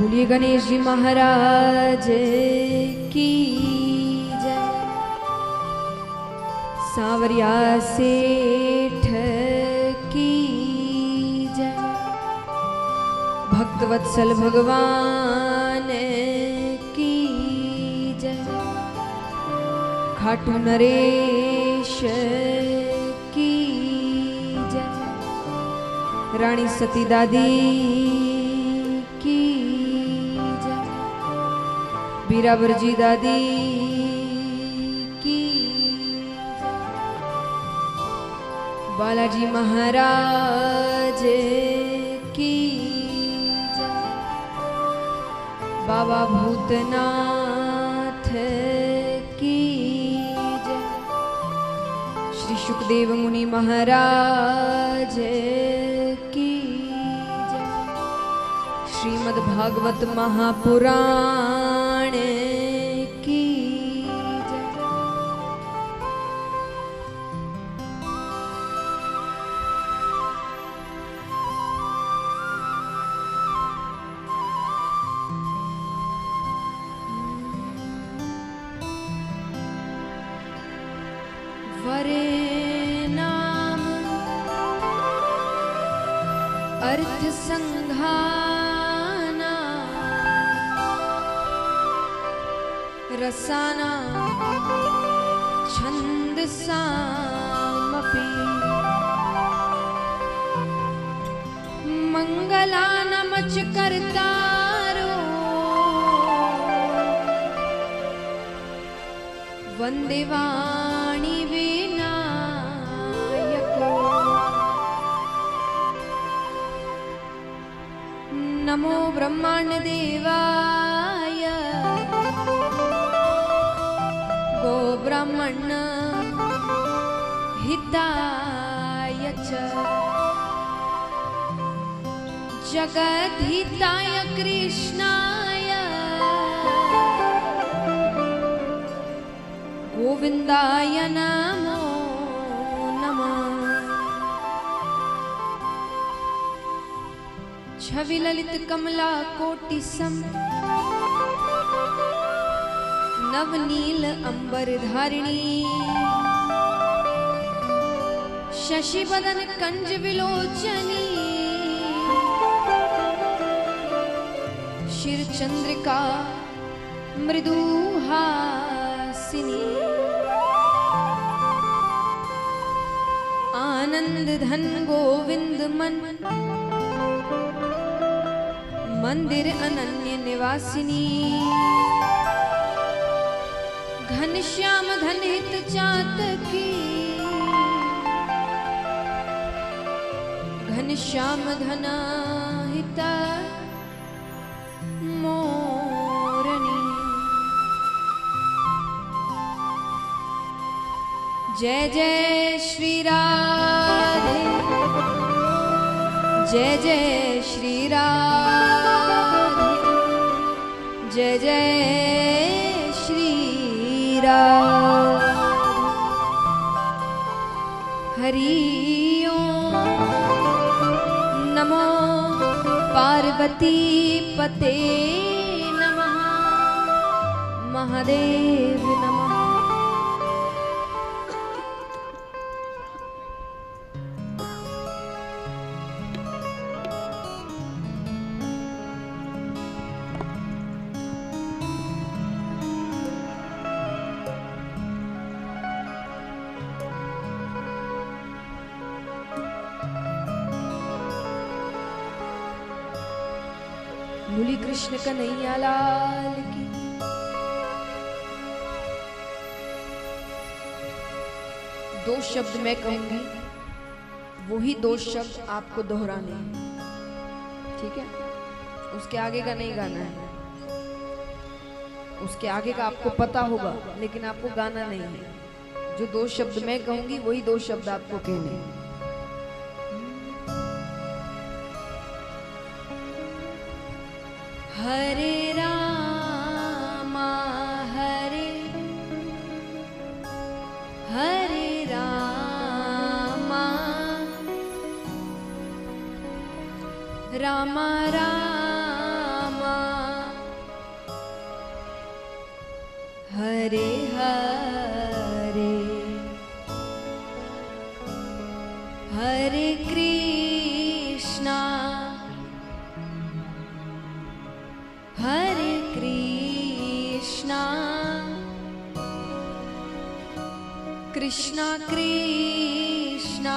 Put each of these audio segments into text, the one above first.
बोलिए गणेश जी महाराज की जय। सावरिया सेठ की जय। भक्तवत्सल भगवान की जय। खाटू नरेश की जय। रानी सती दादी बीराबर जी दादी की। बालाजी महाराज की बाबा भूतनाथ की श्री सुखदेव मुनि महाराज की जय। भागवत महापुराण रसाना छन्दसामपि मङ्गलानां च कर्ता विनायको। नमो ब्रह्माण्डदेवा ब्राह्मण हिताय च। जगद्धिताय कृष्णाय। गोविन्दाय नमो नमः। छविललितकमलाकोटिसम् नवनील अंबर धारिणी। शशि बदन कंज विलोचनी। शिर चंद्रिका मृदुहासिनी आनंद धन गोविंद मन। मंदिर अनन्य निवासिनी। घनश्याम धन चातकी। घनश्याम घनाहिता मोरणी जय जय श्रीराधे जय जय श्रीराधे जय जय हरि नमो पार्वती पते नमः। महादेव कन्हैया लाल की। दो शब्द मैं कहूँगी, वही दो शब्द आपको दोहराने हैं। ठीक है? उसके आगे का नहीं गाना है। उसके आगे का आपको पता होगा, लेकिन आपको गाना नहीं है। जो दो शब्द मैं कहूँगी, वही दो शब्द आपको कहने हैं। हरे रामा हरे। हरे रामा। हरे हर। कृष्णा कृष्णा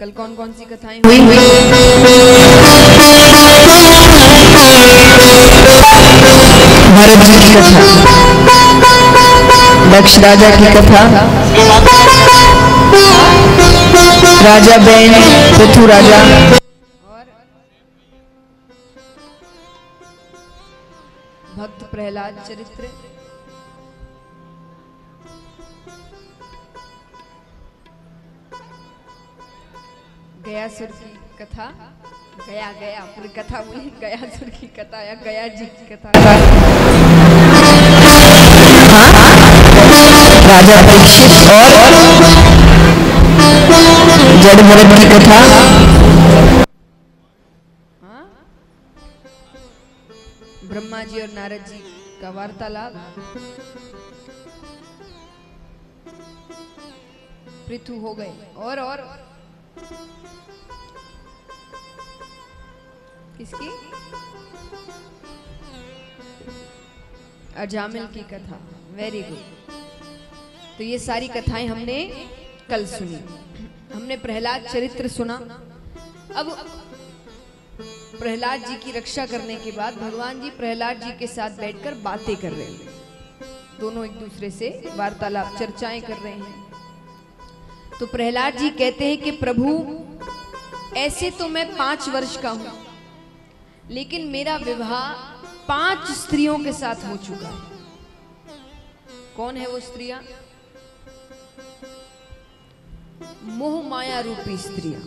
कल कौन कौन सी कथाएँ हुई? हुई भरत जी की कथा। दक्ष राजा की कथा। राजा बैन पृथु राजा। और भक्त प्रहलाद चरित्र। गयासुर की कथा। गया गया पूरी कथा बोली गयासुर की कथा या गया जी की कथा। राजा परीक्षित और जड़ भरत की कथा? ब्रह्मा जी और नारद जी का वार्तालाप। पृथु हो गए और और। किसकी? अजामिल की कथा। वेरी गुड तो ये सारी कथाएँ हमने कल सुनी। हमने प्रहलाद चरित्र सुना। अब प्रहलाद जी की रक्षा करने के बाद भगवान जी प्रहलाद जी के साथ बैठकर बातें कर रहे हैं। दोनों एक दूसरे से वार्तालाप, चर्चाएँ कर रहे हैं। तो प्रहलाद जी कहते हैं कि, प्रभु, ऐसे तो मैं पाँच वर्ष का हूँ। लेकिन मेरा विवाह पाँच स्त्रियों के साथ हो चुका है। कौन है वो स्त्रियाँ? मोह माया रूपी स्त्रियाँ।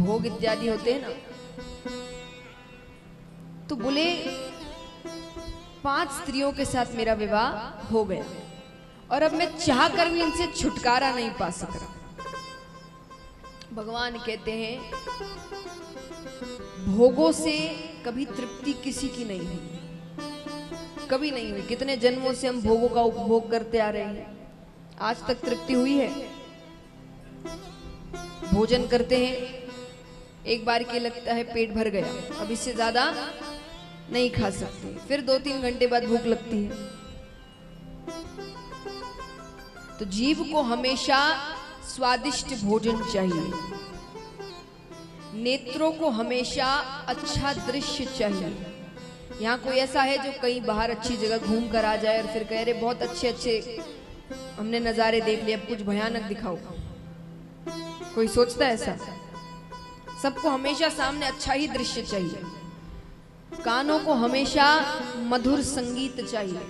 भोग इत्यादि होते हैं ना? तो बोले, पाँच स्त्रियों के साथ मेरा विवाह हो गया। और अब मैं चाह कर भी इनसे छुटकारा नहीं पा सक रहा भगवान कहते हैं, भोगों से कभी तृप्ति किसी की नहीं हुई। कभी नहीं हुई। कितने जन्मों से हम भोगों का उपभोग करते आ रहे हैं। आज तक तृप्ति हुई है। भोजन करते हैं। एक बार के लगता है पेट भर गया। अब इससे ज़्यादा नहीं खा सकते। फिर दो तीन घंटे बाद भूख लगती है। तो जीव को हमेशा स्वादिष्ट भोजन चाहिए। नेत्रों को हमेशा अच्छा दृश्य चाहिए। यहाँ कोई ऐसा है जो कहीं बाहर अच्छी जगह घूम कर आ जाए और फिर कह रहे बहुत अच्छे अच्छे, हमने नज़ारे देख लिए, अब कुछ भयानक दिखाओ। कोई सोचता है ऐसा? सबको हमेशा सामने अच्छा ही दृश्य चाहिए। कानों को हमेशा मधुर संगीत चाहिए।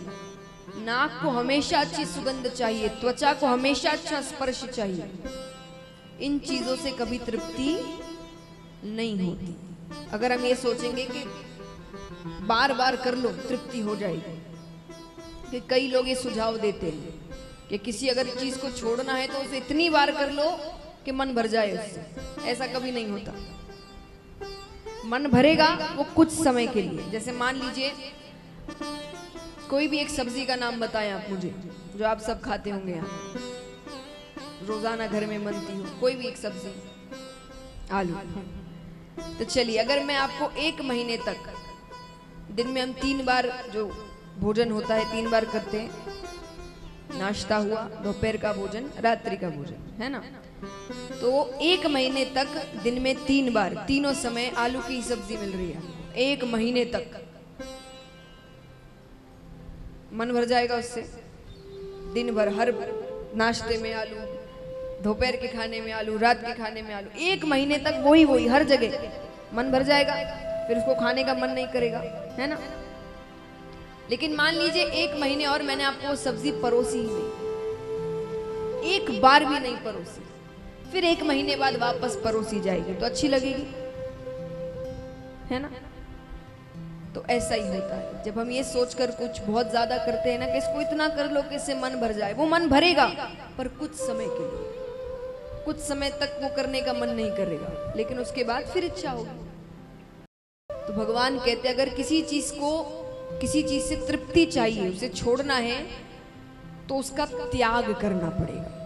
नाक को हमेशा अच्छी सुगंध चाहिए, त्वचा को हमेशा अच्छा स्पर्श चाहिए। इन चीज़ों से कभी तृप्ति नहीं होती। अगर हम ये सोचेंगे कि बार बार कर लो, तृप्ति हो जाएगी। कि कई लोग ये सुझाव देते हैं कि किसी अगर चीज़ को छोड़ना है तो उसे इतनी बार कर लो कि मन भर जाए उससे। ऐसा कभी नहीं होता। मन भरेगा वो कुछ समय के लिए। जैसे मान लीजिए कोई भी एक सब्ज़ी का नाम बताएँ आप मुझे, जो आप सब खाते होंगे यहाँ। रोज़ाना घर में बनती हो, कोई भी एक सब्ज़ी। आलू। तो चलिए, अगर मैं आपको एक महीने तक, दिन में हम तीन बार जो भोजन होता है, तीन बार करते हैं, नाश्ता हुआ, दोपहर का भोजन, रात्रि का भोजन, है ना? तो एक महीने तक दिन में तीन बार, तीनों समय आलू की सब्ज़ी मिल रही है। एक महीने तक। मन भर जाएगा उससे। दिन भर हर नाश्ते में आलू, दोपहर के खाने में आलू, रात के खाने में आलू, एक महीने तक वही वही, हर जगह। मन भर जाएगा, फिर उसको खाने का मन नहीं करेगा, है ना? लेकिन मान लीजिए एक महीने और मैंने आपको सब्ज़ी परोसी ही नहीं। एक बार भी नहीं परोसी। फिर एक महीने बाद वापस परोसी जाएगी तो अच्छी लगेगी। है ना? तो ऐसा ही होता है। जब हम ये सोचकर कुछ बहुत ज़्यादा करते हैं ना कि इसको इतना कर लो कि इससे मन भर जाए, वो मन भरेगा, पर कुछ समय के लिए। कुछ समय तक वो करने का मन नहीं करेगा, लेकिन उसके बाद फिर इच्छा होगी। तो भगवान कहते हैं, अगर किसी चीज़ को, किसी चीज़ से तृप्ति चाहिए, उसे छोड़ना है तो उसका त्याग करना पड़ेगा।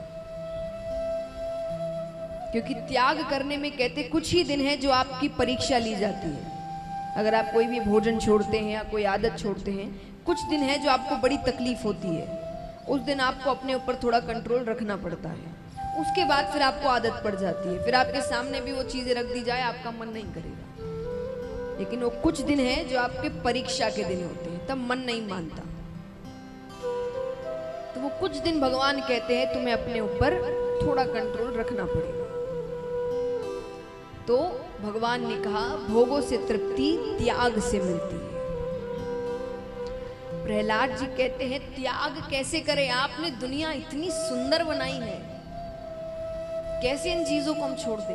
क्योंकि त्याग करने में कहते कुछ ही दिन है जो आपकी परीक्षा ली जाती है। अगर आप कोई भी भोजन छोड़ते हैं या कोई आदत छोड़ते हैं, कुछ दिन है जो आपको बड़ी तकलीफ़ होती है। उस दिन आपको अपने ऊपर थोड़ा कंट्रोल रखना पड़ता है। उसके बाद फिर आपको आदत पड़ जाती है। फिर आपके सामने भी वो चीज़ें रख दी जाए, आपका मन नहीं करेगा। लेकिन वो कुछ दिन है जो आपके परीक्षा के दिन होते हैं, तब मन नहीं मानता। तो वो कुछ दिन भगवान कहते हैं, तुम्हें अपने ऊपर थोड़ा कंट्रोल रखना पड़ेगा। तो भगवान ने कहा, भोगों से तृप्ति त्याग से मिलती है. प्रहलाद जी कहते हैं, त्याग कैसे करें? आपने दुनिया इतनी सुंदर बनाई है। कैसे इन चीज़ों को हम छोड़ दे?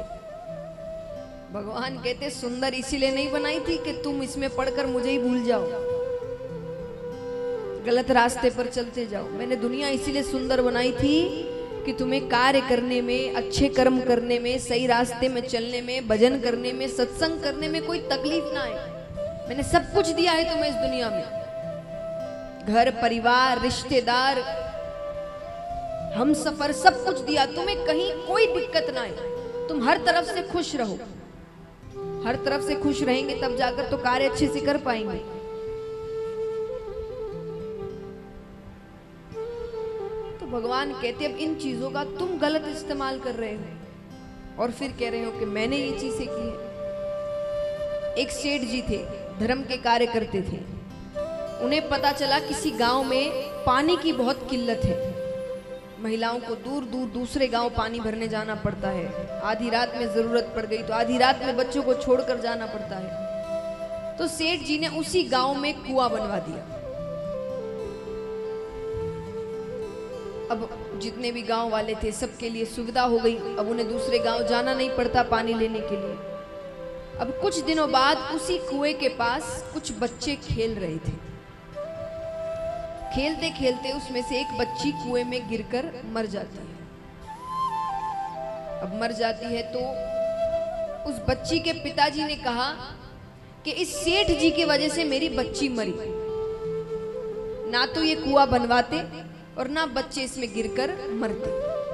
भगवान कहते सुंदर इसीलिए नहीं बनाई थी कि तुम इसमें पढ़कर मुझे ही भूल जाओ। गलत रास्ते पर चलते जाओ। मैंने दुनिया इसीलिए सुंदर बनाई थी कि तुम्हें कार्य करने में, अच्छे कर्म करने में, सही रास्ते में चलने में, भजन करने में, सत्संग करने में कोई तकलीफ़ ना आए। मैंने सब कुछ दिया है तुम्हें इस दुनिया में। घर, परिवार, रिश्तेदार, हम सफ़र, सब कुछ दिया। तुम्हें कहीं कोई दिक्कत ना आए। तुम हर तरफ़ से खुश रहो। हर तरफ़ से खुश रहेंगे, तब जाकर तो कार्य अच्छे से कर पाएँगे। तो भगवान कहते अब इन चीज़ों का तुम गलत इस्तेमाल कर रहे हो। और फिर कह रहे हो कि मैंने ये चीज़ें की है। एक सेठ जी थे, धर्म के कार्य करते थे। उन्हें पता चला किसी गाँव में पानी की बहुत किल्लत है। महिलाओं को दूर दूर दूसरे गाँव पानी भरने जाना पड़ता है। आधी रात में ज़रूरत पड़ गई तो आधी रात में बच्चों को छोड़कर जाना पड़ता है। तो सेठ जी ने उसी गाँव में कुआँ बनवा दिया। अब जितने भी गाँव वाले थे, सबके लिए सुविधा हो गई। अब उन्हें दूसरे गाँव जाना नहीं पड़ता पानी लेने के लिए। अब कुछ दिनों बाद उसी कुएँ के पास कुछ बच्चे खेल रहे थे। खेलते खेलते उसमें से एक बच्ची कुएँ में गिरकर मर जाती है। अब मर जाती है तो उस बच्ची के पिताजी ने कहा कि इस सेठ जी की वजह से मेरी बच्ची मरी। ना तो ये कुआ बनवाते और ना बच्चे इसमें गिरकर मरते।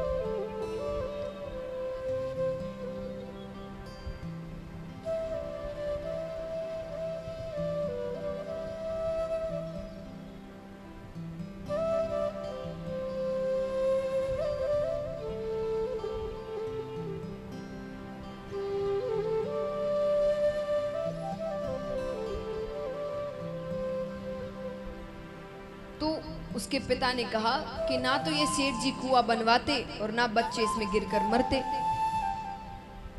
उसके पिता ने कहा कि ना तो ये सेठ जी कुआँ बनवाते और ना बच्चे इसमें गिरकर मरते।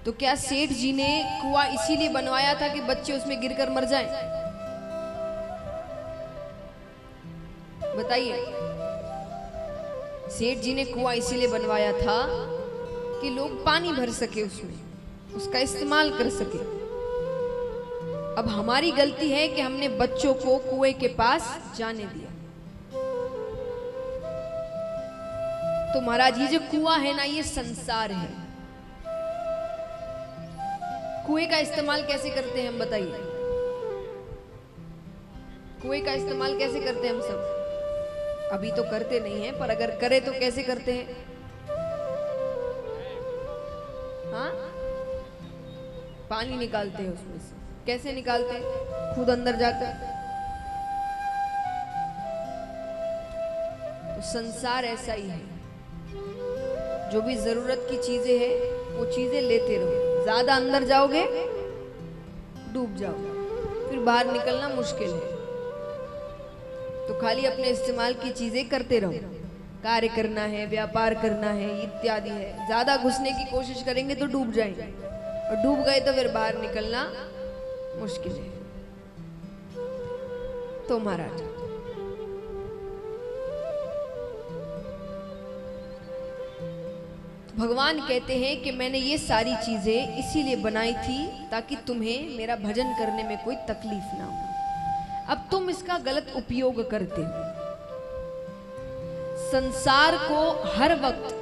तो क्या सेठ जी ने कुआँ इसीलिए बनवाया था कि बच्चे उसमें गिरकर मर जाएँ? बताइए। सेठ जी ने कुआँ इसीलिए बनवाया था कि लोग पानी भर सके उसमें, उसका इस्तेमाल कर सके। अब हमारी गलती है कि हमने बच्चों को कुएँ के पास जाने दिया। तो महाराज, ये जो कुआँ है ना, ये संसार है। कुएँ का इस्तेमाल कैसे करते हैं, हम बताइए। कुएँ का इस्तेमाल कैसे करते हैं हम सब? अभी तो करते नहीं है, पर अगर करे तो कैसे करते हैं? हाँ? पानी निकालते हैं उसमें से। कैसे निकालते हैं? खुद अंदर जाकर। तो संसार ऐसा ही है। जो भी ज़रूरत की चीज़ें हैं, वो चीज़ें लेते रहो। ज़्यादा अंदर जाओगे, डूब जाओगे। फिर बाहर निकलना मुश्किल है। तो खाली अपने इस्तेमाल की चीज़ें करते रहो। कार्य करना है, व्यापार करना है, इत्यादि है। ज़्यादा घुसने की कोशिश करेंगे तो डूब जाएँगे। और डूब गए तो फिर बाहर निकलना मुश्किल है। तो महाराज। भगवान कहते हैं कि मैंने ये सारी चीज़ें इसीलिए बनाई थी ताकि तुम्हें मेरा भजन करने में कोई तकलीफ़ ना हो। अब तुम इसका गलत उपयोग करते हो। संसार को हर वक्त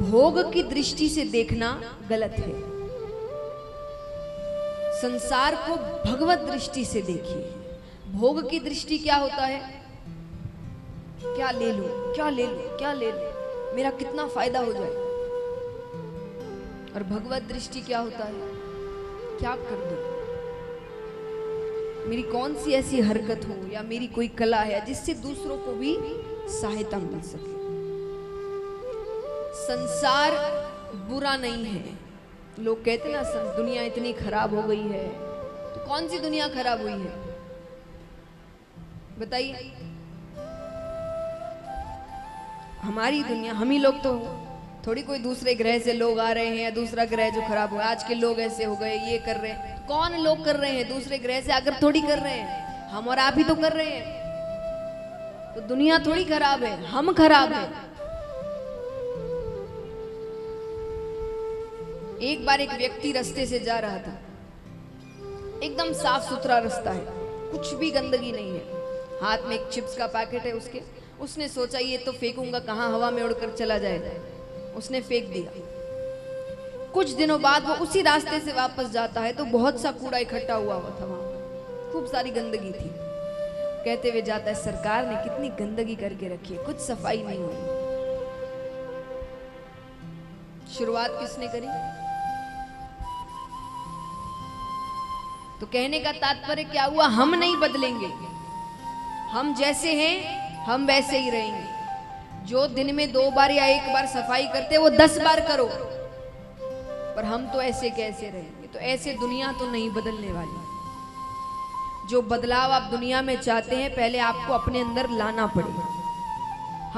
भोग की दृष्टि से देखना गलत है। संसार को भगवत दृष्टि से देखिए। भोग की दृष्टि क्या होता है? क्या ले लूँ? क्या ले लूँ? क्या ले लूँ? मेरा कितना फ़ायदा हो जाए? और भगवत दृष्टि क्या होता है? क्या कर दो? मेरी कौन सी ऐसी हरकत हो या मेरी कोई कला है जिससे दूसरों को भी सहायता मिल सके? संसार बुरा नहीं है। लोग कहते ना दुनिया इतनी खराब हो गई है। तो कौन सी दुनिया खराब हुई है? बताइए। हमारी दुनिया, हम ही लोग तो थोड़ी कोई दूसरे ग्रह से लोग आ रहे हैं या दूसरा ग्रह जो खराब हुआ, आज के लोग ऐसे हो गए, ये कर रहे हैं। कौन लोग कर रहे हैं? दूसरे ग्रह से आकर थोड़ी कर रहे हैं। हम और आप ही तो कर रहे हैं। तो दुनिया थोड़ी खराब है, हम खराब हैं। एक बार एक व्यक्ति रास्ते से जा रहा था। एकदम साफ़ सुथरा रास्ता है। कुछ भी गंदगी नहीं है। हाथ में एक चिप्स का पैकेट है उसके। उसने सोचा, ये तो फेंकूँगा, कहाँ हवा में उड़कर चला जाए उसने फेंक दिया। कुछ दिनों बाद वो उसी रास्ते से वापस जाता है तो बहुत सा कूड़ा इकट्ठा हुआ हुआ था वहाँ खूब सारी गंदगी थी। कहते हुए जाता है, सरकार ने कितनी गंदगी करके रखी है, कुछ सफ़ाई नहीं हुई। शुरुआत किसने करी? तो कहने का तात्पर्य, क्या हुआ? हम नहीं बदलेंगे। हम जैसे हैं, हम वैसे ही रहेंगे। जो दिन में दो बार या एक बार सफ़ाई करते, वो दस बार करो। पर हम तो ऐसे कैसे रहेंगे? तो ऐसे दुनिया तो नहीं बदलने वाली। जो बदलाव आप दुनिया में चाहते हैं, पहले आपको अपने अंदर लाना पड़ेगा।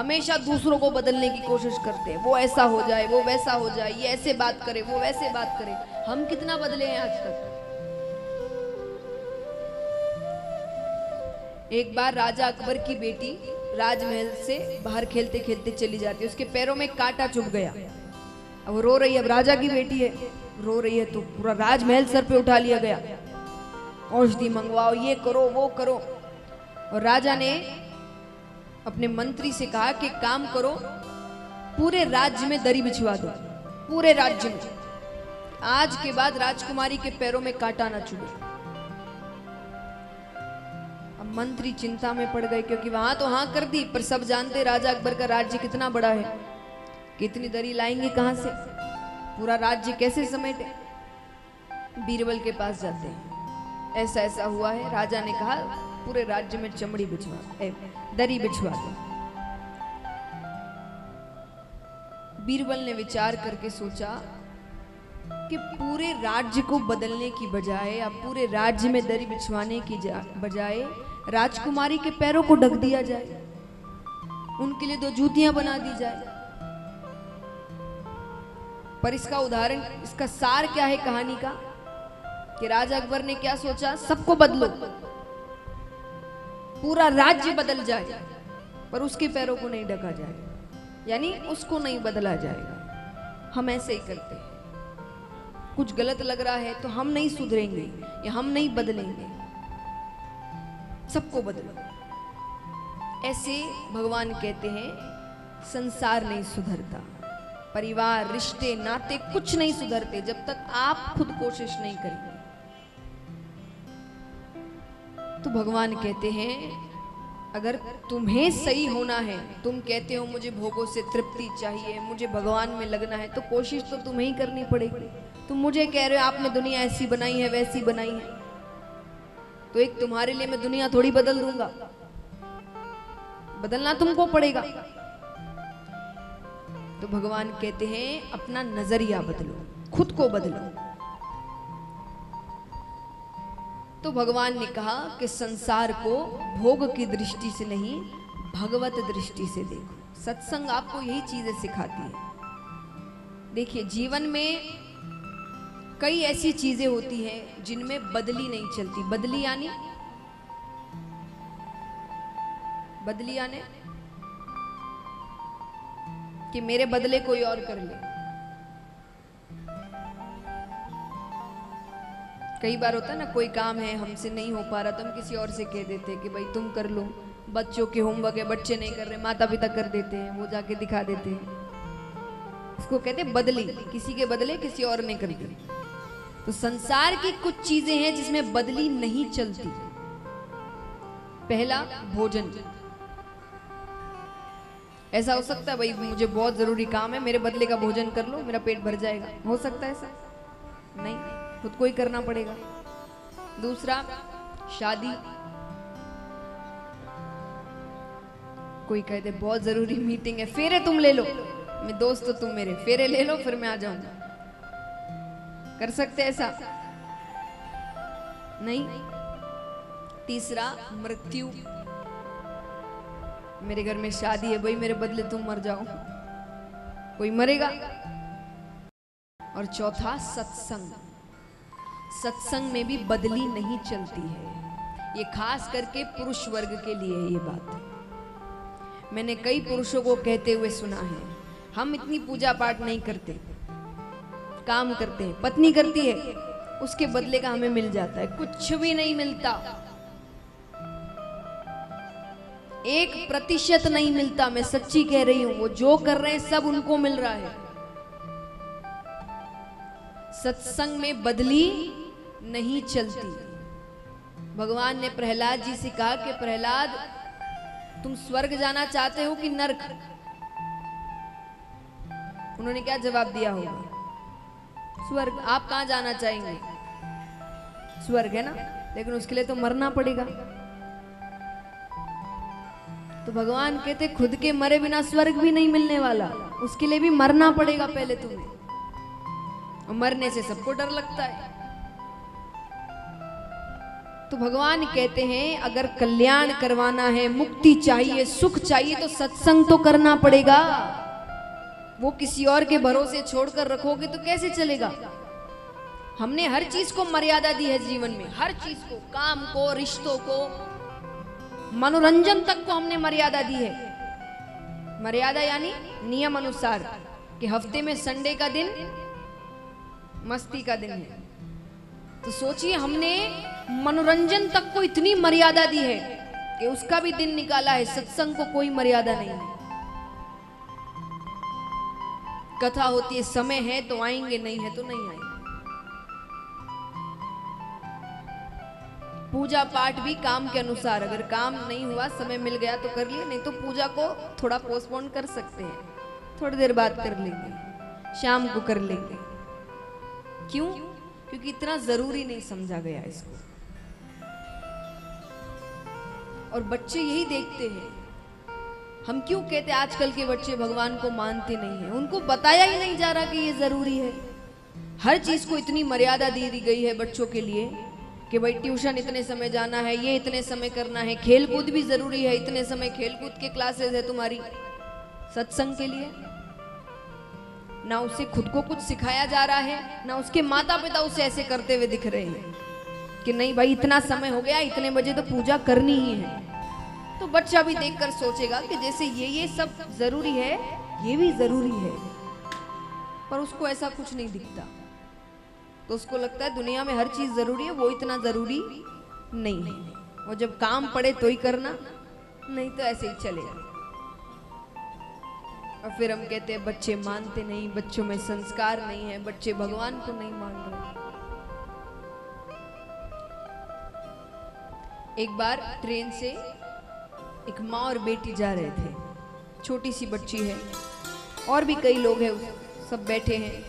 हमेशा दूसरों को बदलने की कोशिश करते हैं। वो ऐसा हो जाए, वो वैसा हो जाए, ये ऐसे बात करे, वो वैसे बात करे। हम कितना बदले हैं आज तक? एक बार राजा अकबर की बेटी राजमहल से बाहर खेलते खेलते चली जाती है। उसके पैरों में कांटा चुभ गया। अब रो रही है, अब राजा की बेटी है। रो रही है तो पूरा राजमहल सर पे उठा लिया गया। औषधि मंगवाओ, ये करो, वो करो। और राजा ने अपने मंत्री से कहा कि काम करो, पूरे राज्य में दरी बिछवा दो। पूरे राज्य में। आज के बाद राजकुमारी के पैरों में कांटा ना चुभे। अब मंत्री चिंता में पड़ गए क्योंकि वहाँ तो हाँ कर दी, पर सब जानते राजा अकबर का राज्य कितना बड़ा है। कितनी दरी लाएँगे कहाँ से? पूरा राज्य कैसे समेटे? बीरबल के पास जाते हैं। ऐसा ऐसा हुआ है, राजा ने कहा, पूरे राज्य में चमड़ी बिछवा दरी बिछवा दो। बीरबल ने विचार करके सोचा कि पूरे राज्य को बदलने की बजाय या पूरे राज्य में दरी बिछवाने की बजाय राजकुमारी के पैरों को ढक दिया जाए। उनके लिए दो जूतियाँ बना दी जाए। पर इसका उदाहरण, इसका सार क्या है कहानी का? कि राजा अकबर ने क्या सोचा? सबको बदलो। पूरा राज्य बदल जाए, पर उसके पैरों को नहीं ढका जाए। यानी उसको नहीं बदला जाएगा। हम ऐसे ही करते हैं। कुछ गलत लग रहा है तो हम नहीं सुधरेंगे या हम नहीं बदलेंगे। सबको बदलो। ऐसे भगवान कहते हैं, संसार नहीं सुधरता। परिवार, रिश्ते, नाते कुछ नहीं सुधरते जब तक आप खुद कोशिश नहीं करेंगे। तो भगवान कहते हैं, अगर तुम्हें सही होना है, तुम कहते हो मुझे भोगों से तृप्ति चाहिए, मुझे भगवान में लगना है तो कोशिश तो तुम्हें ही करनी पड़ेगी। तुम मुझे कह रहे हो, आपने दुनिया ऐसी बनाई है, वैसी बनाई है। तो एक तुम्हारे लिए मैं दुनिया थोड़ी बदल दूँगा। बदलना तुमको पड़ेगा। तो भगवान कहते हैं, अपना नज़रिया बदलो, खुद को बदलो। तो भगवान ने कहा कि संसार को भोग की दृष्टि से नहीं, भगवत दृष्टि से देखो। सत्संग आपको यही चीज़ें सिखाती है। देखिए, जीवन में कई ऐसी चीज़ें होती हैं जिनमें बदली नहीं चलती। बदली यानी? बदली यानी? कि मेरे बदले कोई और कर ले। कई बार होता है ना, कोई काम है, हमसे नहीं हो पा रहा तो हम किसी और से कह देते कि भाई तुम कर लो। बच्चों के होमवर्क है, बच्चे नहीं कर रहे माता पिता कर देते हैं, वो जाके दिखा देते हैं। उसको कहते बदली। किसी के बदले किसी और ने कर दी तो संसार की कुछ चीज़ें हैं जिसमें बदली नहीं चलती। पहला, भोजन। ऐसा हो सकता है, भाई, मुझे बहुत ज़रूरी काम है, मेरे बदले का भोजन कर लो, मेरा पेट भर जाएगा। हो सकता है ऐसा? नहीं, खुद को ही करना पड़ेगा। दूसरा, शादी। कोई कहते बहुत ज़रूरी मीटिंग है, फेरे तुम ले लो। मैं दोस्त तो तुम मेरे, फेरे ले लो, फिर मैं आ जाऊँगा। कर सकते ऐसा? नहीं। तीसरा, मृत्यु। मेरे घर में शादी है, भाई, मेरे बदले तुम मर जाओ। कोई मरेगा? और चौथा, सत्संग। सत्संग में भी बदली नहीं चलती है। ये खास करके पुरुष वर्ग के लिए है ये बात। मैंने कई पुरुषों को कहते हुए सुना है, हम इतनी पूजा पाठ नहीं करते। काम करते हैं, पत्नी करती है, उसके बदले का हमें मिल जाता है, कुछ भी नहीं मिलता। एक प्रतिशत नहीं मिलता, मैं सच्ची कह रही हूँ, वो जो कर रहे हैं, सब उनको मिल रहा है। सत्संग में बदली नहीं चलती। भगवान ने प्रहलाद जी से कहा कि प्रहलाद, तुम स्वर्ग जाना चाहते हो कि नरक? उन्होंने क्या जवाब दिया होगा? स्वर्ग, आप कहाँ जाना चाहेंगे? स्वर्ग है ना? लेकिन उसके लिए तो मरना पड़ेगा। तो भगवान कहते, खुद के मरे बिना स्वर्ग भी नहीं मिलने वाला। उसके लिए भी मरना पड़ेगा पहले तुम्हें। और मरने से सबको डर लगता है। तो भगवान कहते हैं, अगर कल्याण करवाना है, मुक्ति चाहिए, सुख चाहिए तो सत्संग तो करना पड़ेगा। वो किसी और के भरोसे छोड़कर रखोगे तो कैसे चलेगा? हमने हर चीज़ को मर्यादा दी है जीवन में। हर चीज़ को, काम को, रिश्तों को, मनोरंजन तक को हमने मर्यादा दी है। मर्यादा यानी नियम अनुसार कि हफ़्ते में संडे का दिन, मस्ती का दिन है। तो सोचिए, हमने मनोरंजन तक को इतनी मर्यादा दी है कि उसका भी दिन निकाला है, सत्संग को कोई मर्यादा नहीं। है कथा होती है, समय है तो आएँगे, नहीं है तो नहीं आएँगे। पूजा पाठ भी काम के अनुसार, अगर काम नहीं हुआ, समय मिल गया तो कर लिए, नहीं तो पूजा को थोड़ा पोस्टपोन कर सकते हैं। थोड़ी देर बाद कर लेंगे, शाम को कर लेंगे। क्यों? क्योंकि इतना ज़रूरी नहीं समझा गया इसको। और बच्चे यही देखते हैं हम क्यों कहते आजकल के बच्चे भगवान को मानते नहीं है? उनको बताया ही नहीं जा रहा कि ये ज़रूरी है। हर चीज़ को इतनी मर्यादा दे दी गई है बच्चों के लिए कि भाई, ट्यूशन इतने समय जाना है, ये इतने समय करना है खेल कूद भी ज़रूरी है, इतने समय खेल कूद के क्लासेस है तुम्हारी, सत्संग के लिए। ना उसे खुद को कुछ सिखाया जा रहा है, ना उसके माता पिता उसे ऐसे करते हुए दिख रहे हैं कि नहीं भाई, इतना समय हो गया, इतने बजे तो पूजा करनी ही है। तो बच्चा भी देखकर सोचेगा कि जैसे ये ये सब ज़रूरी है, ये भी ज़रूरी है। पर उसको ऐसा कुछ नहीं दिखता। तो उसको लगता है दुनिया में हर चीज़ ज़रूरी है, वो इतना ज़रूरी नहीं है। और जब काम पड़े तो ही करना, नहीं तो ऐसे ही चलेगा। और फिर हम कहते हैं, बच्चे मानते नहीं, बच्चों में संस्कार नहीं है, बच्चे भगवान को नहीं मान रहे। एक बार ट्रेन से एक माँ और बेटी जा रहे थे। छोटी सी बच्ची है। और भी कई लोग हैं, सब बैठे हैं।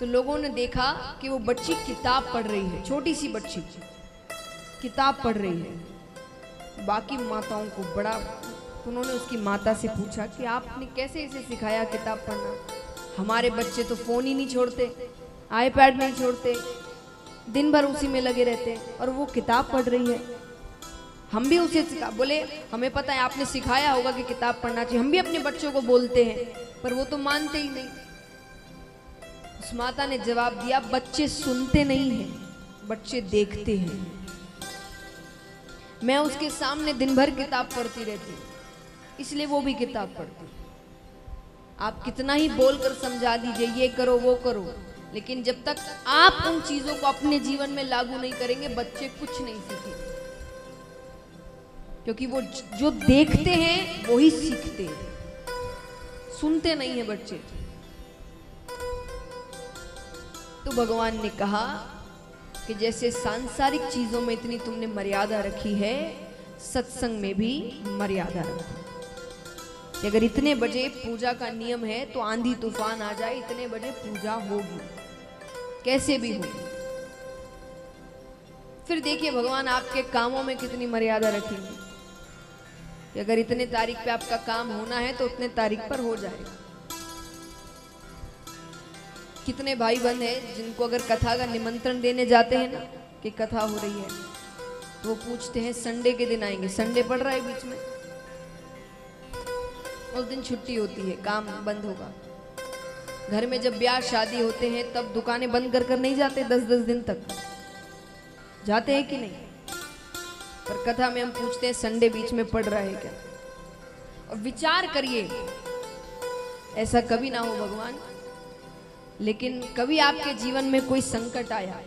तो लोगों ने देखा कि वो बच्ची किताब पढ़ रही है, छोटी सी बच्ची। किताब पढ़ रही है। बाकी माताओं को बड़ा, उन्होंने उसकी माता से पूछा कि आपने कैसे इसे सिखाया किताब पढ़ना? हमारे बच्चे तो फ़ोन ही नहीं छोड़ते आईपैड नहीं छोड़ते, दिन भर उसी में लगे रहते हैं। और वो किताब पढ़ रही है। हम भी उसे सिखा, बोले, हमें पता है, आपने सिखाया होगा कि किताब पढ़ना चाहिए। हम भी अपने बच्चों को बोलते हैं, पर वो तो मानते ही नहीं। उस माता ने जवाब दिया, बच्चे सुनते नहीं हैं, बच्चे देखते हैं। मैं उसके सामने दिन भर किताब पढ़ती रहती इसलिए वो भी किताब पढ़ती आप कितना ही बोलकर समझा दीजिए, ये करो, वो करो। लेकिन जब तक आप उन चीज़ों को अपने जीवन में लागू नहीं करेंगे, बच्चे कुछ नहीं सीखेंगे। क्योंकि वो जो देखते हैं वो ही सीखते हैं। सुनते नहीं है बच्चे। तो भगवान ने कहा कि जैसे सांसारिक चीज़ों में इतनी तुमने मर्यादा रखी है, सत्संग में भी मर्यादा रखो। अगर इतने बजे पूजा का नियम है तो आंधी तूफ़ान आ जाए, इतने बजे पूजा होगी। कैसे भी होगी फिर देखिए, भगवान आपके कामों में कितनी मर्यादा रखेंगे। कि अगर इतने तारीख पे आपका काम होना है तो उतने तारीख पर हो जाएगा कितने भाई बहन हैं जिनको अगर कथा का निमंत्रण देने जाते हैं ना कि कथा हो रही है तो वो पूछते हैं, संडे के दिन आएँगे, संडे पड़ रहा है बीच में? उस दिन छुट्टी होती है, काम बंद होगा। घर में जब ब्याह, शादी होते हैं, तब दुकानें बंद कर कर नहीं जाते दस दस दिन तक। जाते हैं कि नहीं? पर कथा में हम पूछते हैं, संडे बीच में पड़ रहा है क्या? और विचार करिए, ऐसा कभी ना हो भगवान, लेकिन कभी आपके जीवन में कोई संकट आया।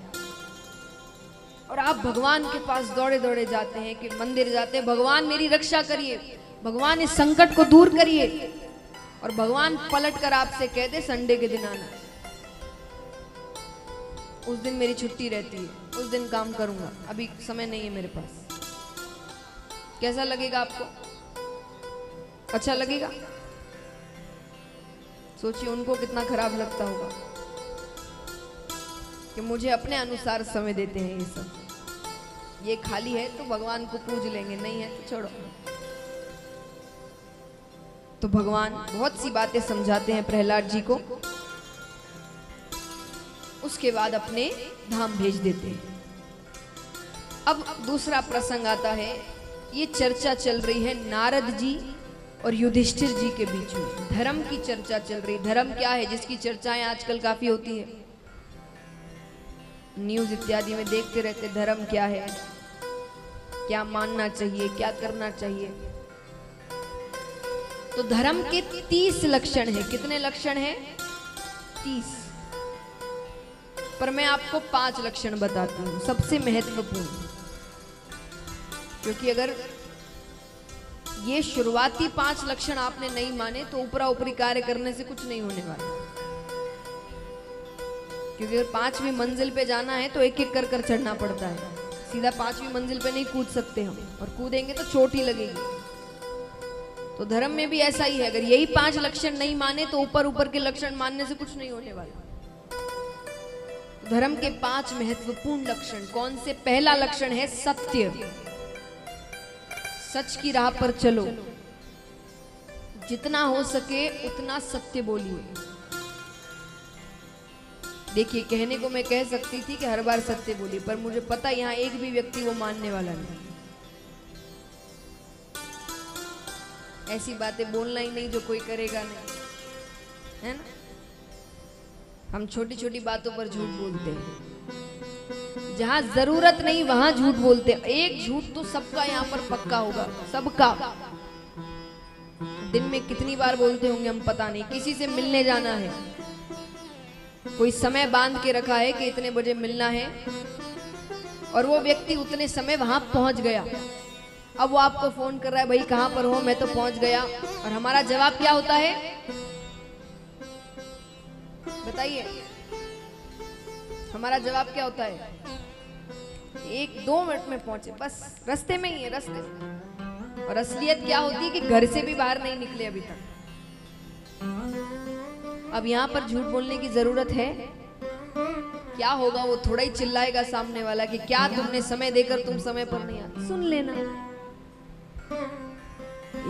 और आप भगवान के पास दौड़े दौड़े जाते हैं, कि मंदिर जाते हैं, भगवान मेरी रक्षा करिए, भगवान इस संकट को दूर करिए, और भगवान पलट कर आपसे कह दे, संडे के दिन आना। उस दिन मेरी छुट्टी रहती है, उस दिन काम करूँगा, अभी समय नहीं है मेरे पास। कैसा लगेगा आपको? अच्छा लगेगा? सोचिए, उनको कितना खराब लगता होगा कि मुझे अपने अनुसार समय देते हैं ये सब। ये खाली है तो भगवान को पूज लेंगे, नहीं है तो छोड़ो। तो भगवान बहुत सी बातें समझाते हैं प्रहलाद जी को। उसके बाद अपने धाम भेज देते हैं। अब दूसरा प्रसंग आता है। ये चर्चा चल रही है नारद जी और युधिष्ठिर जी के बीच में। धर्म की चर्चा चल रही धर्म क्या है? जिसकी चर्चाएँ आजकल काफ़ी होती है। न्यूज़ इत्यादि में देखते रहते धर्म क्या है? क्या मानना चाहिए? क्या करना चाहिए? तो धर्म के तीस लक्षण है। कितने लक्षण है? तीस। पर मैं आपको पाँच लक्षण बताती हूँ। सबसे महत्वपूर्ण। क्योंकि अगर ये शुरुआती पाँच लक्षण आपने नहीं माने तो ऊपरा ऊपरी कार्य करने से कुछ नहीं होने वाला। क्योंकि अगर पांचवी मंजिल पे जाना है तो एक एक कर कर चढ़ना पड़ता है। सीधा पांचवी मंजिल पे नहीं कूद सकते हम, और कूदेंगे तो चोट ही लगेगी। तो धर्म में भी ऐसा ही है, अगर यही पाँच लक्षण नहीं माने तो ऊपर ऊपर के लक्षण मानने से कुछ नहीं होने वाला। धर्म के पाँच महत्वपूर्ण लक्षण, कौन से? पहला लक्षण है सत्य। सच की राह पर चलो। जितना हो सके उतना सत्य बोलिए। देखिए, कहने को मैं कह सकती थी कि हर बार सत्य बोली पर मुझे पता यहाँ एक भी व्यक्ति वो मानने वाला नहीं। ऐसी बातें बोलना ही नहीं जो कोई करेगा नहीं। है ना? हम छोटी छोटी बातों पर झूठ बोलते हैं। जहाँ ज़रूरत नहीं, वहाँ झूठ बोलते एक झूठ तो सबका यहाँ पर पक्का होगा, सबका। दिन में कितनी बार बोलते होंगे, हम पता नहीं। किसी से मिलने जाना है। कोई समय बाँध के रखा है कि इतने बजे मिलना है, और वो व्यक्ति उतने समय वहाँ पहुँच गया। अब वो आपको फ़ोन कर रहा है, भाई, कहाँ पर हो? मैं तो पहुँच गया। और हमारा जवाब क्या होता है? बताइए। हमारा जवाब क्या होता है? एक दो मिनट में पहुँचे, बस रास्ते में ही है, रास्ते और असलियत क्या होती है कि घर से भी बाहर नहीं निकले अभी तक। अब यहाँ पर झूठ बोलने की ज़रूरत है? क्या होगा वो थोड़ा ही चिल्लाएगा सामने वाला कि क्या तुमने समय देकर तुम समय पर नहीं आते सुन लेना।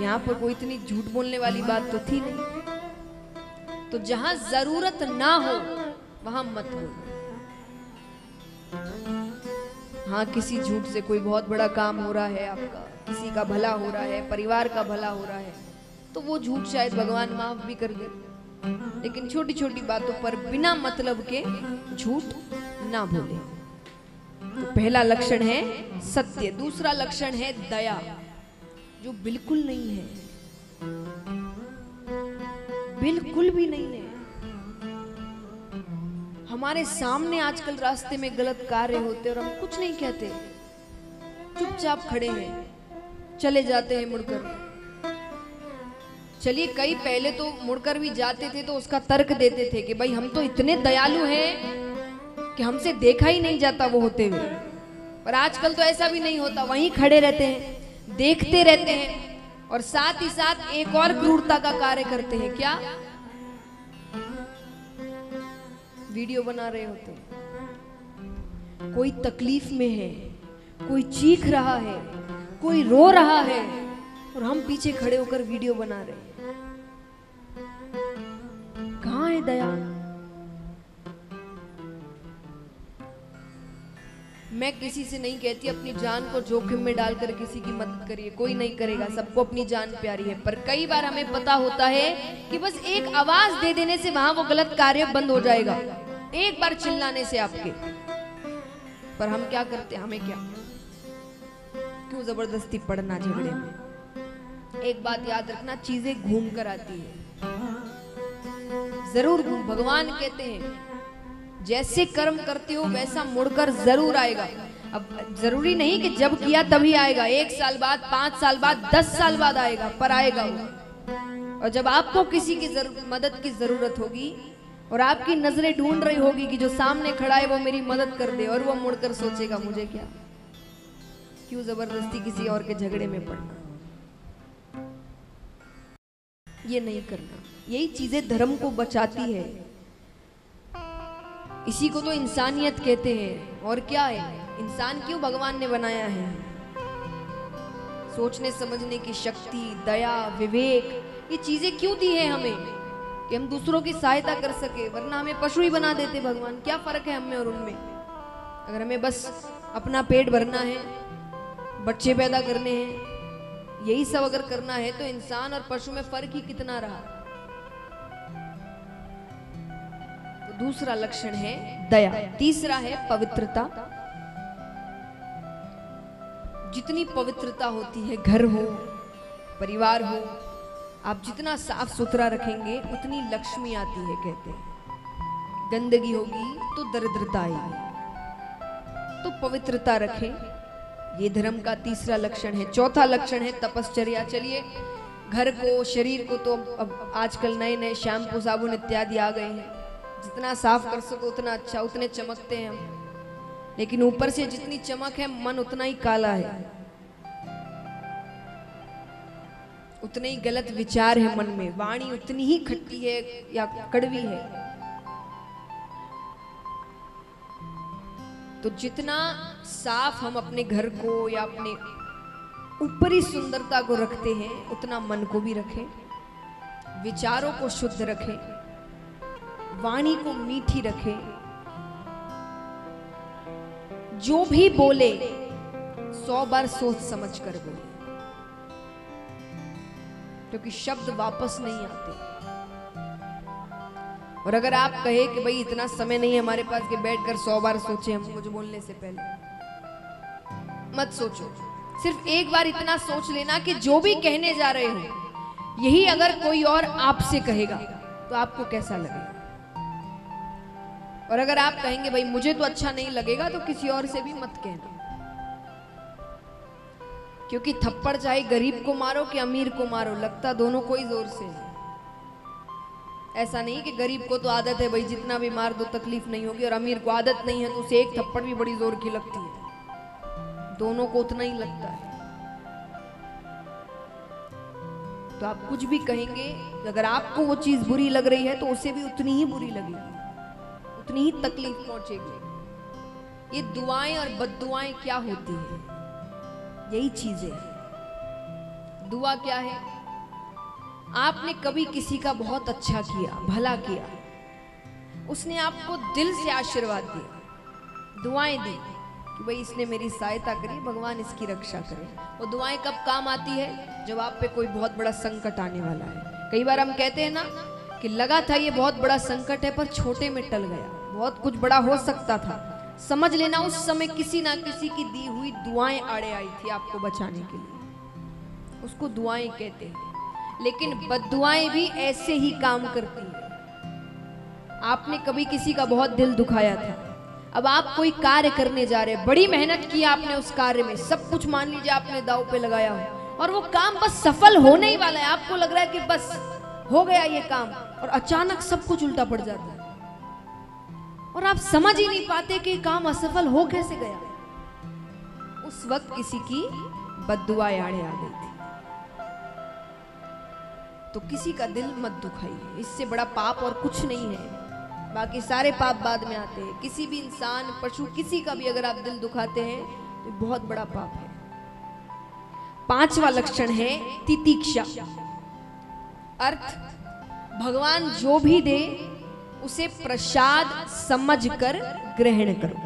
यहाँ पर कोई इतनी झूठ बोलने वाली बात तो थी नहीं। तो जहाँ ज़रूरत ना हो, वहाँ मत बोलो। हाँ किसी झूठ से कोई बहुत बड़ा काम हो रहा है आपका, किसी का भला हो रहा है, परिवार का भला हो रहा है तो वो झूठ शायद भगवान माफ़ भी कर दे। लेकिन छोटी छोटी बातों पर बिना मतलब के झूठ ना बोले। तो पहला लक्षण है सत्य, दूसरा लक्षण है दया, जो बिल्कुल नहीं है। बिल्कुल भी नहीं है। हमारे सामने आजकल रास्ते में गलत कार्य होते और हम कुछ नहीं कहते। चुपचाप खड़े हैं। चले जाते हैं मुड़कर। चलिए, कई पहले तो मुड़कर भी जाते थे तो उसका तर्क देते थे कि भाई, हम तो इतने दयालु हैं कि हमसे देखा ही नहीं जाता वो होते हुए। पर आजकल तो ऐसा भी नहीं होता। वहीं खड़े रहते हैं, देखते रहते हैं और साथ ही साथ एक और क्रूरता का कार्य करते हैं। क्या? वीडियो बना रहे होते कोई तकलीफ़ में है, कोई चीख रहा है, कोई रो रहा है, और हम पीछे खड़े होकर वीडियो बना रहे हैं। कहाँ है दया? मैं किसी से नहीं कहती, अपनी जान को जोखिम में डालकर किसी की मदद करिए। कोई नहीं करेगा, सबको अपनी जान प्यारी है। पर कई बार हमें पता होता है कि बस एक आवाज़ दे देने से वहाँ वो गलत कार्य बंद हो जाएगा। एक बार चिल्लाने से आपके। पर हम क्या करते, हमें क्या? क्यों ज़बरदस्ती पढ़ना झगड़े में? एक बात याद रखना, चीज़ें घूम कर आती है। ज़रूर घूम। भगवान कहते हैं, जैसे कर्म करते हो, वैसा मुड़कर ज़रूर आएगा। अब ज़रूरी नहीं कि जब किया तभी आएगा। एक साल बाद, पाँच साल बाद, दस साल बाद आएगा, पर आएगा और जब आपको किसी की मदद की ज़रूरत होगी और आपकी नज़रें ढूंढ रही होगी कि जो सामने खड़ा है वो मेरी मदद कर दे और वो मुड़कर सोचेगा, मुझे क्या? क्यों ज़बरदस्ती किसी और के झगड़े में पड़ना? ये नहीं करना। यही चीज़ें धर्म को बचाती है। इसी को तो इंसानियत कहते हैं। और क्या है? इंसान क्यों भगवान ने बनाया है? सोचने समझने की शक्ति, दया, विवेक, ये चीज़ें क्यों दी है हमें? कि हम दूसरों की सहायता कर सके, वरना हमें पशु ही बना देते भगवान। क्या फ़र्क है हमें और उनमें? अगर हमें बस अपना पेट भरना है, बच्चे पैदा करने हैं, यही सब अगर करना है तो इंसान और पशु में फ़र्क ही कितना रहा? तो दूसरा लक्षण है दया, तीसरा है पवित्रता। जितनी पवित्रता होती है, घर हो, परिवार हो आप जितना साफ़ सुथरा रखेंगे, उतनी लक्ष्मी आती है, कहते हैं। गंदगी होगी तो दरिद्रता आएगी। तो पवित्रता रखें। ये धर्म का तीसरा लक्षण है। चौथा लक्षण है तपश्चर्या। चलिए, घर को, शरीर को तो अब आजकल नए नए शैम्पू, साबुन इत्यादि आ गए हैं। जितना साफ़ कर सको, उतना अच्छा उतने चमकते हैं हम। लेकिन ऊपर से जितनी चमक है, मन उतना ही काला है। उतने ही गलत विचार है मन में। वाणी उतनी ही खट्टी है या कड़वी है। तो जितना साफ़ हम अपने घर को या अपने ऊपरी सुंदरता को रखते हैं, उतना मन को भी रखें। विचारों को शुद्ध रखें। वाणी को मीठी रखे। जो भी बोले, सौ बार सोच समझ कर बोले। क्योंकि शब्द वापस नहीं आते। और अगर आप कहे कि भाई इतना समय नहीं है हमारे पास कि बैठकर सौ बार सोचे हम कुछ बोलने से पहले। मत सोचो। सिर्फ़ एक बार इतना सोच लेना कि जो भी कहने जा रहे हो, यही अगर कोई और आपसे कहेगा तो आपको कैसा लगेगा? और अगर आप कहेंगे, भाई मुझे तो अच्छा नहीं लगेगा तो किसी और से भी मत कहना। क्योंकि थप्पड़ चाहे गरीब को मारो कि अमीर को मारो, लगता दोनों को ही ज़ोर से ऐसा नहीं कि गरीब को तो आदत है, भाई, जितना भी मार दो, तकलीफ़ नहीं होगी, और अमीर को आदत नहीं है तो उसे एक थप्पड़ भी बड़ी ज़ोर की लगती है। दोनों को उतना ही लगता है। तो आप कुछ भी कहेंगे, अगर आपको वो चीज़ बुरी लग रही है तो उसे भी उतनी ही बुरी लगेगी, उतनी ही तकलीफ़ पहुंचेगी। ये दुआएँ और बदुआएँ क्या होती है? यही चीज़ें दुआ क्या है? आपने कभी किसी का बहुत अच्छा किया, भला किया। उसने आपको दिल से आशीर्वाद दिया। दुआएँ दी कि भाई इसने मेरी सहायता करी, भगवान इसकी रक्षा करे। वो दुआएँ कब काम आती है? जब आप पे कोई बहुत बड़ा संकट आने वाला है। कई बार हम कहते हैं ना कि लगा था ये बहुत बड़ा संकट है, पर छोटे में टल गया। बहुत कुछ बड़ा हो सकता था। समझ लेना उस समय किसी ना किसी की दी हुई दुआएँ आड़े आई थी आपको बचाने के लिए। उसको दुआएँ कहते हैं। लेकिन बददुआएँ भी ऐसे ही काम करती हैं। आपने कभी किसी का बहुत दिल दुखाया था। अब आप कोई कार्य करने जा रहे हैं। बड़ी मेहनत की आपने उस कार्य में। सब कुछ मान लीजिए आपने दाव पे लगाया हो। और वो काम बस सफल होने ही वाला है। आपको लग रहा है कि बस हो गया ये काम। और अचानक सब कुछ उल्टा पड़ जाता है। और आप समझ ही नहीं पाते कि काम असफल हो कैसे गया। उस वक्त किसी की बददुआ आड़े आ गई थी। तो किसी का दिल मत दुखाइए, इससे बड़ा पाप और कुछ नहीं है। बाकी सारे पाप बाद में आते हैं। किसी भी इंसान, पशु, किसी का भी अगर आप दिल दुखाते हैं तो बहुत बड़ा पाप है। पांचवा लक्षण है तितीक्षा। अर्थ, भगवान जो भी दे उसे प्रसाद समझकर ग्रहण करो।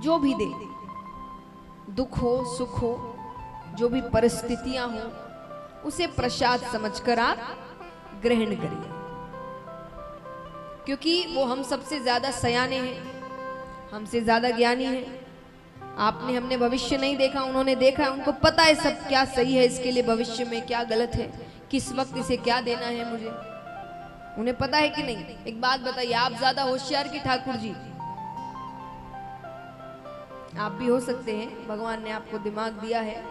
जो भी दे, दुख हो, सुख हो, जो भी परिस्थितियाँ हो, उसे प्रसाद समझकर आप ग्रहण करिए। क्योंकि वो हम सबसे ज़्यादा सयाने हैं, हमसे ज़्यादा ज्ञानी हैं। आपने, हमने भविष्य नहीं देखा, उन्होंने देखा उनको पता है सब क्या सही है, इसके लिए भविष्य में क्या गलत है, किस वक्त इसे क्या देना है मुझे। उन्हें पता है कि नहीं? एक बात बताइए, आप ज़्यादा होशियार की ठाकुर जी? आप भी हो सकते हैं, भगवान ने आपको दिमाग दिया है।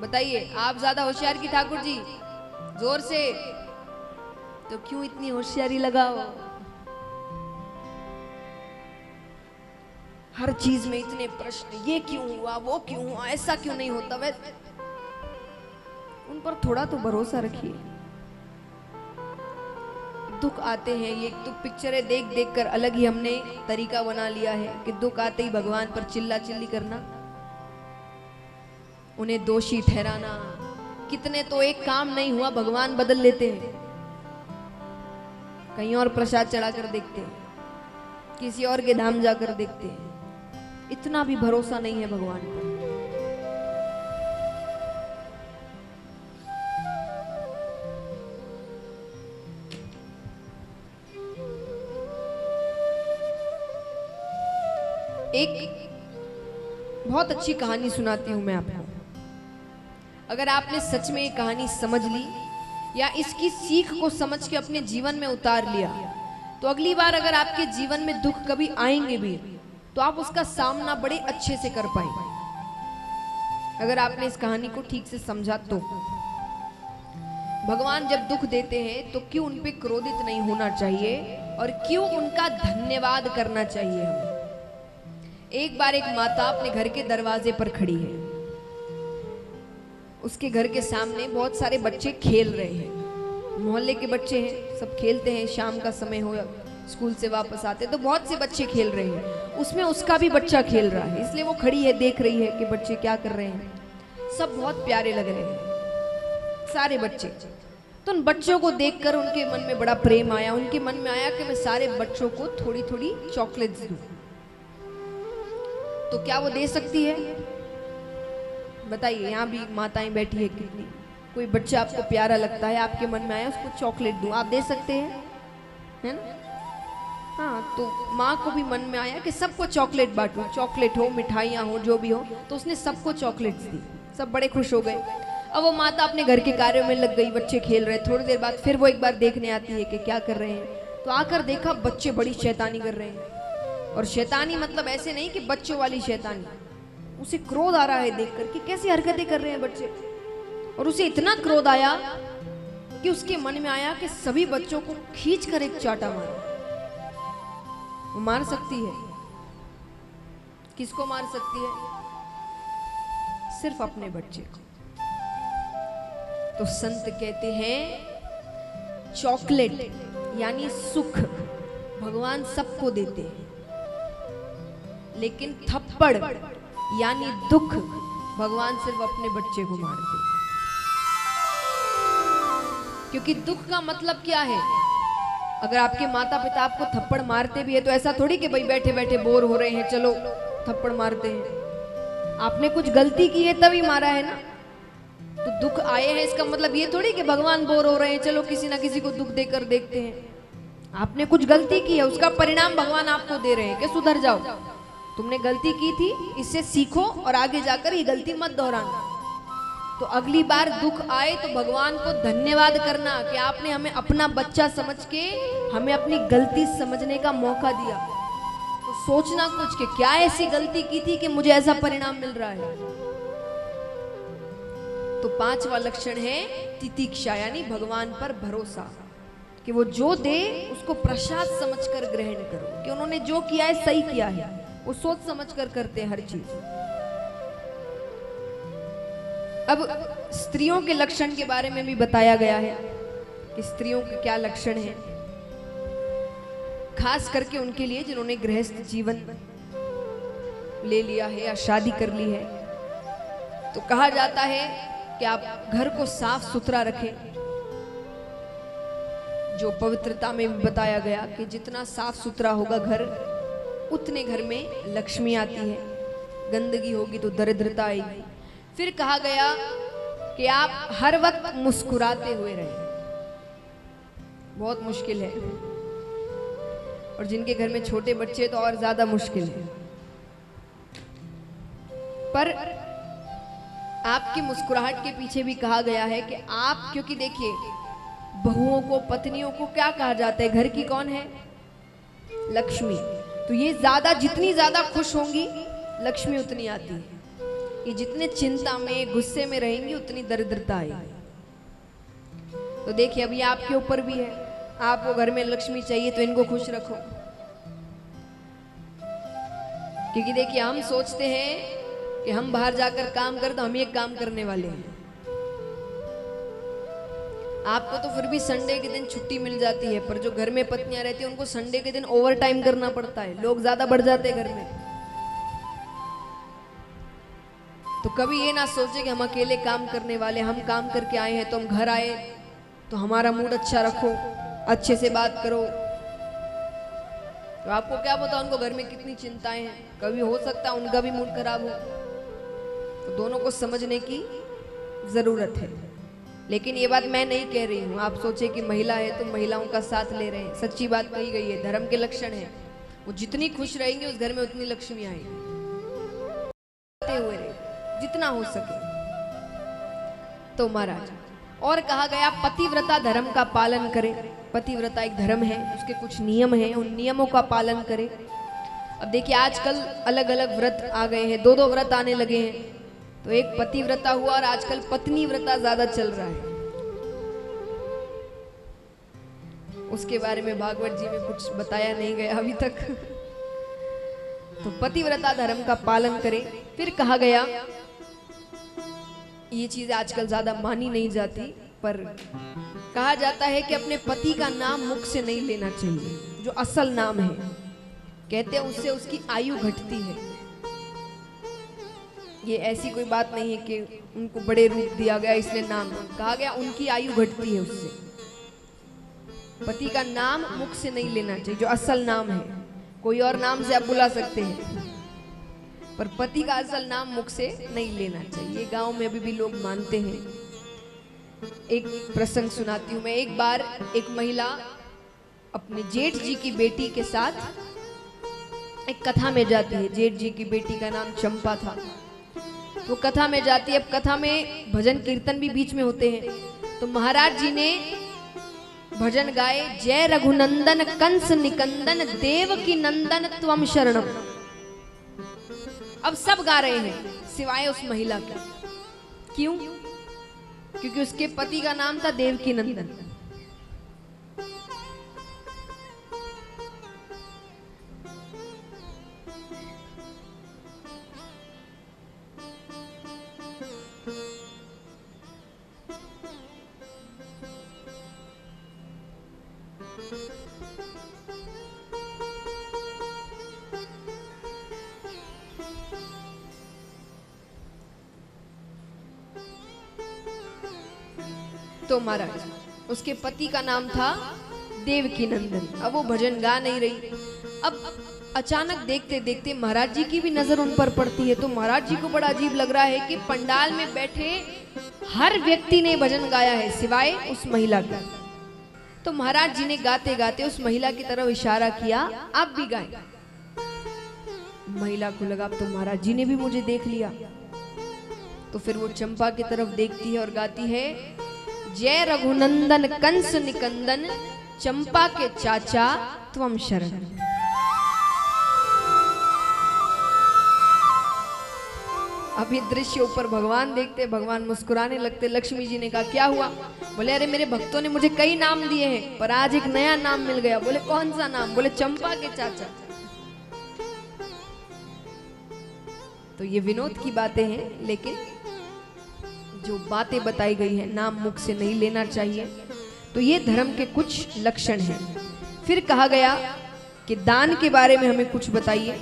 बताइए, आप ज़्यादा होशियार की ठाकुर जी? ज़ोर से। तो क्यों इतनी होशियारी लगाओ? हर चीज़ में इतने प्रश्न, ये क्यों हुआ, वो क्यों हुआ, ऐसा क्यों नहीं होता? वै उन पर थोड़ा तो भरोसा रखिए। दुख आते हैं, ये तो पिक्चरें देख देख कर अलग ही हमने तरीका बना लिया है कि दुख आते ही भगवान पर चिल्ला चिल्ली करना। उन्हें दोषी ठहराना। कितने तो एक काम नहीं हुआ, भगवान बदल लेते हैं। कहीं और प्रसाद चढ़ाकर देखते हैं, किसी और के धाम जाकर देखते हैं। इतना भी भरोसा नहीं है भगवान पर। एक बहुत अच्छी कहानी सुनाती हूँ मैं आपको। अगर आपने सच में ये कहानी समझ ली या इसकी सीख को समझ के अपने जीवन में उतार लिया तो अगली बार अगर आपके जीवन में दुख कभी आएँगे भी तो आप उसका सामना बड़े अच्छे से कर पाएँगे। अगर आपने इस कहानी को ठीक से समझा तो। भगवान जब दुख देते हैं तो क्यों उन पे क्रोधित नहीं होना चाहिए और क्यों उनका धन्यवाद करना चाहिए हमें? एक बार एक माता अपने घर के दरवाजे पर खड़ी है। उसके घर के सामने बहुत सारे बच्चे खेल रहे हैं। मोहल्ले के बच्चे हैं, सब खेलते हैं, शाम का समय हो स्कूल से वापस आते तो बहुत से बच्चे खेल रहे हैं। उसमें उसका भी बच्चा खेल रहा है, इसलिए वो खड़ी है, देख रही है कि बच्चे क्या कर रहे हैं। सब बहुत प्यारे लग रहे हैं, सारे बच्चे। तो उन बच्चों को देखकर उनके मन में बड़ा प्रेम आया, उनके मन में आया कि मैं सारे बच्चों को थोड़ी थोड़ी चॉकलेट्स दूँ। तो क्या वो दे सकती है? बताइए, यहाँ भी माताएँ बैठी है कितनी। कोई बच्चा आपको प्यारा लगता है, आपके मन में आया, उसको चॉकलेट दूँ, आप दे सकते हैं? है ना? हाँ तो माँ को भी मन में आया कि सबको चॉकलेट बांटू, चॉकलेट हो, मिठाइयाँ हो, जो भी हो तो उसने सबको चॉकलेट्स दी। सब बड़े खुश हो गए। अब वो माता अपने घर के कार्यों में लग गई, बच्चे खेल रहे, थोड़ी देर बाद फिर वो एक बार देखने आती है कि क्या कर रहे हैं। तो आकर देखा, बच्चे बड़ी शैतानी कर रहे हैं। और शैतानी मतलब ऐसे नहीं कि बच्चों वाली शैतानी। उसे क्रोध आ रहा है देखकर कि कैसी हरकतें कर रहे हैं बच्चे। और उसे इतना क्रोध आया कि उसके मन में आया कि सभी बच्चों को खींच कर एक चाटा मारा। वो मार सकती है। किसको मार सकती है? सिर्फ़ अपने बच्चे को। तो संत कहते हैं, चॉकलेट यानी सुख भगवान सबको देते हैं। लेकिन थप्पड़, यानी दुख, भगवान सिर्फ़ अपने बच्चे को मारते। क्योंकि दुख का मतलब क्या है? अगर आपके माता पिता आपको थप्पड़ मारते भी है तो ऐसा थोड़ी कि भाई बैठे बैठे बोर हो रहे हैं, चलो, थप्पड़ मारते हैं। आपने कुछ गलती की है, तभी मारा है ना? तो दुख आए हैं, इसका मतलब ये थोड़ी कि भगवान बोर हो रहे हैं, चलो, किसी ना किसी को दुख देकर देखते हैं। आपने कुछ गलती की है, उसका परिणाम भगवान आपको दे रहे हैं, कि सुधर जाओ। तुमने गलती की थी, इससे सीखो और आगे जाकर ये गलती मत दोहराना। तो अगली बार दुख आए तो भगवान को धन्यवाद करना कि आपने हमें अपना बच्चा समझ के हमें अपनी गलती समझने का मौका दिया। तो सोचना कुछ कि क्या ऐसी गलती की थी कि मुझे ऐसा परिणाम मिल रहा है। तो पांचवा लक्षण है तितीक्षा, यानी भगवान पर भरोसा, कि वो जो दे, उसको प्रसाद समझकर ग्रहण करो, कि उन्होंने जो किया है, सही किया है। वो सोच समझ कर करते हर चीज़। अब स्त्रियों के लक्षण के बारे में भी बताया गया है कि स्त्रियों के क्या लक्षण हैं। खास करके उनके लिए जिन्होंने गृहस्थ जीवन ले लिया है या शादी कर ली है। तो कहा जाता है कि आप घर को साफ़ सुथरा रखें। जो पवित्रता में भी बताया गया कि जितना साफ़ सुथरा होगा घर उतने घर में लक्ष्मी आती है। गंदगी होगी तो दरिद्रता आएगी। फिर कहा गया कि आप हर वक्त मुस्कुराते हुए रहें। बहुत मुश्किल है। और जिनके घर में छोटे बच्चे तो और ज़्यादा मुश्किल है। पर आपकी मुस्कुराहट के पीछे भी कहा गया है कि आप, क्योंकि देखिए, बहुओं को, पत्नियों को क्या कहा जाता है? घर की कौन है? लक्ष्मी। तो ये ज़्यादा, जितनी ज़्यादा खुश होंगी, लक्ष्मी उतनी आती है। ये जितने चिंता में, गुस्से में रहेंगी, उतनी दरिद्रता आएगी। तो देखिए, अभी आपके ऊपर भी है। आपको घर में लक्ष्मी चाहिए तो इनको खुश रखो। क्योंकि देखिए, हम सोचते हैं कि हम बाहर जाकर काम कर तो हम एक काम करने वाले हैं। आपको तो फिर भी संडे के दिन छुट्टी मिल जाती है, पर जो घर में पत्नियाँ रहती हैं, उनको संडे के दिन ओवर टाइम करना पड़ता है। लोग ज़्यादा बढ़ जाते हैं घर में। तो कभी ये ना सोचे कि हम अकेले काम करने वाले, हम काम करके आए हैं तो हम घर आए तो हमारा मूड अच्छा रखो, अच्छे से बात करो। तो आपको क्या पता उनको घर में कितनी चिंताएँ हैं? कभी हो सकता है उनका भी मूड खराब हो। तो दोनों को समझने की ज़रूरत है। लेकिन ये बात मैं नहीं कह रही हूँ। आप सोचे कि महिला है तो महिलाओं का साथ ले रहे हैं। सच्ची बात कही गई है, धर्म के लक्षण है। वो जितनी खुश रहेंगे, उस घर में उतनी लक्ष्मी आएगी। हुए जितना हो सके। तो महाराज, और कहा गया, पतिव्रता धर्म का पालन करें। पतिव्रता एक धर्म है, उसके कुछ नियम हैं, उन नियमों का पालन करे। अब देखिए, आजकल अलग अलग व्रत आ गए हैं दो दो व्रत आने लगे हैं। तो एक पतिव्रता हुआ और आजकल पत्नी व्रता ज़्यादा चल रहा है। उसके बारे में भागवत जी में कुछ बताया नहीं गया अभी तक। तो पतिव्रता धर्म का पालन करें, फिर कहा गया, ये चीज़ आजकल ज़्यादा मानी नहीं जाती, पर कहा जाता है कि अपने पति का नाम मुख से नहीं लेना चाहिए, जो असल नाम है। कहते हैं उससे उसकी आयु घटती है। ये ऐसी कोई बात नहीं है कि उनको बड़े रूप दिया गया, इसलिए नाम कहा गया, उनकी आयु घटती है उससे। पति का नाम मुख से नहीं लेना चाहिए, जो असल नाम है। कोई और नाम से आप बुला सकते हैं, पर पति का असल नाम मुख से नहीं लेना चाहिए। गाँव में अभी भी लोग मानते हैं। एक प्रसंग सुनाती हूँ मैं। एक बार एक महिला अपने जेठ जी की बेटी के साथ एक कथा में जाती है। जेठ जी की बेटी का नाम चंपा था। तो कथा में जाती है। अब कथा में भजन कीर्तन भी बीच में होते हैं। तो महाराज जी ने भजन गाए, जय रघुनंदन कंस निकंदन, देव की नंदन त्वम शरणम। अब सब गा रहे हैं, सिवाय उस महिला के। क्यों? क्योंकि उसके पति का नाम था देवकी नंदन तो महाराज उसके पति का नाम था देवकी नंदन अब वो भजन गा नहीं रही। अब अचानक देखते देखते महाराज जी की भी नज़र उन पर पड़ती है। तो महाराज जी को बड़ा अजीब लग रहा है कि पंडाल में बैठे हर व्यक्ति ने भजन गाया है, सिवाय उस महिला का। तो महाराज जी ने गाते गाते उस महिला की तरफ़ इशारा किया, आप भी गाएँ। महिला को लगा तो महाराज जी ने भी मुझे देख लिया। तो फिर वो चंपा की तरफ़ देखती है और गाती है जय रघुनंदन कंस निकंदन, चंपा के चाचा त्वम शरण। अभी दृश्य ऊपर भगवान देखते, भगवान मुस्कुराने लगते, लक्ष्मी जी ने कहा, क्या हुआ? बोले, अरे, मेरे भक्तों ने मुझे कई नाम दिए हैं, पर आज एक नया नाम मिल गया। बोले, कौन सा नाम? बोले, चंपा के चाचा। तो ये विनोद की बातें हैं, लेकिन जो बातें बताई गई हैं, नाम मुख से नहीं लेना चाहिए। तो ये धर्म के कुछ लक्षण हैं। फिर कहा गया कि दान के बारे में हमें कुछ बताइए।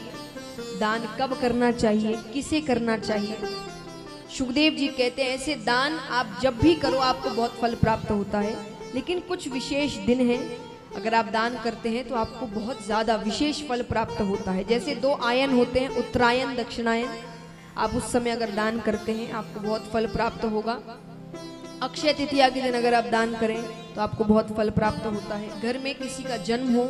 दान कब करना चाहिए, किसे करना चाहिए? सुखदेव जी कहते हैं, ऐसे दान आप जब भी करो, आपको बहुत फल प्राप्त होता है। लेकिन कुछ विशेष दिन हैं, अगर आप दान करते हैं तो आपको बहुत ज़्यादा विशेष फल प्राप्त होता है। जैसे दो आयन होते हैं उत्तरायण दक्षिणायन। आप उस समय अगर दान करते हैं, आपको बहुत फल प्राप्त होगा। अक्षय तृतीया के दिन अगर आप दान करें तो आपको बहुत फल प्राप्त होता है। घर में किसी का जन्म हो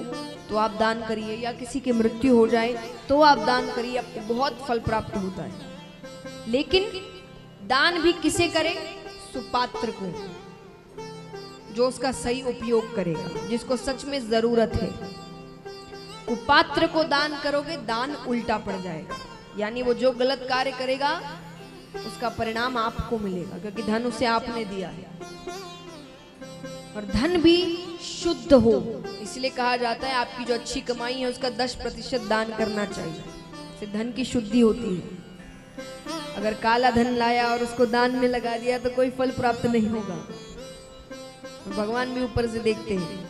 तो आप दान करिए, या किसी की मृत्यु हो जाए तो आप दान करिए, आपको बहुत फल प्राप्त होता है। लेकिन दान भी किसे करें? सुपात्र को, जो उसका सही उपयोग करेगा, जिसको सच में ज़रूरत है। कुपात्र को दान करोगे, दान उल्टा पड़ जाएगा। यानी वो जो गलत कार्य करेगा, उसका परिणाम आपको मिलेगा, क्योंकि धन उसे आपने दिया है। और धन भी शुद्ध हो, इसलिए कहा जाता है आपकी जो अच्छी कमाई है, उसका दस प्रतिशत दान करना चाहिए। इससे धन की शुद्धि होती है। अगर काला धन लाया और उसको दान में लगा दिया तो कोई फल प्राप्त नहीं होगा। तो भगवान भी ऊपर से देखते हैं।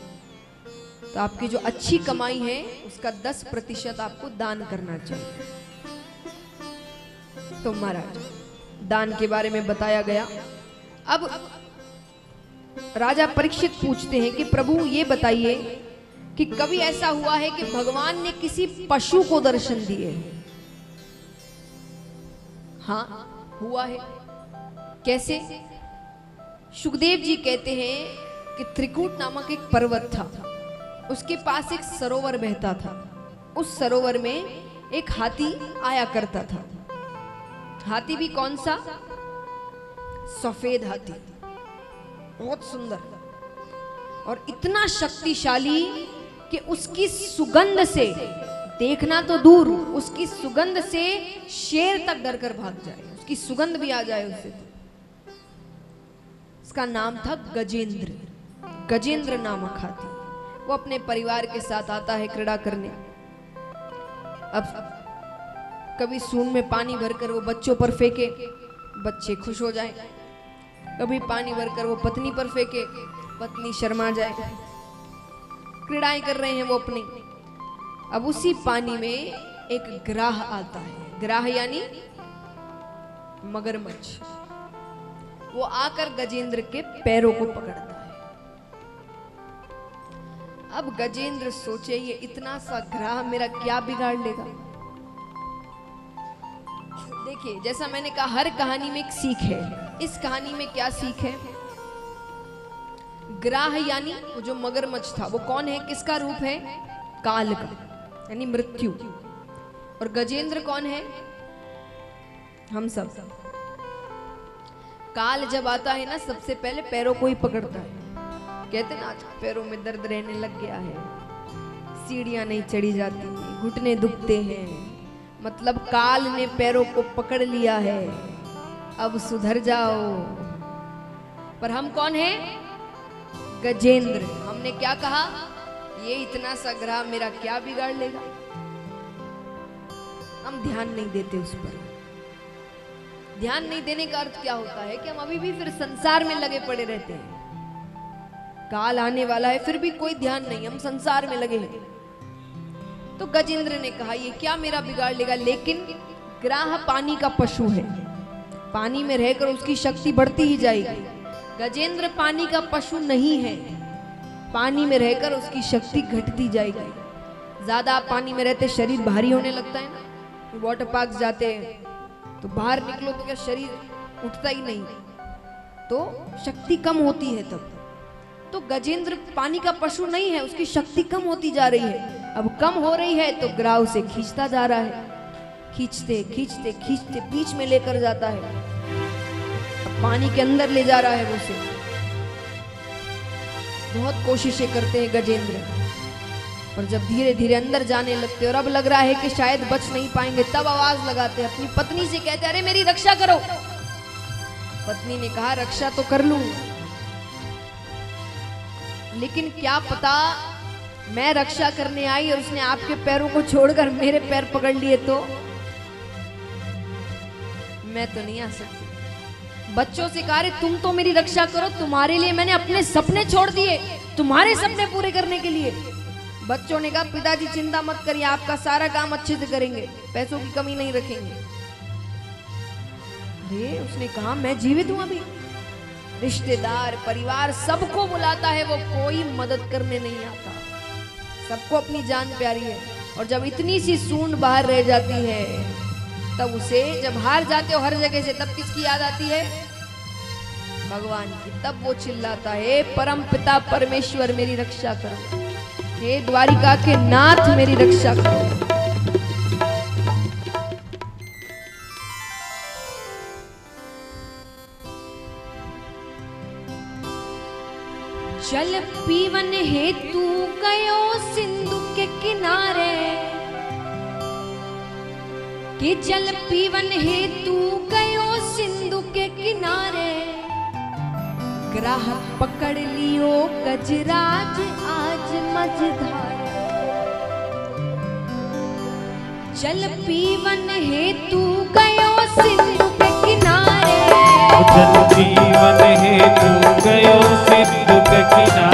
तो आपकी जो अच्छी कमाई है, उसका दस प्रतिशत आपको दान करना चाहिए। तो महाराज दान के बारे में बताया गया। अब राजा परीक्षित पूछते हैं कि प्रभु, ये बताइए कि कभी ऐसा हुआ है कि भगवान ने किसी पशु को दर्शन दिए? हाँ हुआ है। कैसे? सुखदेव जी कहते हैं कि त्रिकूट नामक एक पर्वत था। उसके पास एक सरोवर बहता था। उस सरोवर में एक हाथी आया करता था। हाथी भी कौन सा? सफ़ेद हाथी। बहुत सुंदर। और इतना शक्तिशाली कि उसकी सुगंध से, देखना तो दूर, उसकी सुगंध से शेर तक डर कर भाग जाए। उसकी सुगंध भी आ जाए उससे उसका नाम था गजेंद्र। गजेंद्र नामक हाथी। वो अपने परिवार के साथ आता है क्रीड़ा करने। अब कभी सून में पानी भरकर वो बच्चों पर फेंके, बच्चे खुश हो जाए। कभी पानी भरकर वो पत्नी पर फेंके, पत्नी शर्मा जाए। क्रीड़ाएँ कर रहे हैं वो अपनी। अब उसी पानी में एक ग्राह आता है। ग्राह यानी मगरमच्छ। वो आकर गजेंद्र के पैरों को पकड़ता है। अब गजेंद्र सोचे, ये इतना सा ग्राह मेरा क्या बिगाड़ लेगा? देखिए, जैसा मैंने कहा, हर कहानी में एक सीख है। इस कहानी में क्या सीख है? ग्राह यानी वो जो मगरमच्छ था, वो कौन है? किसका रूप है? काल का, यानी मृत्यु। और गजेंद्र कौन है? हम सब। काल जब आता है ना, सबसे पहले पैरों को ही पकड़ता है। कहते ना, आज पैरों में दर्द रहने लग गया है। सीढ़ियाँ नहीं चढ़ी जाती घुटने दुखते हैं। मतलब काल ने पैरों को पकड़ लिया है। अब सुधर जाओ। पर हम कौन है? गजेंद्र। हमने क्या कहा? ये इतना सा ग्रह मेरा क्या बिगाड़ लेगा? हम ध्यान नहीं देते उस पर। ध्यान नहीं देने का अर्थ क्या होता है कि हम अभी भी फिर संसार में लगे पड़े रहते हैं। काल आने वाला है, फिर भी कोई ध्यान नहीं। हम संसार में लगे हैं। तो गजेंद्र ने कहा, ये क्या मेरा बिगाड़ लेगा? लेकिन ग्राह पानी का पशु है। पानी में रहकर उसकी शक्ति बढ़ती ही जाएगी। गजेंद्र, पानी का पशु नहीं है। पानी में रहकर उसकी शक्ति घटती जाएगी। ज़्यादा आप पानी में रहते, शरीर भारी होने लगता है ना। वाटर पार्क जाते हैं तो बाहर निकलो तो क्या शरीर उठता ही नहीं? तो शक्ति कम होती है तब। तो गजेंद्र, पानी का पशु नहीं है, उसकी शक्ति कम होती जा रही है। अब कम हो रही है तो ग्राह उसे खींचता जा रहा है। खींचते खींचते खींचते बीच में लेकर जाता है। अब पानी के अंदर ले जा रहा है उसे। बहुत कोशिशें करते हैं गजेंद्र। और जब धीरे धीरे अंदर जाने लगते और अब लग रहा है कि शायद बच नहीं पाएँगे, तब आवाज़ लगाते अपनी पत्नी से कहते अरे मेरी रक्षा करो। पत्नी ने कहा, रक्षा तो कर लूँ। लेकिन क्या पता मैं रक्षा करने आई और उसने आपके पैरों को छोड़कर मेरे पैर पकड़ लिए तो? मैं तो नहीं आ सकती। बच्चों से कहा "अरे तुम तो मेरी रक्षा करो। तुम्हारे लिए मैंने अपने सपने छोड़ दिए, तुम्हारे सपने पूरे करने के लिए। बच्चों ने कहा, पिताजी, चिंता मत करिए, आपका सारा काम अच्छे से करेंगे। पैसों की कमी नहीं रखेंगे। अरे, उसने कहा, मैं जीवित हूँ अभी। रिश्तेदार, परिवार सबको बुलाता है, वो कोई मदद करने नहीं आता। सबको अपनी जान प्यारी है। और जब इतनी सी सूंड बाहर रह जाती है, तब उसे जब हार जाते हो हर जगह से, तब किसकी याद आती है? भगवान की। तब वो चिल्लाता है, परम पिता परमेश्वर मेरी रक्षा करो। हे द्वारिका के नाथ मेरी रक्षा करो। जल पीवन हेतु गयो सिंधु के किनारे। कि जल पीवन हेतु गयो सिंधु के किनारे। ग्राहक पकड़ लियो गजराज आज मझधार। जल पीवन हेतु गयो सिंधु के किनारे। जल जीवन हेतु सिंधु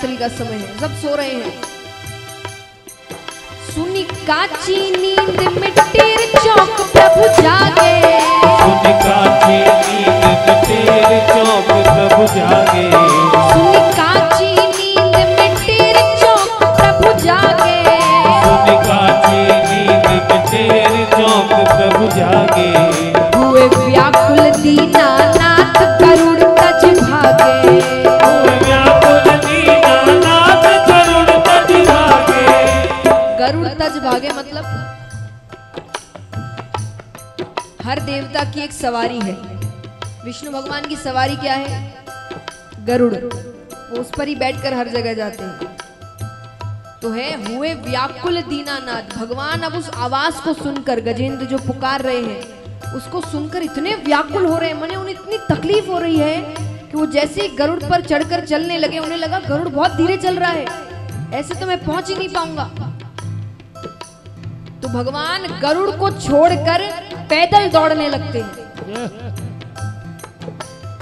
रात्रि का समय है। सब सो रहे हैं। सुनी काची नींद मिट्टी चौक प्रभु जागे सुनी काची मतलब हर देवता की एक सवारी है। विष्णु भगवान की सवारी क्या है? गरुड़। वो उस पर ही बैठकर हर जगह जाते हैं। तो है, हुए व्याकुल दीनानाथ। भगवान अब उस आवाज़ को सुनकर, गजेंद्र जो पुकार रहे हैं, उसको सुनकर इतने व्याकुल हो रहे हैं, मने उन्हें इतनी तकलीफ़ हो रही है कि वो जैसे ही गरुड़ पर चढ़कर चलने लगे, उन्हें लगा गरुड़ बहुत धीरे चल रहा है। ऐसे तो मैं पहुँच ही नहीं पाऊँगा। भगवान गरुड़ को छोड़कर पैदल दौड़ने लगते हैं।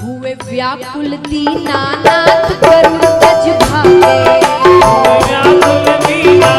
हुए व्याकुल दीनानाथ गरुड़ तज भागे। व्याकुल दीना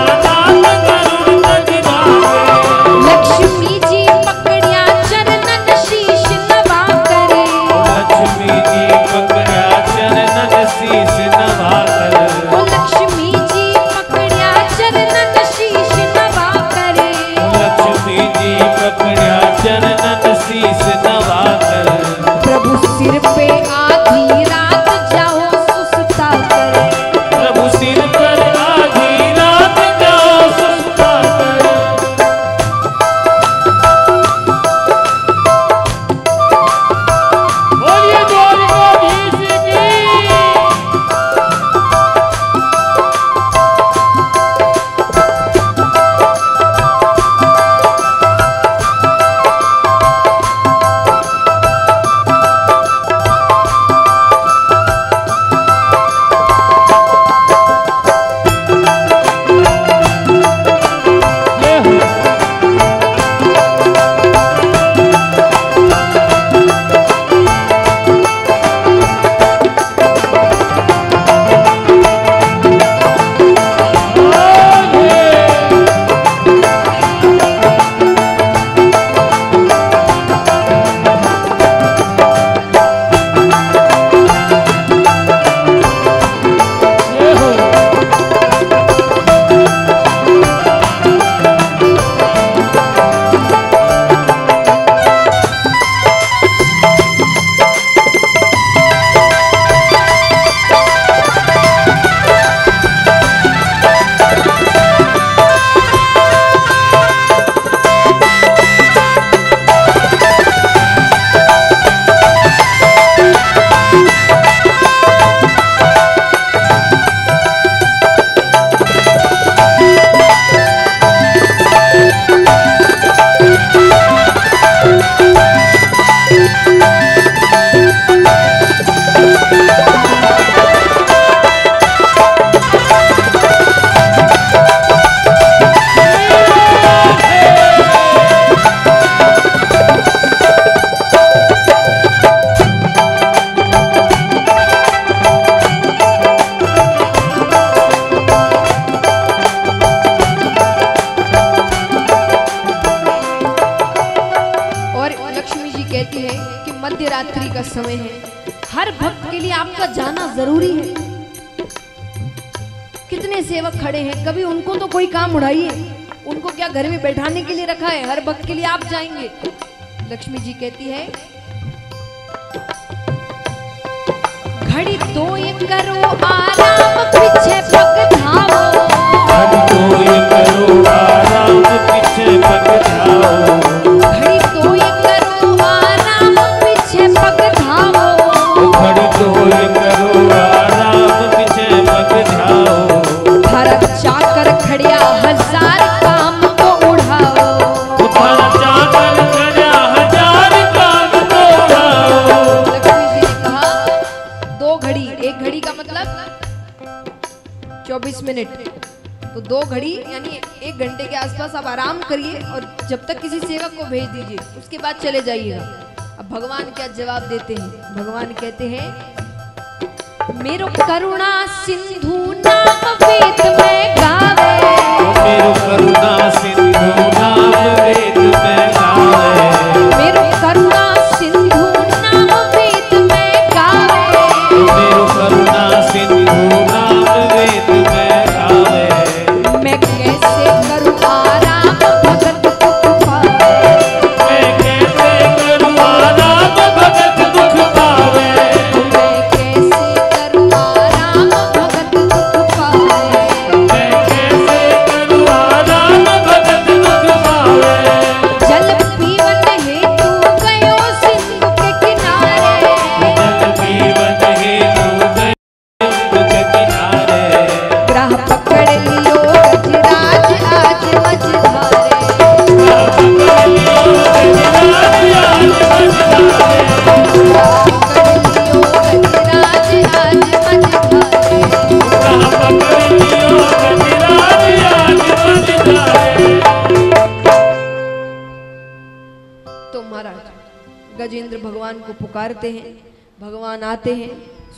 जवाब देते हैं। भगवान कहते हैं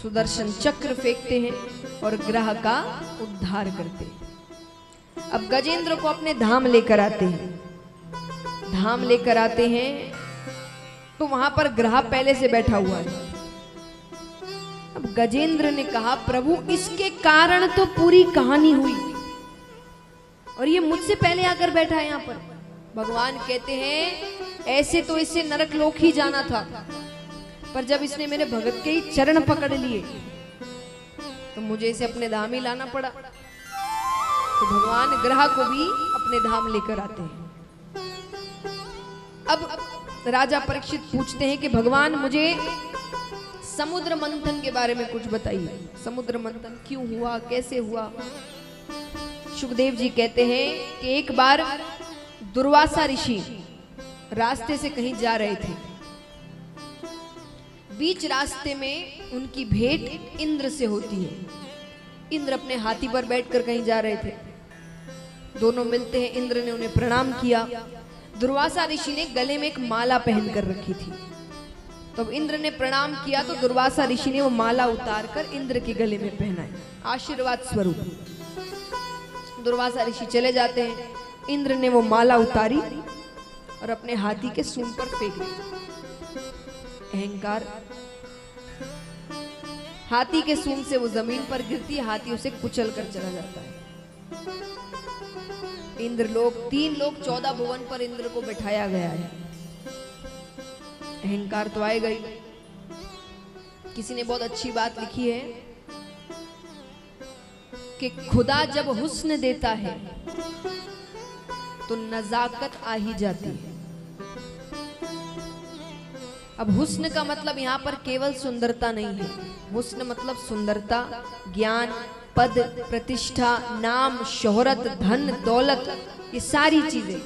सुदर्शन चक्र फेंकते हैं और ग्रह का उद्धार करते हैं। अब गजेंद्र को अपने धाम लेकर आते हैं। धाम लेकर आते हैं तो वहाँ पर ग्रह पहले से बैठा हुआ है। अब गजेंद्र ने कहा, प्रभु, इसके कारण तो पूरी कहानी हुई। और ये मुझसे पहले आकर बैठा है यहाँ पर। भगवान कहते हैं, ऐसे तो इससे नरक लोक ही जाना था। पर जब इसने मेरे भगत के ही चरण पकड़ लिए तो मुझे इसे अपने धाम ही लाना पड़ा। तो भगवान ग्रह को भी अपने धाम लेकर आते हैं। अब राजा परीक्षित पूछते हैं कि भगवान, मुझे समुद्र मंथन के बारे में कुछ बताइए। समुद्र मंथन क्यों हुआ? कैसे हुआ? सुखदेव जी कहते हैं कि एक बार दुर्वासा ऋषि रास्ते से कहीं जा रहे थे। बीच रास्ते में उनकी भेंट इंद्र से होती है। इंद्र अपने हाथी पर बैठकर कहीं जा रहे थे। दोनों मिलते हैं, इंद्र ने उन्हें प्रणाम किया। दुर्वासा ऋषि ने गले में एक माला पहन कर रखी थी। तब तो इंद्र ने प्रणाम किया तो दुर्वासा ऋषि ने वो माला उतार कर इंद्र के गले में पहनाई आशीर्वाद स्वरूप। दुर्वासा ऋषि चले जाते हैं। इंद्र ने वो माला उतारी और अपने हाथी के सूंड पर फेंक दी अहंकार। हाथी के सूंड से वो ज़मीन पर गिरती है, हाथी उसे कुचल कर चला जाता है। इंद्र लोग, तीन लोग चौदह भुवन पर इंद्र को बैठाया गया है। अहंकार तो आए गई किसी ने बहुत अच्छी बात लिखी है कि खुदा जब हुस्न देता है तो नजाकत आ ही जाती है। अब हुस्न का मतलब यहाँ पर केवल सुंदरता नहीं है। हुस्न मतलब सुंदरता, ज्ञान, पद, प्रतिष्ठा, नाम, शोहरत, धन, दौलत, ये सारी चीज़ें।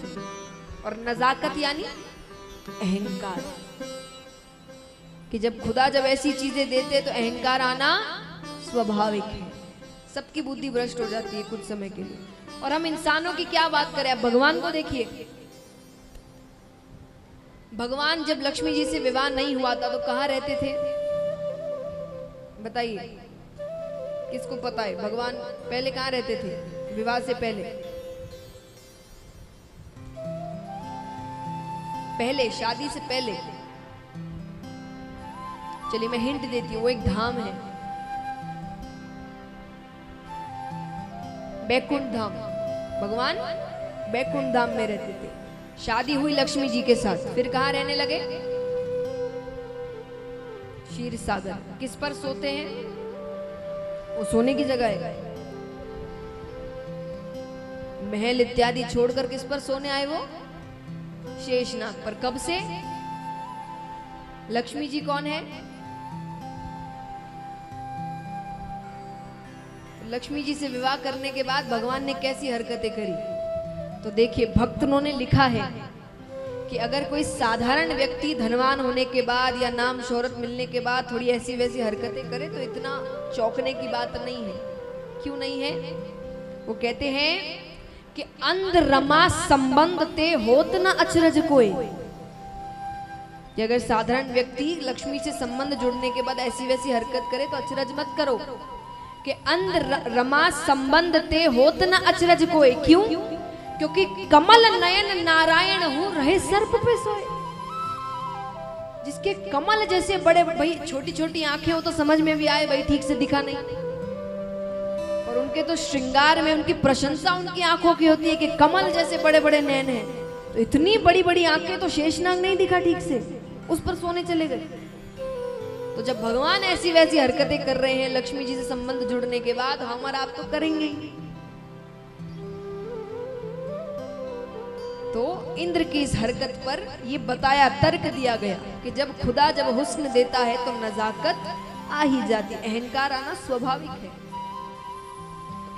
और नजाकत यानी अहंकार। कि जब खुदा जब ऐसी चीज़ें देते तो अहंकार आना स्वाभाविक है। सबकी बुद्धि भ्रष्ट हो जाती है कुछ समय के लिए। और हम इंसानों की क्या बात करें? अब भगवान को देखिए। भगवान जब लक्ष्मी जी से विवाह नहीं हुआ था तो कहाँ रहते थे? बताइए। किसको पता है? भगवान पहले कहाँ रहते थे? विवाह से पहले। पहले, शादी से पहले। चलिए, मैं हिंट देती हूँ, वो एक धाम है। बैकुंठ धाम। भगवान बैकुंठ धाम में रहते थे। शादी हुई लक्ष्मी जी के साथ। फिर कहा रहने लगे? क्षीर सागर। किस पर सोते हैं? वो सोने की जगह है। महल इत्यादि छोड़कर किस पर सोने आए वो? शेषनाग पर। कब से? लक्ष्मी जी कौन है? लक्ष्मी जी से विवाह करने के बाद भगवान ने कैसी हरकतें करी? तो देखिए, भक्तों ने लिखा है कि अगर कोई साधारण व्यक्ति धनवान होने के बाद या नाम शोहरत मिलने के बाद थोड़ी ऐसी वैसी हरकतें करे तो इतना चौंकने की बात नहीं है। क्यों नहीं है? वो कहते हैं कि अंध रमा संबंध ते होत अचरज कोई। कि अगर साधारण व्यक्ति लक्ष्मी से संबंध जुड़ने के बाद ऐसी वैसी हरकत करे तो अचरज मत करो। कि अंध रमा संबंध ते होत न अचरज कोई। क्यों? क्योंकि कमल नयन नारायण हूँ, रहे सर्प पे सोए। जिसके कमल जैसे बड़े भाई छोटी छोटी आँखें हो तो समझ में भी आए, भाई ठीक से दिखा नहीं। और उनके तो श्रृंगार में उनकी प्रशंसा उनकी आँखों की होती है कि कमल जैसे बड़े बड़े नैन हैं। तो इतनी बड़ी बड़ी आँखें तो शेषनाग नहीं दिखा ठीक से। उस पर सोने चले गए। तो जब भगवान ऐसी वैसी हरकतें कर रहे हैं, लक्ष्मी जी से संबंध जुड़ने के बाद, हम और आप तो करेंगे ही। तो इंद्र की इस हरकत पर ये बताया, तर्क दिया गया कि जब खुदा जब हुस्न देता है तो नजाकत आ ही जाती अहंकार आना स्वाभाविक है।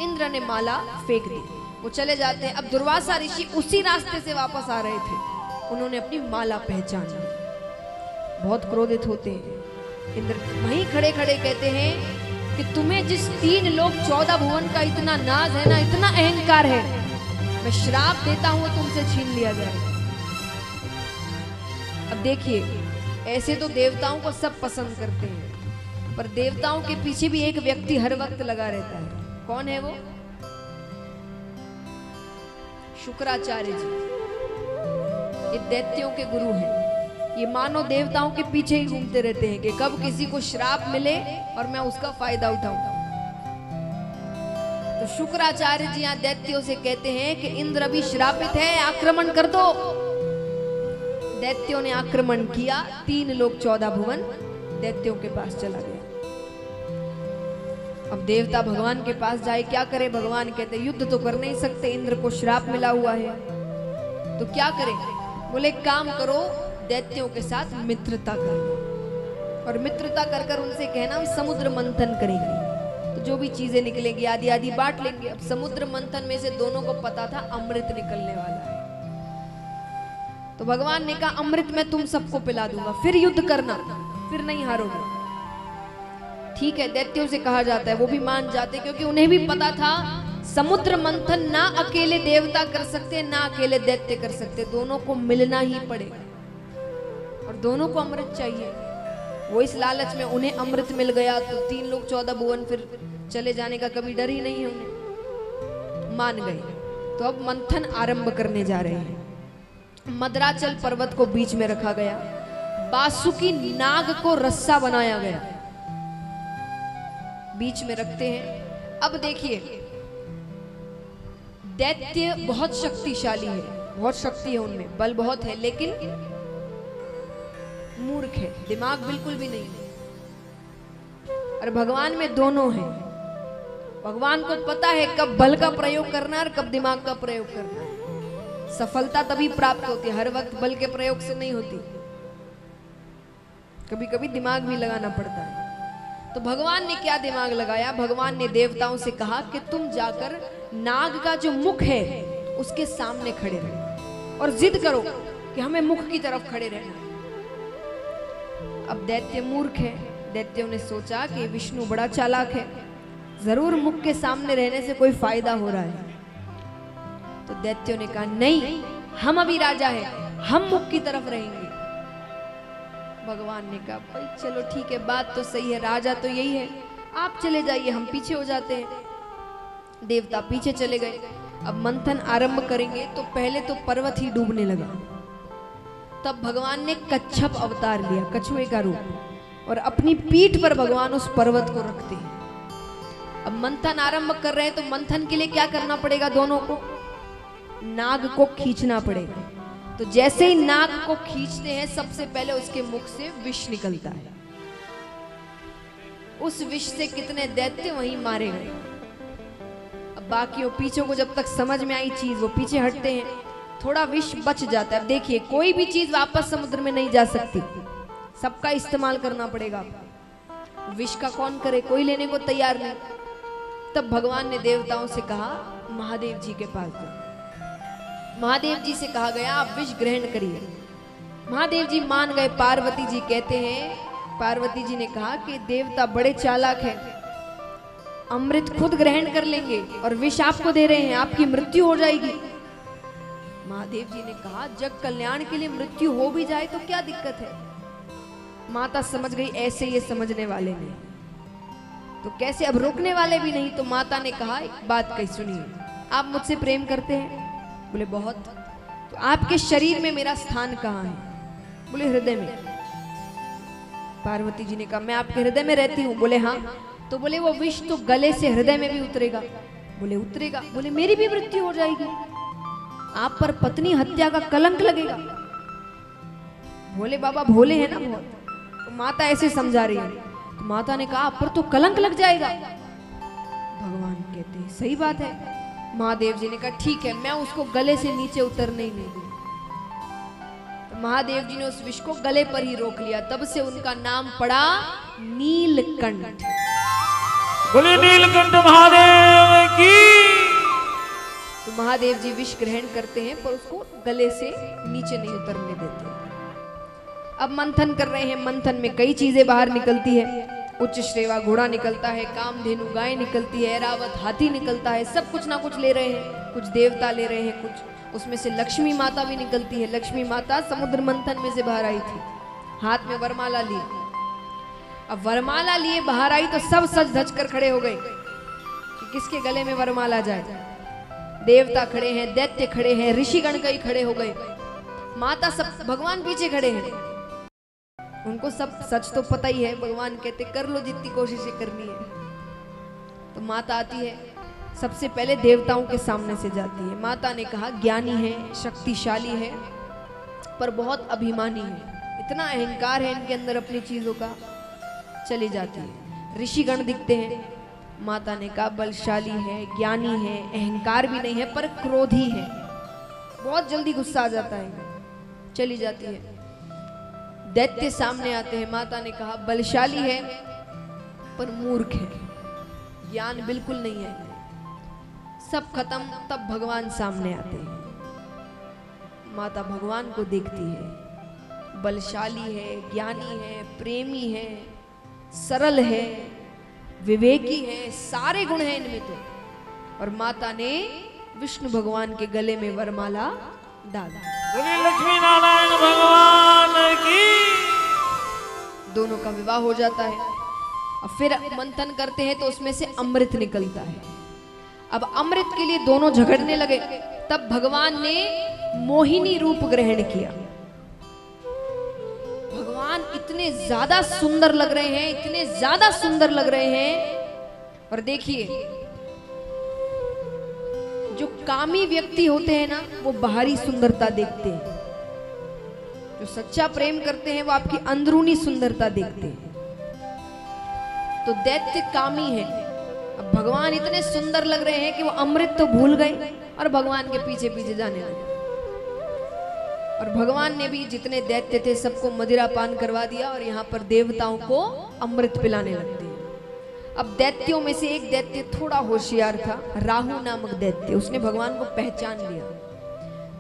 इंद्र ने माला फेंक दी। वो चले जाते हैं। अब दुर्वासा ऋषि उसी रास्ते से वापस आ रहे थे। उन्होंने अपनी माला पहचान ली। बहुत क्रोधित होते हैं। इंद्र वहीं खड़े खड़े कहते हैं कि तुम्हें जिस तीन लोग चौदह भुवन का इतना नाज है ना, इतना अहंकार है। मैं श्राप देता हूँ तुमसे छीन लिया जाए। अब देखिए, ऐसे तो देवताओं को सब पसंद करते हैं, पर देवताओं के पीछे भी एक व्यक्ति हर वक्त लगा रहता है। कौन है वो? शुक्राचार्य जी। ये दैत्यों के गुरु हैं। ये मानो देवताओं के पीछे ही घूमते रहते हैं कि कब किसी को श्राप मिले और मैं उसका फ़ायदा उठाऊं। शुक्राचार्य जी यहाँ दैत्यों से कहते हैं कि इंद्र अभी श्रापित है, आक्रमण कर दो। दैत्यों ने आक्रमण किया, तीन लोग चौदह भुवन दैत्यों के पास चला गया। अब देवता भगवान के पास जाए, क्या करे? भगवान कहते, युद्ध तो कर नहीं सकते, इंद्र को श्राप मिला हुआ है। तो क्या करे? बोले, काम करो, दैत्यों के साथ मित्रता कर और मित्रता कर कर उनसे कहना समुद्र मंथन करेंगे। तो जो भी चीज़ें निकलेंगी आदि आदि बांट लेंगे। अब समुद्र मंथन में से दोनों को पता था अमृत निकलने वाला है। तो भगवान ने कहा, अमृत मैं तुम सबको पिला दूँगा। फिर युद्ध करना, फिर नहीं हारोगे। ठीक है, दैत्यों से कहा जाता है, वो भी मान जाते क्योंकि उन्हें भी पता था, समुद्र मंथन ना अकेले देवता कर सकते, ना अकेले दैत्य कर सकते, दोनों को मिलना ही पड़ेगा। और दोनों को अमृत चाहिए। वो इस लालच में, उन्हें अमृत मिल गया तो तीन लोग, चौदह भुवन, फिर चले जाने का कभी डर ही नहीं है उन्हें। मान गए। तो अब मंथन आरंभ करने जा रहे हैं। मदराचल पर्वत को बीच में रखा गया। बासुकी नाग को रस्सा बनाया गया। बीच में रखते हैं। अब देखिए। दैत्य बहुत शक्तिशाली है। बहुत शक्ति है उनमें। बल बहुत है, लेकिन मूर्ख है। दिमाग बिल्कुल भी नहीं है। और भगवान में दोनों हैं। भगवान को पता है कब बल का प्रयोग करना है और कब दिमाग का प्रयोग करना। है सफलता तभी प्राप्त होती है, हर वक्त बल के प्रयोग से नहीं होती। कभी कभी दिमाग भी लगाना पड़ता है। तो भगवान ने क्या दिमाग लगाया? भगवान ने देवताओं से कहा कि तुम जाकर नाग का जो मुख है, उसके सामने खड़े रहो और जिद करो कि हमें मुख की तरफ़ खड़े रहना। अब दैत्य मूर्ख है। दैत्यों ने सोचा कि विष्णु बड़ा चालाक है। ज़रूर मुख के सामने रहने से कोई फ़ायदा हो रहा है। तो दैत्यों ने कहा, नहीं, हम अभी राजा हैं, हम मुख की तरफ़ रहेंगे। भगवान ने कहा, भाई, चलो ठीक है, बात तो सही है, राजा तो यही है। आप चले जाइए, हम पीछे हो जाते हैं। देवता पीछे चले गए। अब मंथन आरंभ करेंगे तो पहले तो पर्वत ही डूबने लगा। तब भगवान ने कच्छप अवतार लिया, कछुए का रूप, और अपनी पीठ पर भगवान उस पर्वत को रखते हैं। अब मंथन आरंभ कर रहे हैं तो मंथन के लिए क्या करना पड़ेगा दोनों को? नाग को खींचना पड़ेगा। तो जैसे ही नाग को खींचते हैं, सबसे पहले उसके मुख से विष निकलता है। उस विष से कितने दैत्य वहीं मारे गए। अब बाकियों पीछे को जब तक समझ में आई चीज़, वो पीछे हटते हैं। थोड़ा विष बच जाता है। अब देखिए, कोई भी चीज़ वापस समुद्र में नहीं जा सकती। सबका इस्तेमाल करना पड़ेगा। विष का कौन करे? कोई लेने को तैयार नहीं। तब भगवान ने देवताओं से कहा, महादेव जी के पास जाओ। महादेव जी से कहा गया, आप विष ग्रहण करिए। महादेव जी मान गए, पार्वती जी कहते हैं, पार्वती जी ने कहा कि देवता बड़े चालाक हैं। अमृत खुद ग्रहण कर लेंगे और विष आपको दे रहे हैं, आपकी मृत्यु हो जाएगी। महादेव जी ने कहा, जग कल्याण के लिए मृत्यु हो भी जाए तो क्या दिक्कत है? माता समझ गई, ऐसे ये समझने वाले नहीं। तो कैसे अब रोकने वाले भी नहीं? तो माता ने कहा, एक बात कही, सुनिए। आप मुझसे प्रेम करते हैं? बोले, बहुत। तो आपके शरीर में मेरा स्थान कहाँ है? बोले, हृदय में। पार्वती जी ने कहा, मैं आपके हृदय में रहती हूँ। बोले हाँ। तो बोले, वो विष तो गले से हृदय में भी उतरेगा। बोले उतरेगा। बोले, मेरी भी मृत्यु हो जाएगी। आप पर पत्नी हत्या का कलंक लगेगा। भोले बाबा भोले हैं ना बहुत। तो माता ऐसे समझा रही है। माता ने कहा पर तो कलंक लग जाएगा। भगवान कहते हैं सही बात है। महादेव जी ने कहा ठीक है मैं उसको गले से नीचे उतरने ही नहीं दूँगी तो महादेव जी ने उस विष को गले पर ही रोक लिया। तब से उनका नाम पड़ा नीलकंठ। बोले नीलकंठ महादेव की। तो महादेव जी विष ग्रहण करते हैं पर उसको गले से नीचे नहीं उतरने देते। अब मंथन कर रहे हैं, मंथन में कई चीज़ें बाहर निकलती है। उच्च श्रेवा घोड़ा निकलता है, कामधेनु गाय निकलती है, ऐरावत हाथी निकलता है, सब कुछ ना कुछ ले रहे हैं, कुछ देवता ले रहे हैं, कुछ उसमें से लक्ष्मी माता भी निकलती है। लक्ष्मी माता समुद्र मंथन में से बाहर आई थी। हाथ में वरमाला ली। अब वरमाला लिए बाहर आई तो सब सच धज कर खड़े हो गए कि किसके गले में वरमाला जाए? देवता खड़े हैं, दैत्य खड़े हैं, ऋषिगण कई खड़े हो गए। माता सब भगवान पीछे खड़े हैं। उनको सब सच तो पता ही है, भगवान कहते, कर लो जितनी कोशिशें करनी है। तो माता आती है, सबसे पहले देवताओं के सामने से जाती है। माता ने कहा, ज्ञानी है, शक्तिशाली है, पर बहुत अभिमानी है। इतना अहंकार है इनके अंदर अपनी चीज़ों का। चली जाती है। ऋषिगण दिखते हैं। माता ने कहा, बलशाली है, ज्ञानी है, अहंकार भी नहीं है, पर क्रोधी है। बहुत जल्दी गुस्सा आ जाता है। चली जाती है। दैत्य सामने आते हैं। माता ने कहा, बलशाली है, पर मूर्ख है। ज्ञान बिल्कुल नहीं है। सब खत्म, तब भगवान सामने आते हैं। माता भगवान को देखती है। बलशाली है, ज्ञानी है, प्रेमी है, सरल है, विवेकी है, सारे गुण हैं इनमें तो। और माता ने विष्णु भगवान के गले में वरमाला डाला। बोले लक्ष्मी नारायण भगवान की। दोनों का विवाह हो जाता है। अब फिर मंथन करते हैं तो उसमें से अमृत निकलता है। अब अमृत के लिए दोनों झगड़ने लगे, तब भगवान ने मोहिनी रूप ग्रहण किया। भगवान इतने ज़्यादा सुंदर लग रहे हैं, इतने ज़्यादा सुंदर लग रहे हैं। और देखिए जो कामी व्यक्ति होते हैं ना, वो बाहरी सुंदरता देखते हैं। जो सच्चा प्रेम करते हैं, वो आपकी अंदरूनी सुंदरता देखते हैं। तो दैत्य कामी है। अब भगवान इतने सुंदर लग रहे हैं कि वो अमृत तो भूल गए और भगवान के पीछे पीछे जाने लगे। और भगवान ने भी जितने दैत्य थे, सबको मदिरा पान करवा दिया और यहाँ पर देवताओं को अमृत पिलाने लगते अब दैत्यों में से एक दैत्य थोड़ा होशियार था, राहु नामक दैत्य। उसने भगवान को पहचान लिया।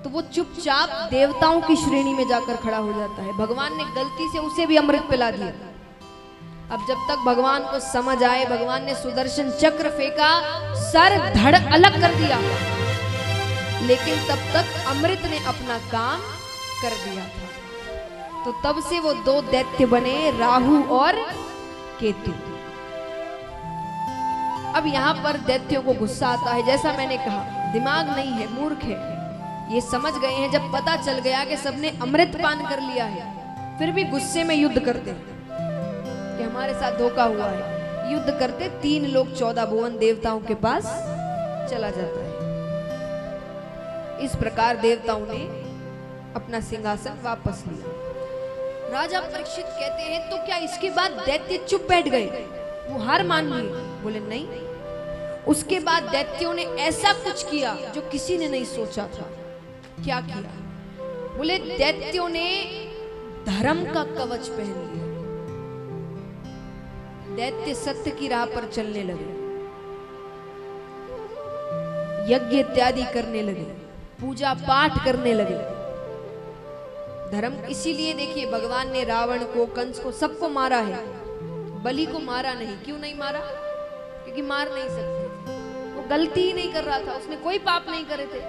तो वो चुपचाप देवताओं की श्रेणी में जाकर खड़ा हो जाता है। भगवान ने गलती से उसे भी अमृत पिला दिया। अब जब तक भगवान को समझ आए, भगवान ने सुदर्शन चक्र फेंका, सर धड़ अलग कर दिया। लेकिन तब तक अमृत ने अपना काम कर दिया था। तो तब से वो दो दैत्य बने, राहु और केतु। अब यहाँ पर दैत्यों को गुस्सा आता है, जैसा मैंने कहा, दिमाग नहीं है, मूर्ख है। ये समझ गए हैं, जब पता चल गया कि सबने अमृत पान कर लिया है, फिर भी गुस्से में युद्ध करते कि हमारे साथ धोखा हुआ है। युद्ध करते तीन लोग चौदह भुवन देवताओं के पास चला जाता है। इस प्रकार देवताओं ने अपना सिंहासन वापस लिया। राजा परीक्षित कहते हैं तो क्या इसके बाद दैत्य चुप बैठ गए? वो हार मान लिए। बोले, नहीं। उसके बाद दैत्यों ने ऐसा कुछ किया जो किसी ने नहीं सोचा था। क्या किया? बोले, दैत्यों ने धर्म का कवच पहन लिया। दैत्य सत्य की राह पर चलने लगे। यज्ञ इत्यादि करने लगे। पूजा पाठ करने लगे। धर्म इसीलिए देखिए, भगवान ने रावण को, कंस को सबको मारा है। बलि को मारा नहीं। क्यों नहीं मारा? क्योंकि मार नहीं सकते वो गलती ही नहीं कर रहा था। उसने कोई पाप नहीं करे थे।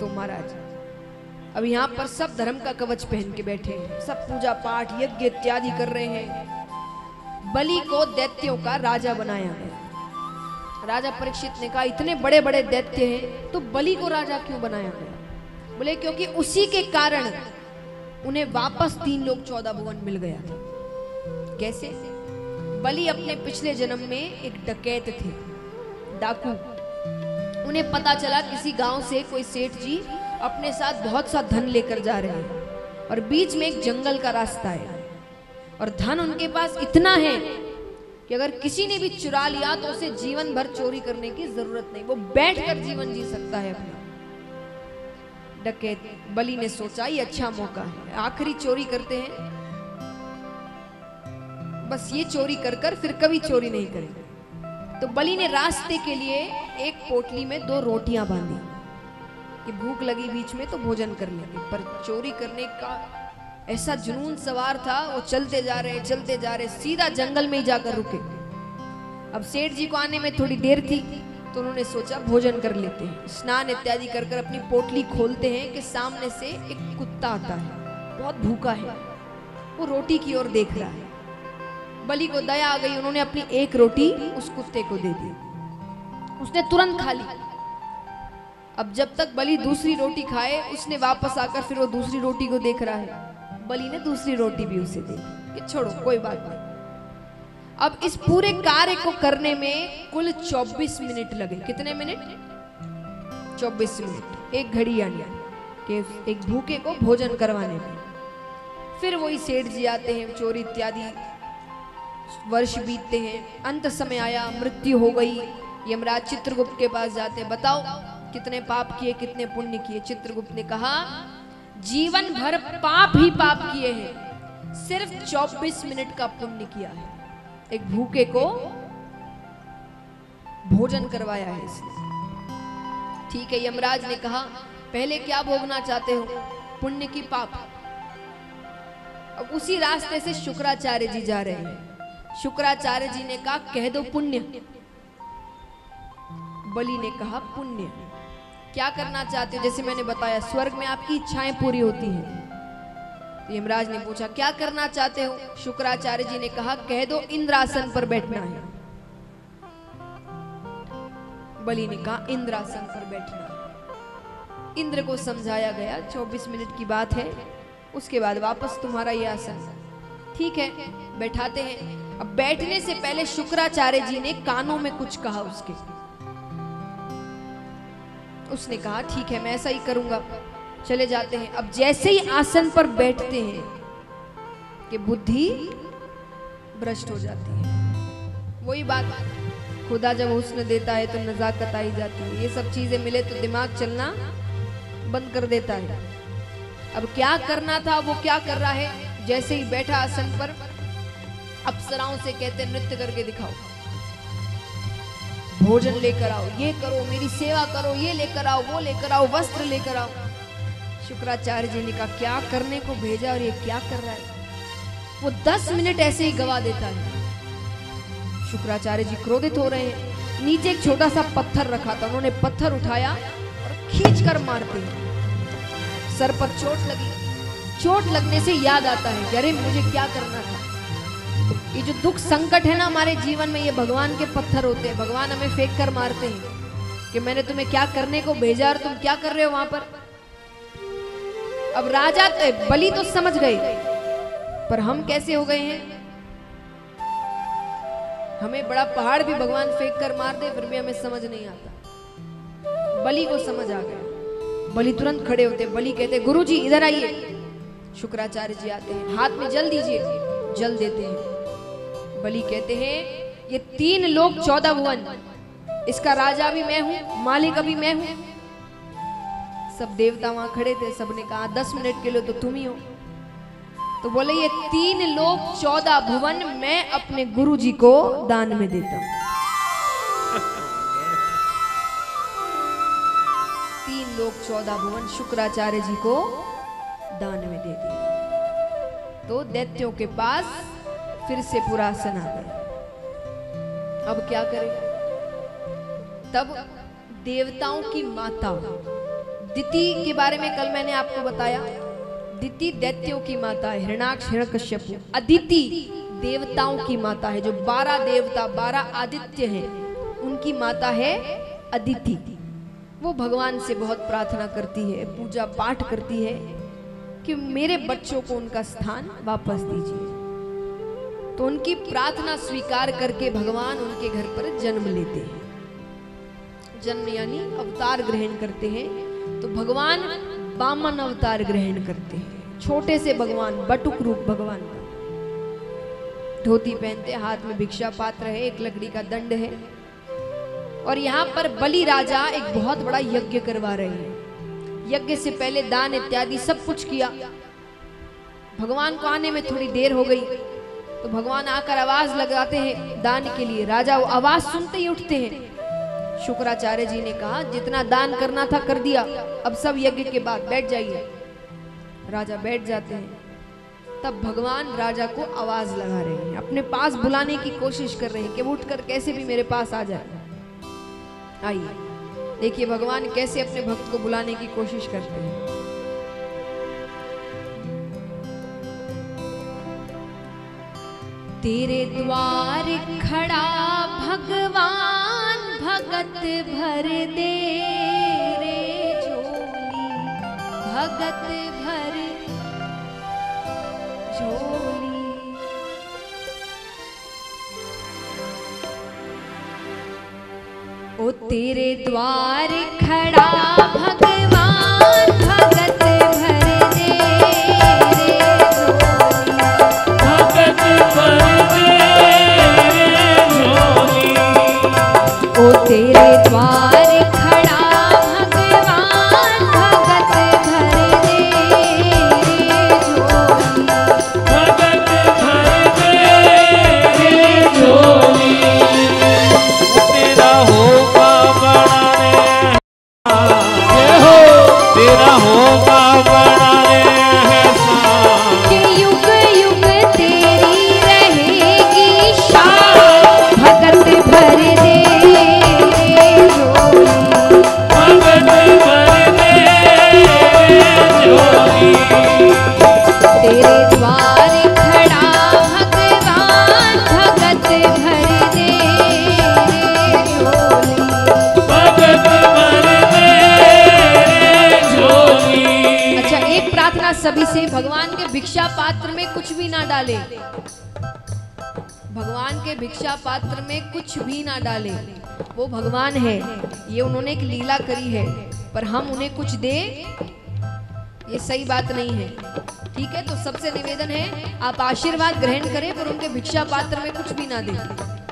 तो महाराज, अब यहाँ पर सब धर्म का कवच पहन के बैठे हैं। सब पूजा पाठ, यज्ञ इत्यादि कर रहे हैं। बलि को दैत्यों का राजा बनाया है। राजा परीक्षित ने कहा, इतने बड़े बड़े दैत्य हैं तो बलि को राजा क्यों बनाया गया बोले, क्योंकि उसी के कारण उन्हें वापस तीन लोग चौदह भुवन मिल गया था। कैसे? बलि अपने पिछले जन्म में एक डकैत थे। डाकू। उन्हें पता चला किसी गाँव से कोई सेठ जी अपने साथ बहुत सा धन लेकर जा रहे हैं और बीच में एक जंगल का रास्ता है। और धन उनके पास इतना है कि अगर किसी ने भी चुरा लिया तो उसे जीवन भर चोरी करने की ज़रूरत नहीं। वो बैठकर जीवन जी सकता है अपना। डकैत बलि ने सोचा, ये अच्छा मौका है। आखिरी चोरी करते हैं। बस ये चोरी कर कर फिर कभी चोरी नहीं करेंगे। तो बलि ने रास्ते के लिए एक पोटली में दो रोटियाँ बांधी कि भूख लगी बीच में तो भोजन कर लेंगे। पर चोरी करने का ऐसा जुनून सवार था, वो चलते जा रहे, चलते जा रहे, सीधा जंगल में ही जाकर रुके। अब सेठ जी को आने में थोड़ी देर थी। तो उन्होंने सोचा भोजन कर लेते हैं। स्नान इत्यादि कर कर अपनी पोटली खोलते हैं कि सामने से एक कुत्ता आता है। बहुत भूखा है। वो रोटी की ओर देख रहा है। बलि को दया आ गई। उन्होंने अपनी एक रोटी उस कुत्ते को दे दी। उसने तुरंत खा ली। अब जब तक बलि दूसरी रोटी खाए, उसने वापस आकर फिर वो दूसरी रोटी को देख रहा है। बलि ने दूसरी रोटी भी उसे दे दी। छोड़ो, कोई बात नहीं। अब इस पूरे कार्य को करने में कुल 24 मिनट लगे। कितने मिनट? 24 मिनट। एक घड़ी यानी कि एक भूखे को भोजन करवाने में। फिर वही सेठ जी आते हैं, चोरी इत्यादि वर्ष बीतते हैं। अंत समय आया, मृत्यु हो गई। यमराज चित्रगुप्त के पास जाते हैं। बताओ, कितने पाप किए, कितने पुण्य किए? चित्रगुप्त ने कहा, जीवन भर पाप ही पाप किए हैं। सिर्फ़ 24 मिनट का पुण्य किया है। एक भूखे को भोजन करवाया है इसने। ठीक है, यमराज ने कहा, पहले क्या भोगना चाहते हो? पुण्य की पाप। अब उसी रास्ते से शुक्राचार्य जी जा रहे हैं। शुक्राचार्य जी ने कहा, कह दो पुण्य। बलि ने कहा, पुण्य। क्या करना चाहते हो? जैसे मैंने बताया, स्वर्ग में आपकी इच्छाएँ पूरी होती हैं। तो यमराज ने पूछा, क्या करना चाहते हो? शुक्राचार्य जी ने कहा, कह दो, इंद्रासन पर बैठना है. बलि ने कहा, इंद्रासन पर बैठना इंद्र को समझाया गया 24 मिनट की बात है, उसके बाद वापस तुम्हारा ये आसन। ठीक है, बैठाते हैं। अब बैठने से पहले शुक्राचार्य जी ने कानों में कुछ कहा उसके। उसने कहा, ठीक है, मैं ऐसा ही करूँगा। चले जाते हैं। अब जैसे ही आसन पर बैठते हैं कि बुद्धि भ्रष्ट हो जाती है। वही बात खुदा जब हुस्न देता है तो नजाकत आई जाती है। ये सब चीज़ें मिले तो दिमाग चलना बंद कर देता है। अब क्या करना था, वो क्या कर रहा है? जैसे ही बैठा आसन पर, अप्सराओं से कहते नृत्य करके दिखाओ। भोजन लेकर आओ, ये करो, मेरी सेवा करो, ये लेकर आओ, वो लेकर आओ, वस्त्र लेकर आओ। शुक्राचार्य जी ने कहा, क्या करने को भेजा और ये क्या कर रहा है? वो दस मिनट ऐसे ही गवा देता है। शुक्राचार्य जी क्रोधित हो रहे हैं। नीचे एक छोटा सा पत्थर रखा था। उन्होंने पत्थर उठाया और खींच कर मारते सर पर चोट लगी। चोट लगने से याद आता है अरे, मुझे क्या करना था? ये जो दुख संकट है ना हमारे जीवन में, ये भगवान के पत्थर होते हैं। भगवान हमें फेंक कर मारते हैं कि, मैंने तुम्हें क्या करने को भेजा और तुम क्या कर रहे हो वहाँ पर? अब राजा बलि तो समझ गए। पर हम कैसे हो गए हैं? हमें बड़ा पहाड़ भी भगवान फेंक कर मार दे, फिर भी हमें समझ नहीं आता। बलि को समझ आ गया। बलि तुरंत खड़े होते। बलि कहते गुरु जी इधर आइए। शुक्राचार्य जी आते हैं। हाथ में जल दीजिए। जल देते हैं। बलि कहते हैं, ये तीन लोग चौदह भुवन। इसका राजा भी मैं हूँ, मालिक अभी मैं हूँ। सब देवता वहाँ खड़े थे, सबने कहा, दस मिनट के लिए तो तुम ही हो। तो बोले, ये तीन लोग चौदह भुवन मैं अपने गुरु जी को दान में देता हूँ। तीन लोग चौदह भुवन शुक्राचार्य जी को दान में दे दिए। तो दैत्यों के पास फिर से पुरासन आ गया। अब क्या करें? तब देवताओं की माता दिति के बारे में कल मैंने आपको बताया। दिति दैत्यों की माता है, हिरणाक्ष हिरण्यकश्यपु। अदिति देवताओं की माता है, जो बारह देवता, बारह आदित्य हैं। उनकी माता है अदिति। वो भगवान से बहुत प्रार्थना करती है, पूजा पाठ करती है कि मेरे बच्चों को उनका स्थान वापस दीजिए। तो उनकी प्रार्थना स्वीकार करके भगवान उनके घर पर जन्म लेते हैं। जन्म यानी अवतार ग्रहण करते हैं। तो भगवान बामन अवतार ग्रहण करते हैं। छोटे से भगवान, बटुक रूप भगवान का। धोती पहनते, हाथ में भिक्षा पात्र है, एक लकड़ी का दंड है। और यहाँ पर बलि राजा एक बहुत बड़ा यज्ञ करवा रहे हैं। यज्ञ से पहले दान इत्यादि सब कुछ किया। भगवान को आने में थोड़ी देर हो गई। तो भगवान आकर आवाज़ लगाते हैं दान के लिए। राजा वो आवाज़ सुनते ही उठते हैं। शुक्राचार्य जी ने कहा, जितना दान करना था कर दिया। अब सब यज्ञ के बाद बैठ जाइए। राजा बैठ जाते हैं। तब भगवान राजा को आवाज़ लगा रहे हैं। अपने पास बुलाने की कोशिश कर रहे हैं कि उठकर कैसे भी मेरे पास आ जाए। आइए, देखिए भगवान कैसे अपने भक्त को बुलाने की कोशिश करते हैं। तेरे द्वार खड़ा भगवान भगत भर दे रे झोली। भगत भर झोली। ओ तेरे द्वार खड़ा भगवान भगत पर हम उन्हें कुछ दे, ये सही बात नहीं है। ठीक है? तो सबसे निवेदन है, आप आशीर्वाद ग्रहण करें, पर उनके भिक्षा पात्र में कुछ भी ना दें।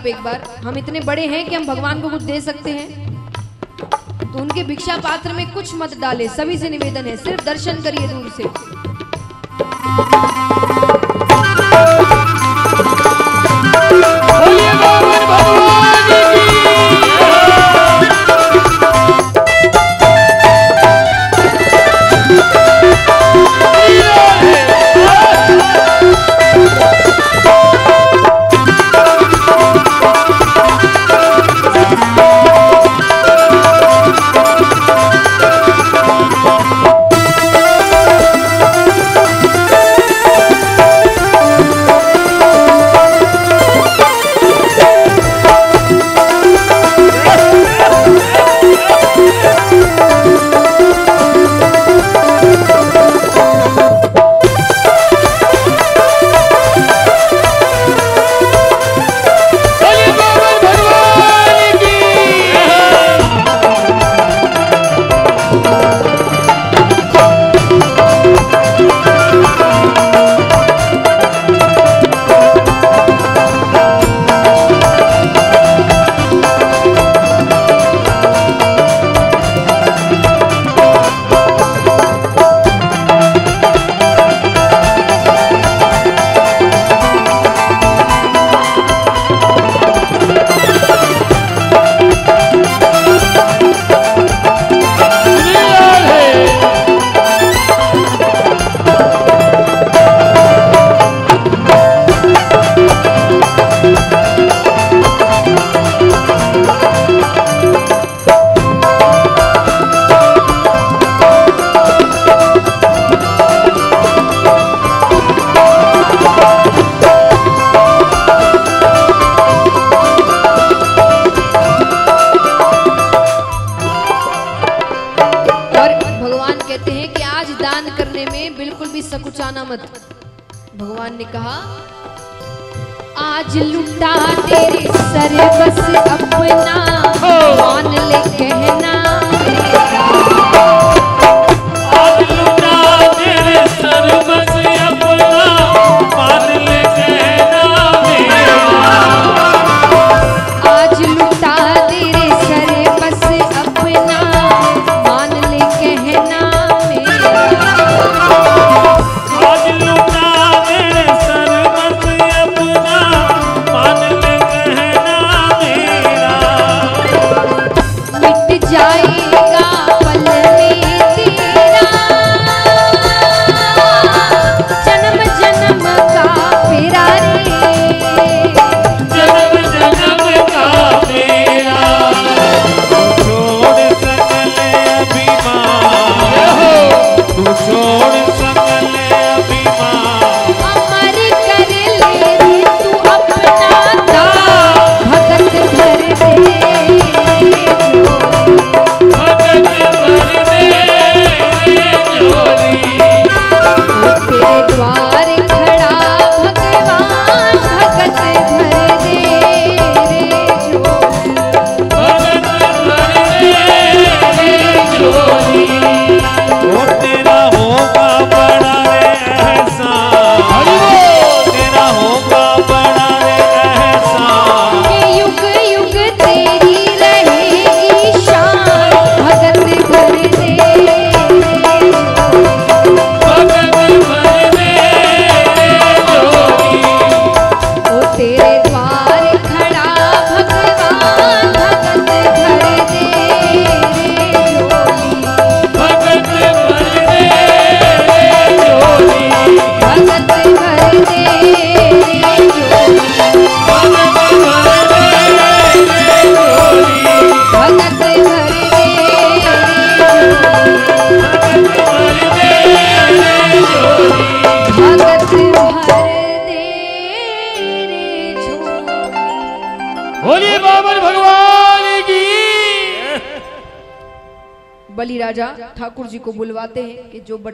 आप एक बार, हम इतने बड़े हैं कि हम भगवान को कुछ दे सकते हैं। तो उनके भिक्षा पात्र में कुछ मत डाले, सभी से निवेदन है, सिर्फ़ दर्शन करिए दूर से।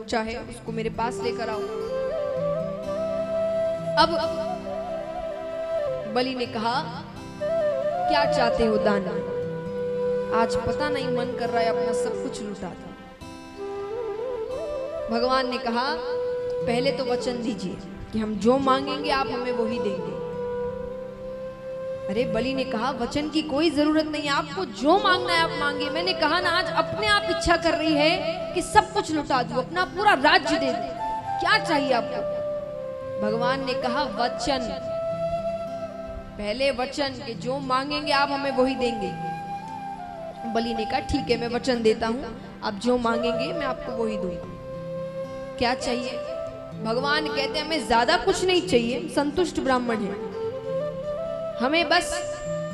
बच्चा है उसको मेरे पास लेकर आओ। अब बलि ने कहा, क्या चाहते हो दाना? आज पता नहीं मन कर रहा है अपना सब कुछ लुटा दो। भगवान ने कहा, पहले तो वचन दीजिए कि हम जो मांगेंगे, आप हमें वही देंगे। अरे, बलि ने कहा, वचन की कोई ज़रूरत नहीं, आपको जो मांगना है आप मांगे मैंने कहा ना, आज अपने आप इच्छा कर रही है कि सब कुछ लुटा दू, अपना पूरा राज्य दे दूँ। क्या चाहिए आपको? भगवान ने कहा, वचन। पहले वचन कि जो मांगेंगे आप हमें वही देंगे। बलि ने कहा, ठीक है, मैं वचन देता हूँ। आप जो मांगेंगे, मैं आपको वही दूँगा। क्या चाहिए? भगवान कहते हैं, हमें ज़्यादा कुछ नहीं चाहिए। संतुष्ट ब्राह्मण है। हमें बस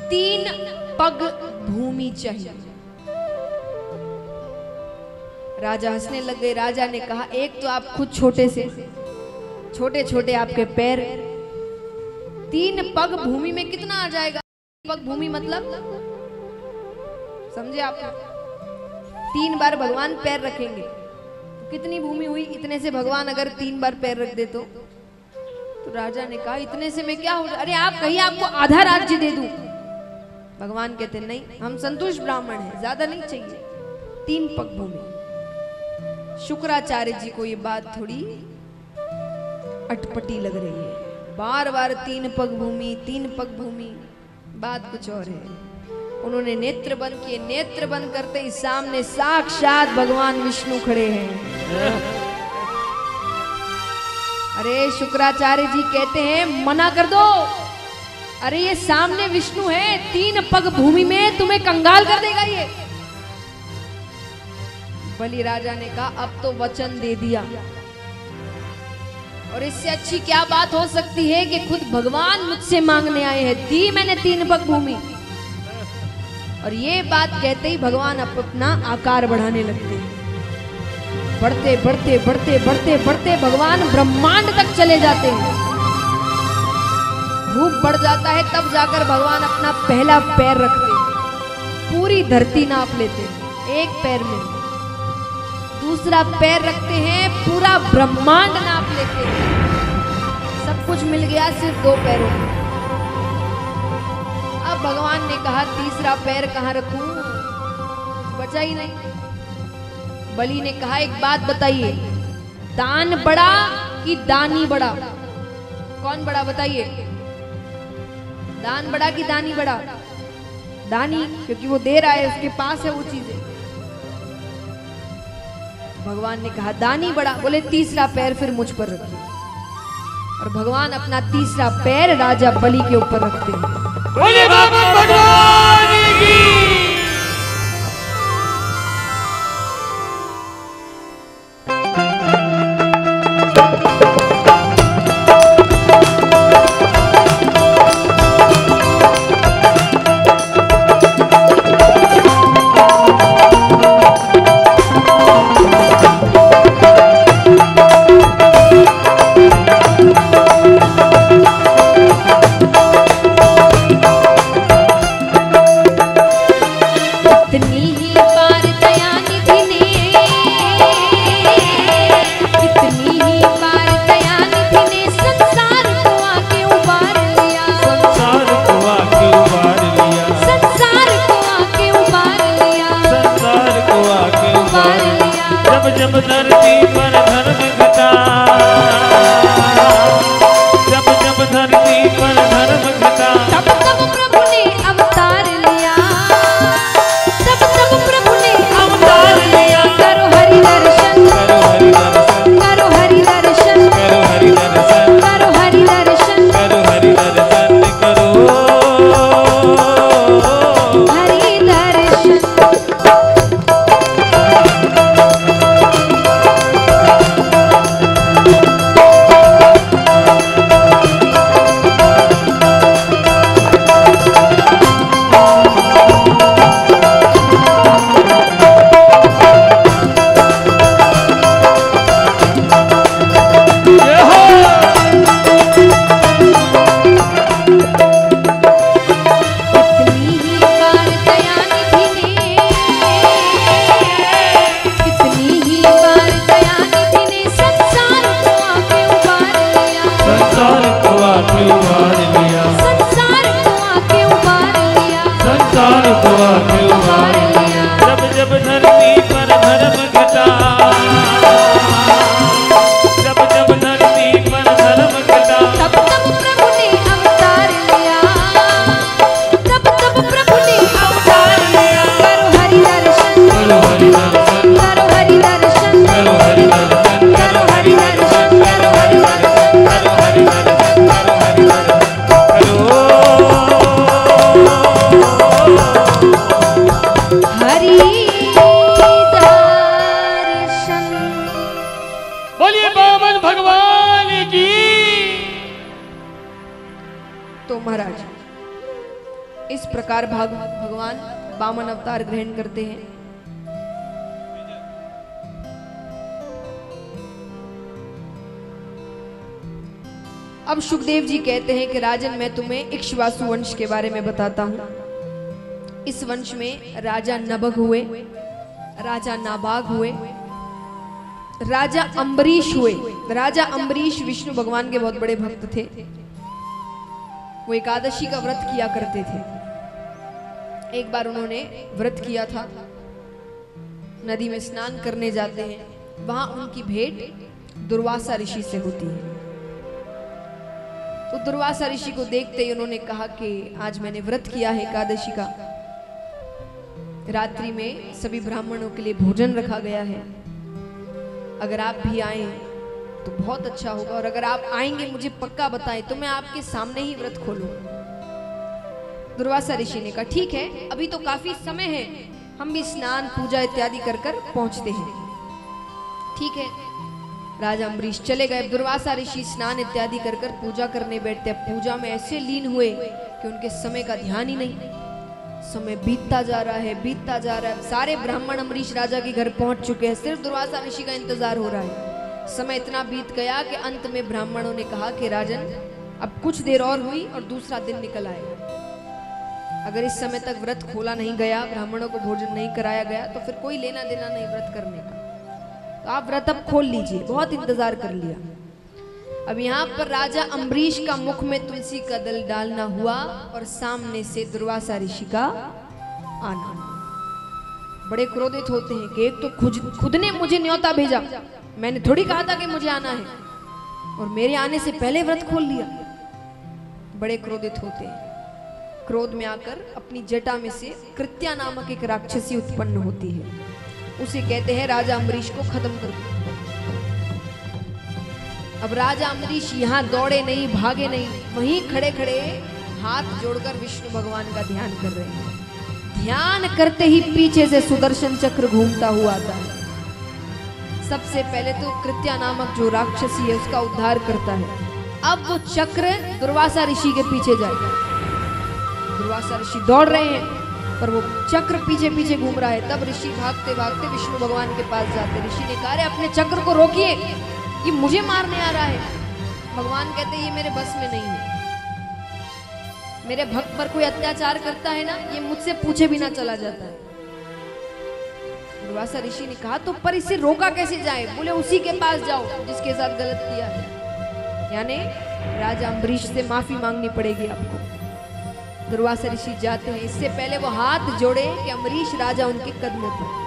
तीन पग भूमि चाहिए। राजा हंसने लग गए। राजा ने कहा, एक तो आप खुद छोटे से छोटे छोटे आपके पैर, तीन पग भूमि में कितना आ जाएगा? पग भूमि मतलब? समझे आप? तीन बार भगवान पैर रखेंगे। तो कितनी भूमि हुई? इतने से भगवान अगर तीन बार पैर रख दे तो? तो राजा ने कहा, इतने से मैं क्या हो अरे, आप कहिए, आपको आधा राज्य दे दूँ। भगवान कहते, नहीं, हम संतुष्ट ब्राह्मण हैं, ज़्यादा नहीं चाहिए। तीन पग भूमि। शुक्राचार्य जी को ये बात थोड़ी अटपटी लग रही है। बार बार तीन पग भूमि, तीन पग भूमि, बात कुछ और है। उन्होंने नेत्र बंद किए, नेत्र बंद करते ही सामने साक्षात भगवान विष्णु खड़े हैं। अरे शुक्राचार्य जी कहते हैं, मना कर दो। अरे ये सामने विष्णु है, तीन पग भूमि में तुम्हें कंगाल कर देगा ये। बलि राजा ने कहा, अब तो वचन दे दिया। और इससे अच्छी क्या बात हो सकती है कि खुद भगवान मुझसे मांगने आए हैं? दी मैंने तीन पग भूमि और ये बात कहते ही भगवान अप अपना आकार बढ़ाने लगते। हैं बढ़ते बढ़ते बढ़ते बढ़ते बढ़ते भगवान ब्रह्मांड तक चले जाते हैं। रूप बढ़ जाता है, तब जाकर भगवान अपना पहला पैर रखते पूरी धरती नाप लेते एक पैर में। दूसरा पैर रखते हैं, पूरा ब्रह्मांड नाप लेते हैं। सब कुछ मिल गया सिर्फ़ दो पैरों में। अब भगवान ने कहा, तीसरा पैर कहाँ रखूँ? बचा ही नहीं। बलि ने कहा, एक बात बताइए, दान बड़ा कि दानी बड़ा? कौन बड़ा बताइए? दान बड़ा कि दानी बड़ा? दानी, क्योंकि वो दे रहा है उसके पास है वो चीज़ें। भगवान ने कहा, दानी बड़ा, बोले, तीसरा पैर फिर मुझ पर रखिए। और भगवान अपना तीसरा पैर राजा बलि के ऊपर रखते हैं। बोले, बाबा, भगवान की कहते हैं कि राजन, मैं तुम्हें इक्ष्वासु वंश के बारे में बताता हूँ। इस वंश में राजा नभग हुए, राजा नाबाग हुए, राजा अम्बरीश हुए। राजा अम्बरीश विष्णु भगवान के बहुत बड़े भक्त थे। वो एकादशी का व्रत किया करते थे। एक बार उन्होंने व्रत किया था। नदी में स्नान करने जाते हैं। वहाँ उनकी भेंट दुर्वासा ऋषि से होती है। तो दुर्वासा ऋषि को देखते ही उन्होंने कहा कि आज मैंने व्रत किया है एकादशी का। रात्रि में सभी ब्राह्मणों के लिए भोजन रखा गया है। अगर आप भी आए तो बहुत अच्छा होगा। और अगर आप आएँगे, मुझे पक्का बताएँ तो मैं आपके सामने ही व्रत खोलूं। दुर्वासा ऋषि ने कहा, ठीक है, अभी तो काफ़ी समय है। हम भी स्नान, पूजा इत्यादि कर कर पहुँचते हैं। ठीक है राजा अम्बरीश चले गए। दुर्वासा ऋषि स्नान इत्यादि कर कर पूजा करने बैठते। पूजा में ऐसे लीन हुए कि उनके समय का ध्यान ही नहीं। समय बीतता जा रहा है, बीतता जा रहा है। सारे ब्राह्मण अम्बरीश राजा के घर पहुँच चुके हैं। सिर्फ़ दुर्वासा ऋषि का इंतज़ार हो रहा है। समय इतना बीत गया कि अंत में ब्राह्मणों ने कहा कि राजन, अब कुछ देर और हुई और दूसरा दिन निकल आएगा अगर इस समय तक व्रत खोला नहीं गया, ब्राह्मणों को भोजन नहीं कराया गया तो फिर कोई लेना देना नहीं व्रत करने का। तो आप व्रत अब खोल लीजिए, बहुत इंतज़ार कर लिया। अब यहाँ पर राजा अम्बरीश का मुख में तुलसी का दल डालना हुआ और सामने से दुर्वासा ऋषि का आना। बड़े क्रोधित होते हैं कि एक तो खुद खुद ने मुझे न्योता भेजा। मैंने थोड़ी कहा था कि मुझे आना है। और मेरे आने से पहले व्रत खोल लिया। बड़े क्रोधित होते हैं। क्रोध में आकर अपनी जटा में से कृत्या नामक एक राक्षसी उत्पन्न होती है। उसे कहते हैं राजा अम्बरीश को खत्म कर। अब राजा अम्बरीश यहाँ दौड़े नहीं, भागे नहीं, वहीं खड़े खड़े हाथ जोड़कर विष्णु भगवान का ध्यान कर रहे हैं। ध्यान करते ही पीछे से सुदर्शन चक्र घूमता हुआ आता है। सबसे पहले तो कृत्या नामक जो राक्षसी है, उसका उद्धार करता है। अब वो चक्र दुर्वासा ऋषि के पीछे जाएगा। दुर्वासा ऋषि दौड़ रहे हैं। पर वो चक्र पीछे पीछे घूम रहा है। तब ऋषि भागते भागते विष्णु भगवान के पास जाते। ऋषि ने कहा अपने चक्र को रोकिए। ये मुझे मारने आ रहा है। भगवान कहते, ये मेरे बस में नहीं है। मेरे भक्त पर कोई अत्याचार करता है ना, ये मुझसे पूछे बिना चला जाता है। दुर्वासा ऋषि ने कहा तो पर इसे रोका कैसे जाए? बोले, उसी के पास जाओ, जिसके साथ गलत किया है। यानी राजा अम्बरीश से माफ़ी मांगनी पड़ेगी आपको। दुर्वासा ऋषि जाते हैं। इससे पहले वो हाथ जोड़े कि अम्बरीश राजा उनके कदमों पर।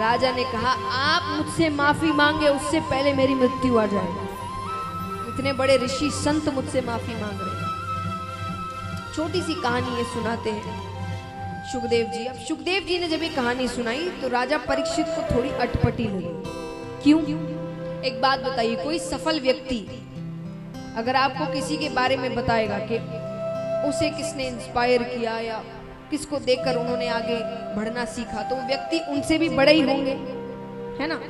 राजा ने कहा, आप मुझसे माफ़ी मांगे, उससे पहले मेरी मृत्यु आ जाए। इतने बड़े ऋषि संत मुझसे माफ़ी मांग रहे हैं। छोटी सी कहानी ये सुनाते हैं। सुखदेव जी, अब सुखदेव जी ने जब ये कहानी सुनाई तो राजा परीक्षित को थोड़ी अटपटी लगी। क्यों? एक बात बताइए, कोई सफल व्यक्ति अगर आपको किसी के बारे में बताएगा कि उसे किसने इंस्पायर किया या किसको देखकर उन्होंने आगे बढ़ना सीखा? तो व्यक्ति उनसे भी बड़े ही होंगे, है ना?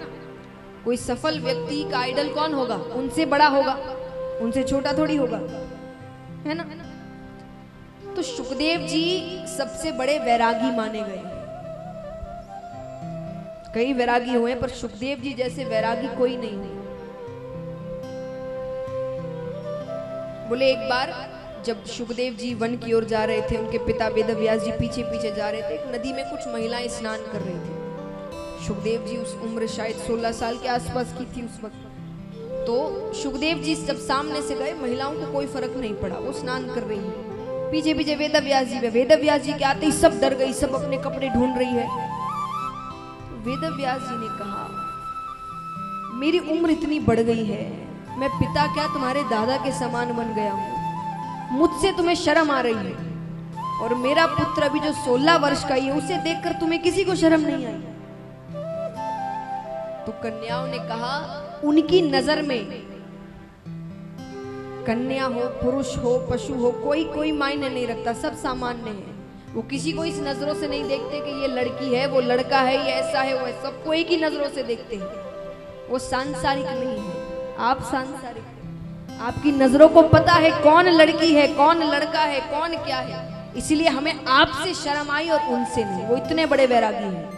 कोई सफल व्यक्ति का आइडल कौन होगा? उनसे बड़ा होगा, उनसे छोटा थोड़ी होगा, है ना? तो सुखदेव जी सबसे बड़े वैरागी माने गए कई वैरागी हुए पर सुखदेव जी जैसे वैरागी कोई नहीं बोले, एक बार जब सुखदेव जी वन की ओर जा रहे थे, उनके पिता वेद व्यास जी पीछे पीछे जा रहे थे, एक नदी में कुछ महिलाएँ स्नान कर रही थी। सुखदेव जी उस उम्र शायद 16 साल के आसपास की थी उस वक्त। तो सुखदेव जी जब सामने से गए, महिलाओं को कोई फ़र्क नहीं पड़ा, वो स्नान कर रही है। पीछे पीछे वेद व्यास जी वेद व्यास जी के आते ही सब डर गई, सब अपने कपड़े ढूंढ रही है। वेद व्यास जी ने कहा, मेरी उम्र इतनी बढ़ गई है, मैं पिता क्या तुम्हारे दादा के समान बन गया हूँ? मुझसे तुम्हें शर्म आ रही है। और मेरा पुत्र अभी जो 16 वर्ष का ही है, उसे देखकर तुम्हें किसी को शर्म नहीं आई। तो कन्याओं ने कहा, उनकी नज़र में कन्या हो, पुरुष हो, पशु हो, कोई कोई मायने नहीं रखता, सब सामान्य है। वो किसी को इस नज़रों से नहीं देखते कि ये लड़की है, वो लड़का है, ये ऐसा है, वो है सबको एक ही नज़रों से देखते हैं। वो सांसारिक नहीं है। आप सांसारिक। आपकी नज़रों को पता है कौन लड़की है, कौन लड़का है, कौन क्या है। इसीलिए हमें आपसे शर्म आई और उनसे नहीं। वो इतने बड़े वैरागी हैं।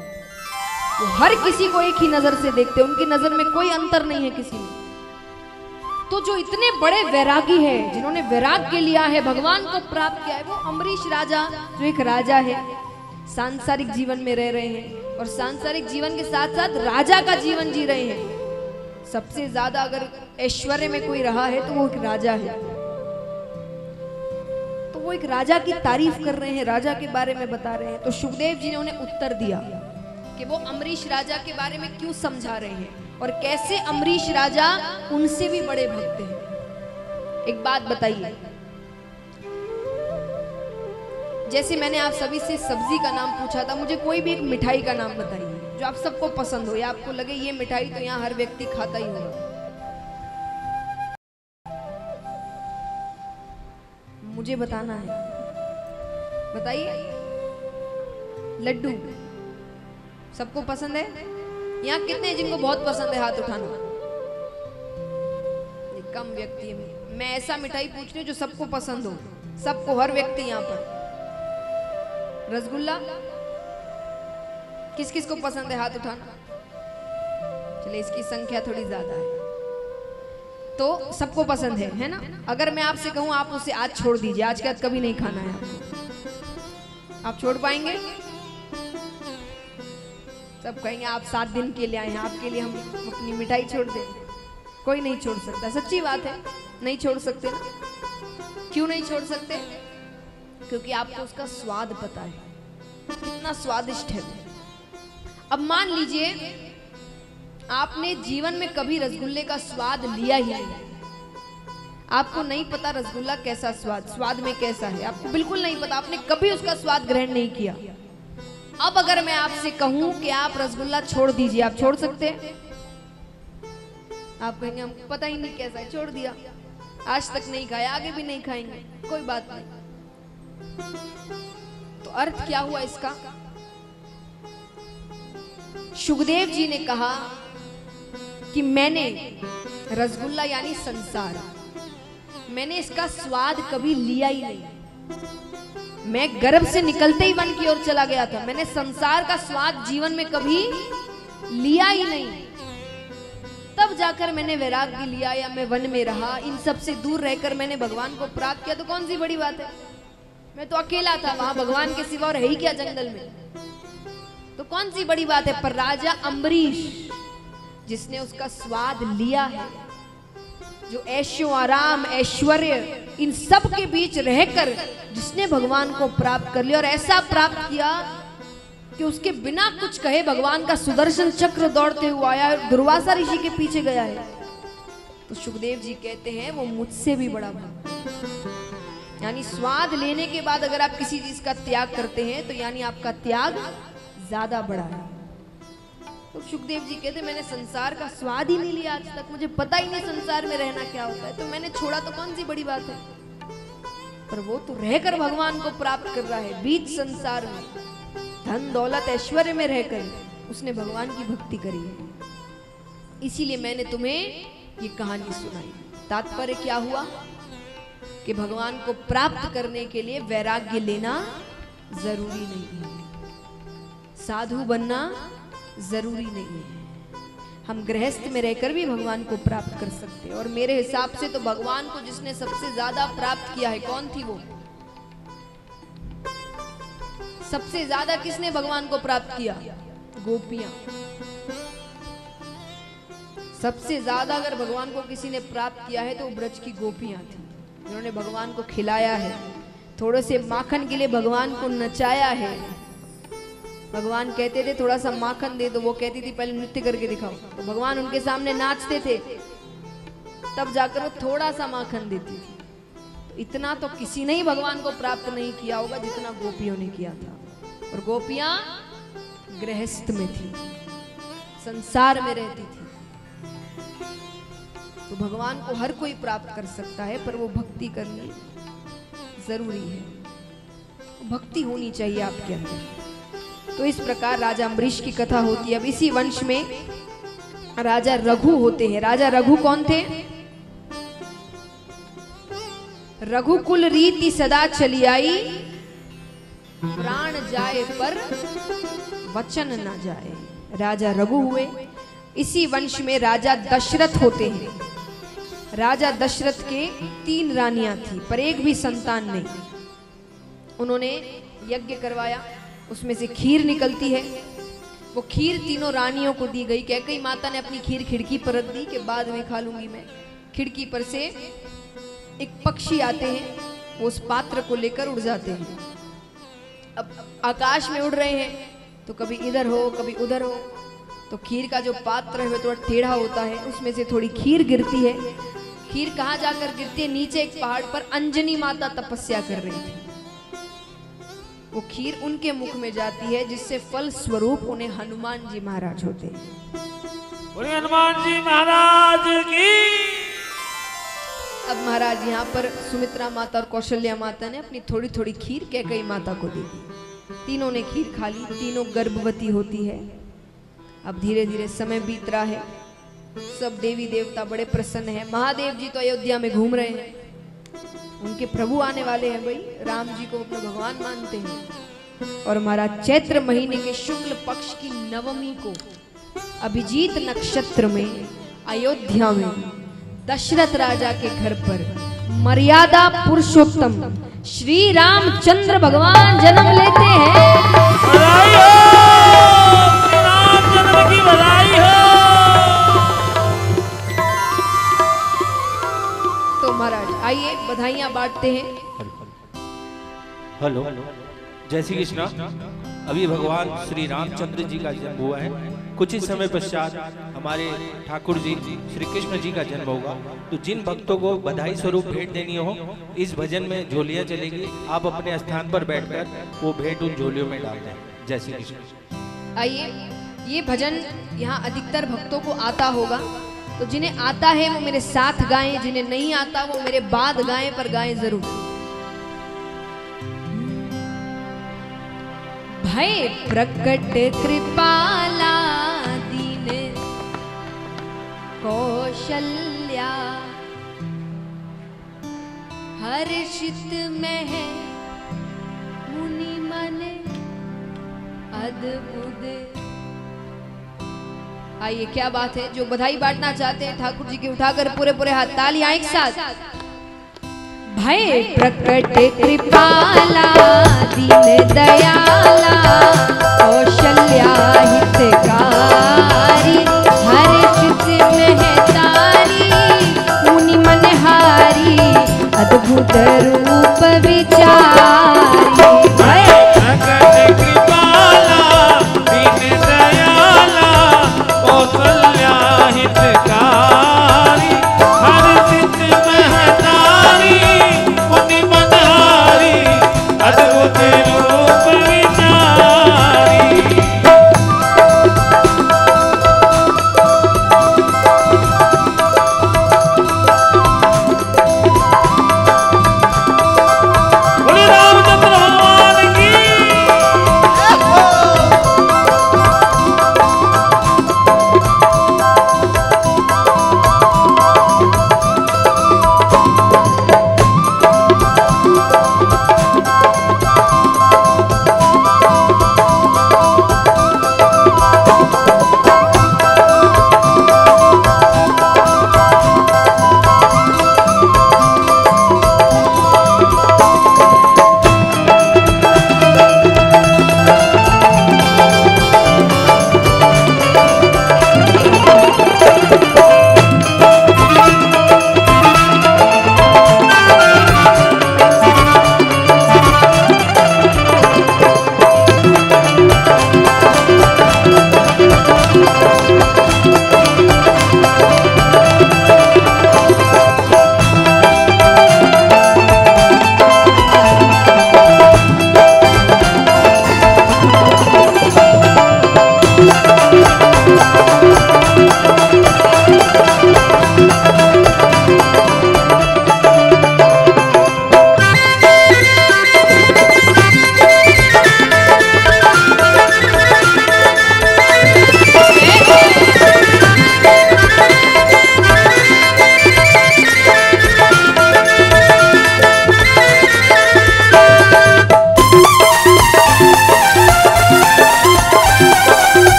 वो हर किसी को एक ही नज़र से देखते हैं। उनकी नज़र में कोई अंतर नहीं है किसी में। तो जो इतने बड़े वैरागी है, जिन्होंने वैराग्य लिया है, भगवान को प्राप्त किया है, वो अमरीश राजा, जो एक राजा है, सांसारिक जीवन में रह रहे हैं और सांसारिक जीवन के साथ साथ राजा का जीवन जी रहे हैं। सबसे ज़्यादा अगर ऐश्वर्य में कोई रहा है तो वो एक राजा है। तो वो एक राजा की तारीफ़ कर रहे हैं, राजा के बारे में बता रहे हैं। तो सुखदेव जी ने उन्हें उत्तर दिया कि वो अमरीश राजा के बारे में क्यों समझा रहे हैं और कैसे अमरीश राजा उनसे भी बड़े भक्त हैं। एक बात बताइए। जैसे मैंने आप सभी से सब्ज़ी का नाम पूछा था, मुझे कोई भी एक मिठाई का नाम बताइए। जो आप सबको पसंद हो या आपको लगे ये मिठाई तो यहाँ हर व्यक्ति खाता ही होगा मुझे बताना है। बताइए। लड्डू। सबको पसंद है? यहाँ कितने जिनको बहुत पसंद है हाथ उठाना। कम व्यक्ति है। मैं ऐसा मिठाई पूछ रही हूँ जो सबको पसंद हो। सबको, हर व्यक्ति यहाँ पर। रसगुल्ला? किस किस को पसंद है हाथ उठाना? चलिए, इसकी संख्या थोड़ी ज़्यादा है। तो सबको पसंद है है ना? अगर मैं आपसे कहूँ, आप उसे आज छोड़ दीजिए, आज के बाद कभी नहीं खाना है। आप छोड़ पाएँगे? सब कहेंगे, आप सात दिन के लिए आए हैं, आपके लिए हम अपनी मिठाई छोड़ दें। कोई नहीं छोड़ सकता, सच्ची बात है। नहीं छोड़ सकते ना? क्यों नहीं छोड़ सकते? क्योंकि आपको उसका स्वाद पता है। कितना स्वादिष्ट है। अब मान लीजिए, आपने जीवन में कभी रसगुल्ले का स्वाद लिया ही नहीं। आपको नहीं पता रसगुल्ला कैसा स्वाद स्वाद में कैसा है। आपको बिल्कुल नहीं पता, आपने कभी उसका स्वाद ग्रहण नहीं किया। अब अगर मैं आपसे कहूँ कि आप रसगुल्ला छोड़ दीजिए, आप छोड़ सकते हैं? आप कहेंगे, हमको पता ही नहीं कैसा है, छोड़ दिया। आज तक नहीं खाया, आगे भी नहीं खाएँगे, कोई बात नहीं। तो अर्थ क्या हुआ इसका? सुखदेव जी ने कहा कि मैंने रसगुल्ला यानी संसार, मैंने इसका स्वाद कभी लिया ही नहीं। मैं गर्भ से निकलते ही वन की ओर चला गया था। मैंने संसार का स्वाद जीवन में कभी लिया ही नहीं। तब जाकर मैंने वैराग्य लिया या मैं वन में रहा, इन सबसे दूर रहकर मैंने भगवान को प्राप्त किया तो कौन सी बड़ी बात है? मैं तो अकेला था, वहाँ भगवान के सिवा और है ही क्या जंगल में? तो कौन सी बड़ी बात है? पर राजा अम्बरीश, जिसने उसका स्वाद लिया है, जो ऐशो आराम, ऐश्वर्य, इन सब के बीच रहकर जिसने भगवान को प्राप्त कर लिया और ऐसा प्राप्त किया कि उसके बिना कुछ कहे भगवान का सुदर्शन चक्र दौड़ते हुए आया दुर्वासा ऋषि के पीछे गया है। तो सुखदेव जी कहते हैं, वो मुझसे भी बड़ा भक्त यानी स्वाद लेने के बाद अगर आप किसी चीज़ का त्याग करते हैं तो यानी आपका त्याग ज़्यादा बड़ा है। तो सुखदेव जी कहते, मैंने संसार का स्वाद ही नहीं लिया आज तक। मुझे पता ही नहीं संसार में रहना क्या होता है। तो मैंने छोड़ा तो कौन सी बड़ी बात है? पर वो तो रहकर भगवान को प्राप्त कर रहा है बीच संसार में। धन, दौलत, ऐश्वर्य में रहकर उसने भगवान की भक्ति करी है। इसीलिए मैंने तुम्हें ये कहानी सुनाई। तात्पर्य क्या हुआ? कि भगवान को प्राप्त करने के लिए वैराग्य लेना ज़रूरी नहीं है। साधु बनना ज़रूरी नहीं है। हम गृहस्थ में रहकर भी भगवान को प्राप्त कर सकते हैं। और मेरे हिसाब से तो भगवान को जिसने सबसे ज़्यादा प्राप्त किया है, कौन थी वो? सबसे ज़्यादा किसने भगवान को प्राप्त किया? गोपियाँ। सबसे ज़्यादा अगर भगवान को किसी ने प्राप्त किया है तो ब्रज की गोपियाँ थी। जिन्होंने भगवान को खिलाया है। थोड़े से माखन के लिए भगवान को नचाया है। भगवान कहते थे, थोड़ा सा माखन दे दो। वो कहती थी, पहले नृत्य करके दिखाओ। तो भगवान उनके सामने नाचते थे। तब जाकर वो थोड़ा सा माखन देती थी। तो इतना तो किसी ने ही भगवान को प्राप्त नहीं किया होगा जितना गोपियों ने किया था। और गोपियाँ गृहस्थ में थी, संसार में रहती थी। तो भगवान को हर कोई प्राप्त कर सकता है, पर वो भक्ति करनी ज़रूरी है। भक्ति होनी चाहिए आपके अंदर। तो इस प्रकार राजा अम्बरीश की कथा होती है। अब इसी वंश में राजा रघु होते हैं। राजा रघु कौन थे? रघुकुल रीति सदा चली आई, प्राण जाए पर वचन न जाए। राजा रघु हुए। इसी वंश में राजा दशरथ होते हैं। राजा दशरथ के तीन रानियाँ थी, पर एक भी संतान नहीं। उन्होंने यज्ञ करवाया। उसमें से खीर निकलती है। वो खीर तीनों रानियों को दी गई। कैकई माता ने अपनी खीर खिड़की पर रख दी कि बाद में खा लूँगी मैं। खिड़की पर से एक पक्षी आते हैं, वो उस पात्र को लेकर उड़ जाते हैं। अब आकाश में उड़ रहे हैं तो कभी इधर हो, कभी उधर हो। तो खीर का जो पात्र है, वो थोड़ा टेढ़ा होता है, उसमें से थोड़ी खीर गिरती है। खीर कहाँ जाकर गिरती है? नीचे एक पहाड़ पर अंजनी माता तपस्या कर रही थी। वो खीर उनके मुख में जाती है जिससे फल स्वरूप उन्हें हनुमान जी महाराज होते हैं। हनुमान जी महाराज की। अब महाराज यहाँ पर सुमित्रा माता और कौशल्या माता ने अपनी थोड़ी थोड़ी खीर कैकई माता को दे दी। तीनों ने खीर खा ली तीनों गर्भवती होती है। अब धीरे धीरे समय बीत रहा है। सब देवी देवता बड़े प्रसन्न हैं। महादेव जी तो अयोध्या में घूम रहे हैं। उनके प्रभु आने वाले हैं भाई। राम जी को अपना भगवान मानते हैं। और हमारा चैत्र महीने के शुक्ल पक्ष की नवमी को अभिजीत नक्षत्र में, अयोध्या में, दशरथ राजा के घर पर मर्यादा पुरुषोत्तम श्री रामचंद्र भगवान जन्म लेते हैं। बधाइयाँ बांटते हैं। हेलो जय श्री कृष्णा। अभी भगवान श्री रामचंद्र जी का जन्म हुआ है। कुछ ही समय पश्चात हमारे ठाकुर जी श्री कृष्ण जी का जन्म होगा। तो जिन भक्तों को बधाई स्वरूप भेंट देनी हो इस भजन में झोलियाँ चलेगी। आप अपने स्थान पर बैठकर वो भेंट उन झोलियों में डाल दें जय श्री कृष्ण। आइए ये भजन यहाँ अधिकतर भक्तों को आता होगा। तो जिन्हें आता है, वो मेरे साथ गाएँ, जिन्हें नहीं आता, वो मेरे बाद गाएँ, पर गाएँ ज़रूर। भय प्रकट कृपाला दीन कौशल्या। हर्षित में मुनि मन अद्भुत। आइए क्या बात है? जो बधाई बांटना चाहते हैं ठाकुर जी की उठाकर पूरे पूरे हाथ तालियाँ एक साथ। भय प्रकट कृपाला दीन दयाला कौशल्या हितकारी हर्षित महतारी मुनि मनहारी अद्भुत रूप विचारी।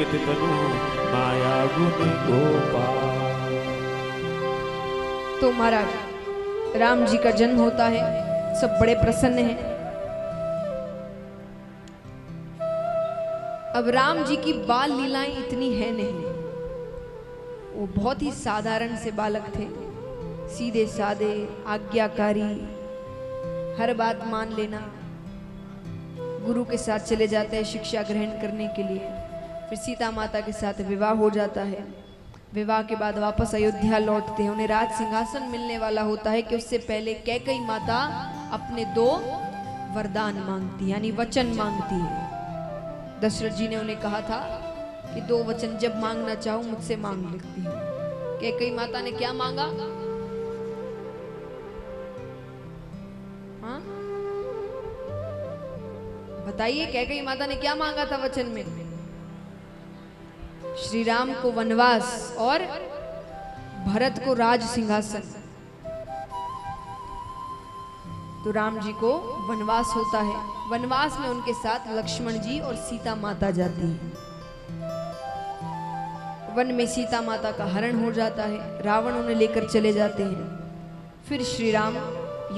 इच्छा तनु माया गुण गोपाल तो महाराज, राम जी का जन्म होता है, सब बड़े प्रसन्न हैं। अब राम जी की बाल लीलाएँ इतनी है नहीं। वो बहुत ही साधारण से बालक थे। सीधे साधे, आज्ञाकारी, हर बात मान लेना। गुरु के साथ चले जाते हैं शिक्षा ग्रहण करने के लिए। फिर सीता माता के साथ विवाह हो जाता है। विवाह के बाद वापस अयोध्या लौटते हैं। उन्हें राज सिंहासन मिलने वाला होता है कि उससे पहले कैकई माता अपने दो वरदान मांगती है, यानी वचन मांगती है। दशरथ जी ने उन्हें कहा था कि दो वचन जब मांगना चाहो मुझसे मांग लेती है। कैकई माता ने क्या मांगा? हाँ? बताइए, कैकई माता ने क्या मांगा था वचन में? श्री राम को वनवास और भरत को राज सिंहासन। तो राम जी को वनवास होता है। वनवास में उनके साथ लक्ष्मण जी और सीता माता जाती हैं। वन में सीता माता का हरण हो जाता है। रावण उन्हें लेकर चले जाते हैं। फिर श्री राम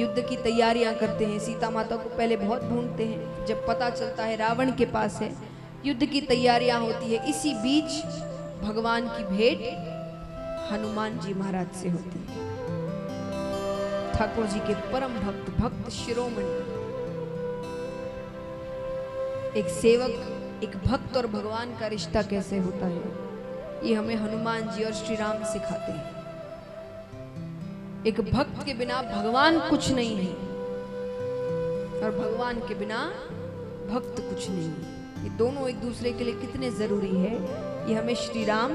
युद्ध की तैयारियाँ करते हैं। सीता माता को पहले बहुत ढूंढते हैं। जब पता चलता है रावण के पास है युद्ध की तैयारियाँ होती है। इसी बीच भगवान की भेंट हनुमान जी महाराज से होती है। ठाकुर जी के परम भक्त भक्त शिरोमणि। एक सेवक, एक भक्त और भगवान का रिश्ता कैसे होता है? ये हमें हनुमान जी और श्री राम सिखाते हैं। एक भक्त के बिना भगवान कुछ नहीं है और भगवान के बिना भक्त कुछ नहीं है। ये दोनों एक दूसरे के लिए कितने ज़रूरी है, ये हमें श्री राम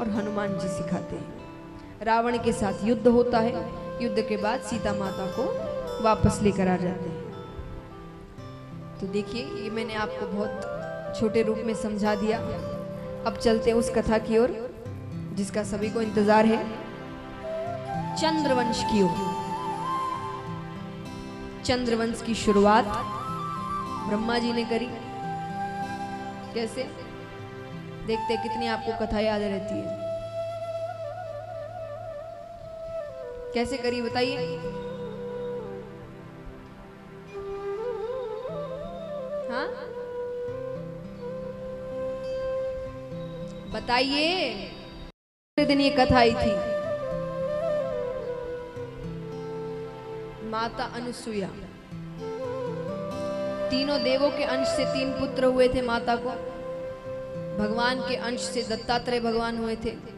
और हनुमान जी सिखाते हैं। रावण के साथ युद्ध होता है, युद्ध के बाद सीता माता को वापस लेकर आ जाते हैं। तो देखिए, ये मैंने आपको बहुत छोटे रूप में समझा दिया। अब चलते हैं उस कथा की ओर, जिसका सभी को इंतज़ार है। चंद्रवंश की ओर। चंद्रवंश की शुरुआत ब्रह्मा जी ने करी। कैसे? देखते कितनी आपको कथा याद रहती है। कैसे करी बताइए? हाँ? बताइए। दिन ये कथा आई थी? माता अनुसुईया। तीनों देवों के अंश से तीन पुत्र हुए थे माता को। भगवान के अंश से दत्तात्रेय भगवान हुए थे।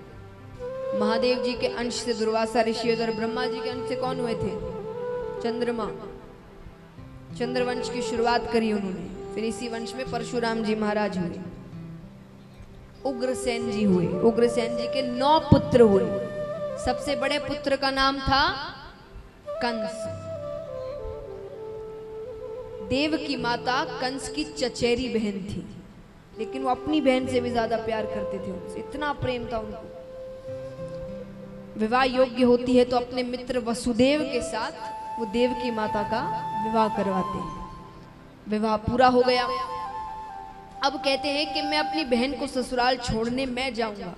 महादेव जी के अंश से दुर्वासा ऋषि और ब्रह्मा जी के अंश से कौन हुए थे? चंद्रमा। चंद्रवंश की शुरुआत करी उन्होंने। फिर इसी वंश में परशुराम जी महाराज हुए। उग्रसेन जी हुए। उग्रसेन जी के नौ पुत्र हुए। सबसे बड़े पुत्र का नाम था कंस। देव की माता कंस की चचेरी बहन थी। लेकिन वो अपनी बहन से भी ज़्यादा प्यार करते थे उनसे। इतना प्रेम था उनको। विवाह योग्य होती है तो अपने मित्र वसुदेव के साथ वो देव की माता का विवाह करवाते हैं। विवाह पूरा हो गया। अब कहते हैं कि मैं अपनी बहन को ससुराल छोड़ने मैं जाऊँगा।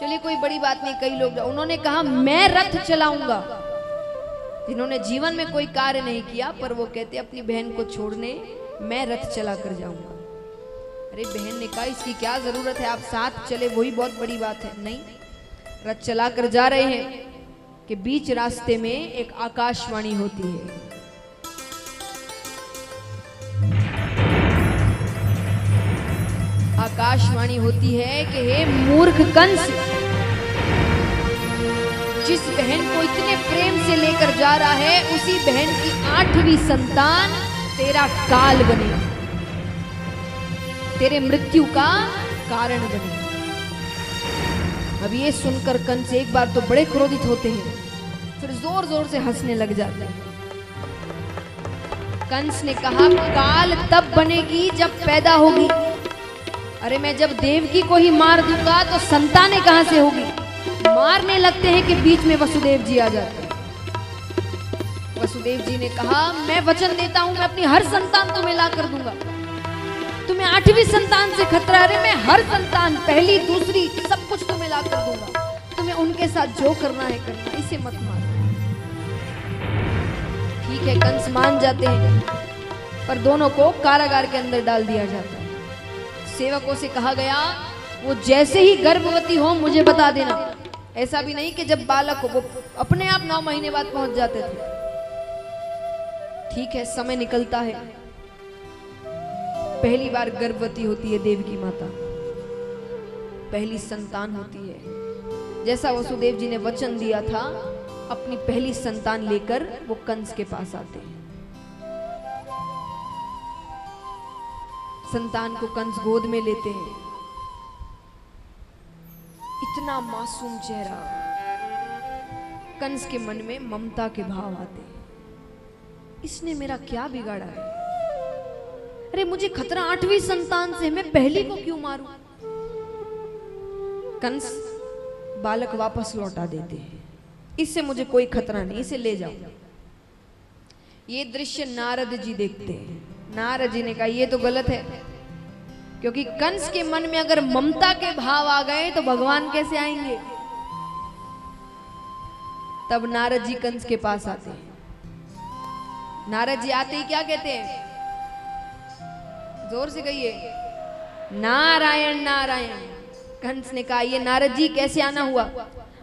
चलिए कोई बड़ी बात नहीं, कई लोग उन्होंने कहा, मैं रथ चलाऊँगा। जिन्होंने जीवन में कोई कार्य नहीं किया, पर वो कहते, अपनी बहन को छोड़ने मैं रथ चला कर जाऊँगा. अरे बहन ने कहा, इसकी क्या ज़रूरत है? आप साथ चले, वही बहुत बड़ी बात है। नहीं, रथ चला कर जा रहे हैं कि बीच रास्ते में एक आकाशवाणी होती है। आकाशवाणी होती है कि हे मूर्ख कंस जिस बहन को इतने प्रेम से लेकर जा रहा है, उसी बहन की आठवीं संतान तेरा काल बने तेरे मृत्यु का कारण बने अब ये सुनकर कंस एक बार तो बड़े क्रोधित होते हैं, फिर ज़ोर ज़ोर से हंसने लग जाते हैं। कंस ने कहा, काल तब बनेगी जब पैदा होगी। अरे मैं जब देवकी को ही मार दूँगा तो संतानें कहाँ से होगी? मारने लगते हैं कि बीच में वसुदेव जी आ जाते हैं। वसुदेव जी ने कहा, मैं वचन देता हूँ, मैं अपनी हर संतान तुम्हें ला कर दूँगा। तुम्हें आठवीं संतान से खतरा है मैं हर संतान, पहली, दूसरी, सब कुछ तुम्हें ला कर दूँगा। तुम्हें उनके साथ जो करना है करना, इसे मत मारो। ठीक है, कंस मान जाते हैं। पर दोनों को कारागार के अंदर डाल दिया जाता है। सेवकों से कहा गया, वो जैसे ही गर्भवती हो, मुझे बता देना। ऐसा भी नहीं कि जब बालक वो अपने आप नौ महीने बाद पहुँच जाते थे। ठीक है, समय निकलता है। पहली बार गर्भवती होती है देव की माता। पहली संतान होती है। जैसा वसुदेव जी ने वचन दिया था, अपनी पहली संतान लेकर वो कंस के पास आते हैं। संतान को कंस गोद में लेते हैं। इतना मासूम चेहरा। कंस के मन में ममता के भाव आते। इसने मेरा क्या बिगाड़ा है? अरे मुझे खतरा आठवीं संतान से मैं पहली को क्यों मारूं? कंस, बालक वापस लौटा देते हैं। इससे मुझे कोई खतरा नहीं, इसे ले जाओ। ये दृश्य नारद जी देखते हैं। नारद जी ने कहा, ये तो गलत है। क्योंकि कंस के मन में अगर ममता के भाव आ गए तो भगवान कैसे आएँगे? तब नारद जी कंस के पास आते हैं। नारद जी आते ही क्या कहते हैं? ज़ोर से कहिए, नारायण नारायण। कंस ने कहा, ये नारद जी कैसे आना हुआ?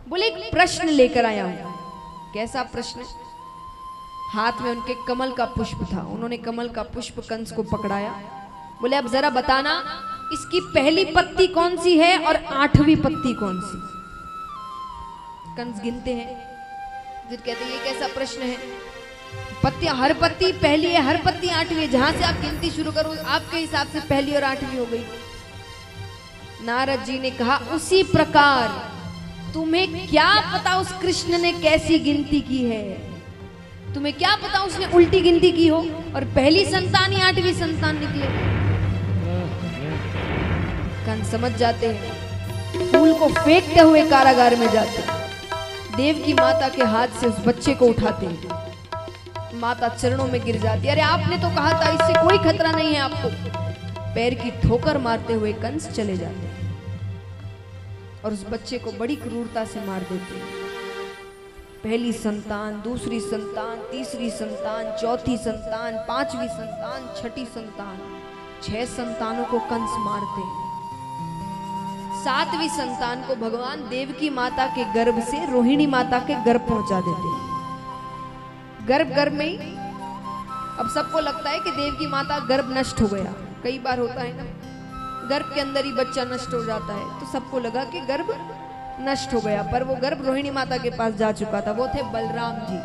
बोले, एक प्रश्न लेकर आया हूँ। कैसा प्रश्न? हाथ में उनके कमल का पुष्प था। उन्होंने कमल का पुष्प कंस को पकड़ाया। बोले, अब जरा बताना, इसकी पहली पत्ती कौन सी है और आठवीं पत्ती कौन सी? कंस गिनते हैं। फिर कहते हैं, ये कैसा प्रश्न है? पत्तियाँ हर पत्ती, पहली है, हर पत्ती आठवीं है। जहाँ से आप गिनती शुरू करो, आपके हिसाब से पहली और आठवीं हो गई। नारद जी ने कहा, उसी प्रकार, तुम्हें क्या पता उस कृष्ण ने कैसी गिनती की है? तुम्हें क्या पता उसने उल्टी गिनती की हो और पहली संतान ही आठवीं संतान निकले? कन समझ जाते हैं। फूल को फेंकते हुए कारागार में जाते हैं। देव की माता के हाथ से उस बच्चे को उठाते हैं। माता चरणों में गिर जाती है। अरे, आपने तो कहा था, इससे कोई खतरा नहीं है आपको। पैर की ठोकर मारते हुए कंस चले जाते हैं और उस बच्चे को बड़ी क्रूरता से मार देते हैं। पहली संतान, दूसरी संतान, तीसरी संतान, चौथी संतान, पांचवी संतान, छठी संतान, छह संतानों को कंस मारते हैं। सातवीं संतान को भगवान देव की माता के गर्भ से रोहिणी माता के गर्भ पहुँचा देते हैं। गर्भ गर्भ में अब सबको लगता है कि देव की माता गर्भ नष्ट हो गया। कई बार होता है ना, गर्भ के अंदर ही बच्चा नष्ट हो जाता है। तो सबको लगा कि गर्भ नष्ट हो गया, पर वो गर्भ रोहिणी माता के पास जा चुका था। वो थे बलराम जी।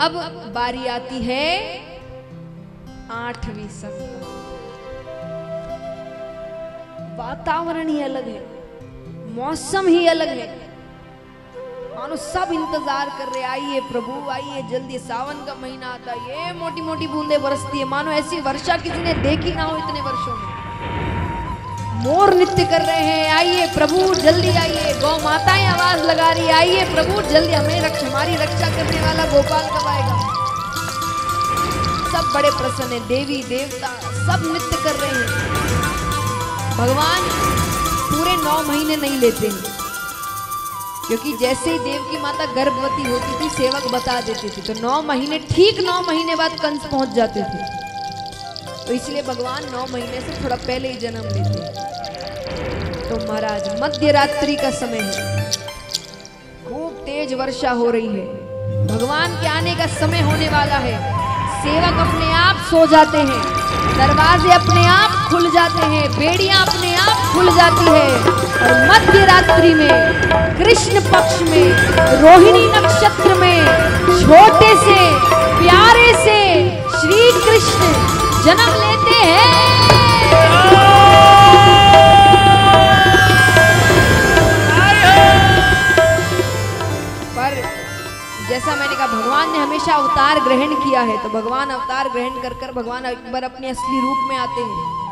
अब बारी आती है आठवीं संतान। वातावरण ही अलग है, मौसम ही अलग है। मानो सब इंतज़ार कर रहे, आइए प्रभु, आइए जल्दी, सावन का महीना आता है, ये मोटी मोटी बूंदे बरसती है। मानो ऐसी वर्षा किसी ने देखी ना हो इतने वर्षों में। मोर नृत्य कर रहे हैं, आइए प्रभु, जल्दी आइए। गौ माताएँ आवाज़ लगा रही आइए प्रभु, जल्दी हमें रक्ष, हमारी रक्षा करने वाला गोपाल कब आएगा? सब बड़े प्रसन्न है, देवी, देवता, सब नृत्य कर रहे हैं। भगवान पूरे नौ महीने नहीं लेते हैं। क्योंकि जैसे ही देव की माता गर्भवती होती थी, सेवक बता देते थे। तो नौ महीने, ठीक नौ महीने बाद कंस पहुँच जाते थे। तो इसलिए भगवान नौ महीने से थोड़ा पहले ही जन्म लेते तो महाराज मध्य रात्रि का समय है। खूब तेज वर्षा हो रही है। भगवान के आने का समय होने वाला है। सेवक अपने आप सो जाते हैं। दरवाजे अपने आप खुल जाते हैं। बेड़ियाँ अपने आप खुल जाती है। और मध्य रात्रि में, कृष्ण पक्ष में, रोहिणी नक्षत्र में, छोटे से, प्यारे से श्री कृष्ण जन्म लेते हैं। जैसा मैंने कहा, भगवान ने हमेशा अवतार ग्रहण किया है तो भगवान अवतार ग्रहण कर कर भगवान एक बार अपने असली रूप में आते हैं।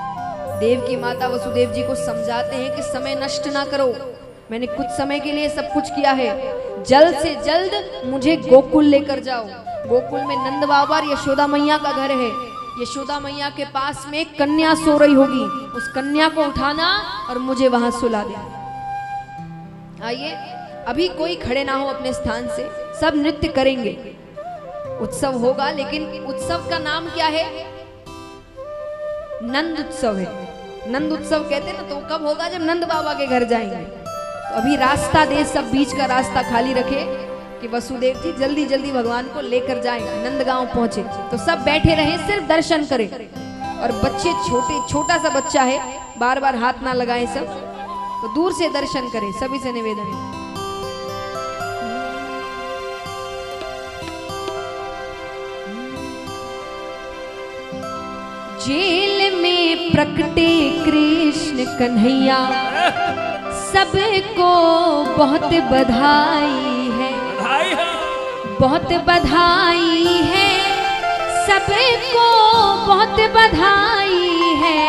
देव की माता वसुदेव जी को समझाते हैं कि समय नष्ट ना करो। मैंने कुछ समय के लिए सब कुछ किया है। जल्द से जल्द मुझे गोकुल लेकर जाओ। गोकुल में नंद बाबा और यशोदा मैया का घर है। यशोदा मैया के पास में कन्या सो रही होगी। उस कन्या को उठाना और मुझे वहाँ सुला देना। आइए, अभी कोई खड़े ना हो अपने स्थान से। सब नृत्य करेंगे। उत्सव होगा, लेकिन उत्सव का नाम क्या है? नंद उत्सव है। नंद उत्सव कहते हैं ना तो कब होगा? जब नंद बाबा के घर जाएँगे। तो अभी रास्ता दे सब बीच का रास्ता खाली रखे कि वसुदेव जी जल्दी जल्दी भगवान को लेकर जाएँ, नंदगांव पहुँचे। तो सब बैठे रहे, सिर्फ़ दर्शन करें। और बच्चे छोटे छोटा सा बच्चा है बार बार हाथ ना लगाए सब। तो दूर से दर्शन करें, सभी से निवेदन है। जेल में प्रकटे कृष्ण कन्हैया सबको बहुत बधाई है। बहुत बधाई है सबको बहुत बधाई है।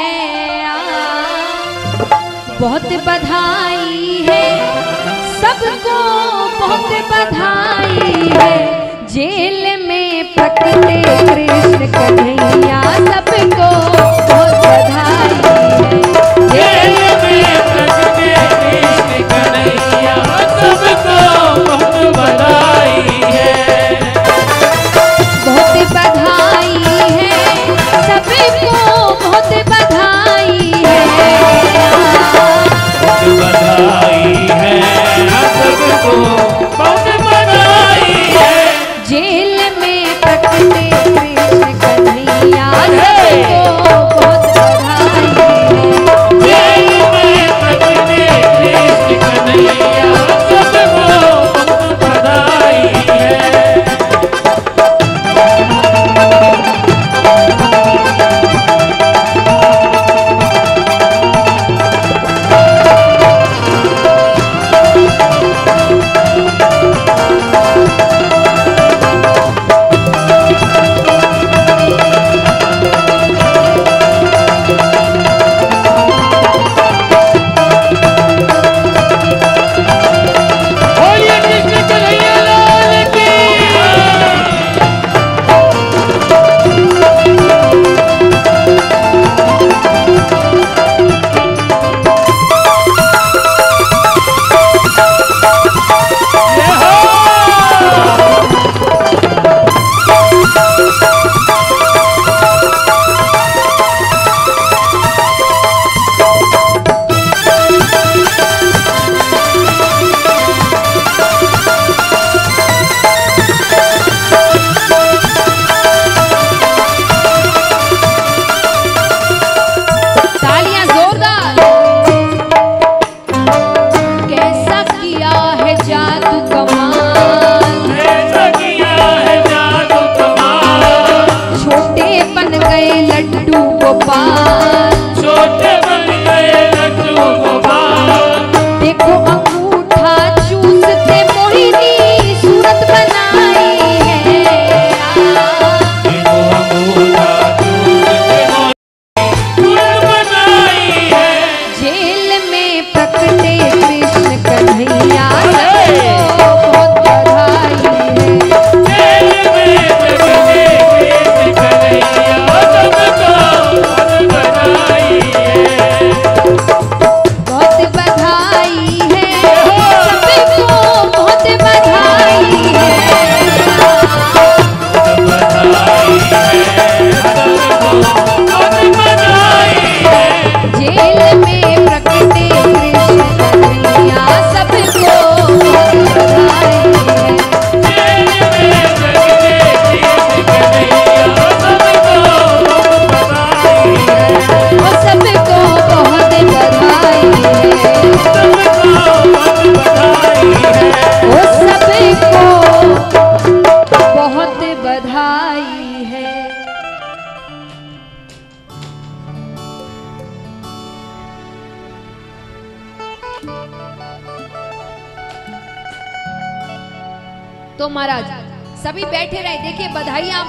बहुत बधाई है सबको बहुत बधाई है। जेल में प्रकटे कृष्ण कन्हैया सबको बहुत बधाई जेल में प्रगटे कृष्ण कन्हैया सबको बहुत बधाई है। बहुत बधाई है। सबको बहुत बधाई है। बधाई है। सबको जेल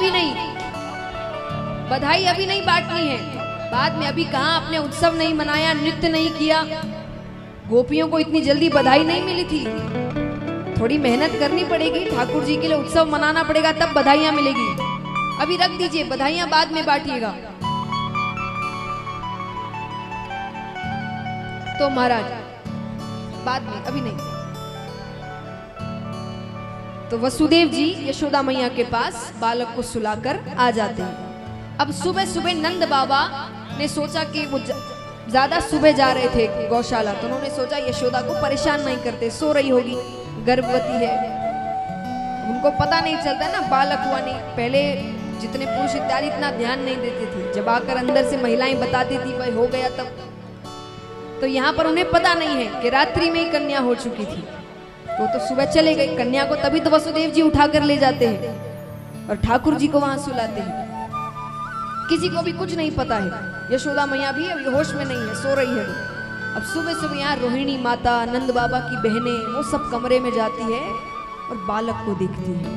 अभी नहीं। बधाई अभी नहीं बांटनी है। बाद में अभी कहा आपने उत्सव नहीं मनाया, नृत्य नहीं किया? गोपियों को इतनी जल्दी बधाई नहीं मिली थी। थोड़ी मेहनत करनी पड़ेगी, ठाकुर जी के लिए उत्सव मनाना पड़ेगा, तब बधाइयाँ मिलेगी। अभी रख दीजिए, बधाइयाँ बाद में बांटिएगा। तो महाराज, बाद में, अभी नहीं। तो वसुदेव जी यशोदा मैया के पास बालक को सुलाकर आ जाते हैं। अब सुबह सुबह नंद बाबा ने सोचा कि वो ज़्यादा सुबह जा रहे थे गौशाला तो उन्होंने सोचा यशोदा को परेशान नहीं करते, सो रही होगी, गर्भवती है। उनको पता नहीं चलता ना, बालक हुआ नहीं। पहले जितने पुरुष इत्यादि इतना ध्यान नहीं देते थे। जब आकर अंदर से महिलाएँ बताती थी, भाई, हो गया तब। तो यहाँ पर उन्हें पता नहीं है कि रात्रि में ही कन्या हो चुकी थी। वो तो सुबह चले गए, कन्या को तभी तो वसुदेव जी उठा कर ले जाते हैं और ठाकुर जी को वहाँ सुलाते हैं। किसी को भी कुछ नहीं पता है। यशोदा मैया भी अभी होश में नहीं है, सो रही है अब सुबह सुबह यहाँ रोहिणी माता, नंद बाबा की बहनें, वो सब कमरे में जाती है और बालक को देखती है।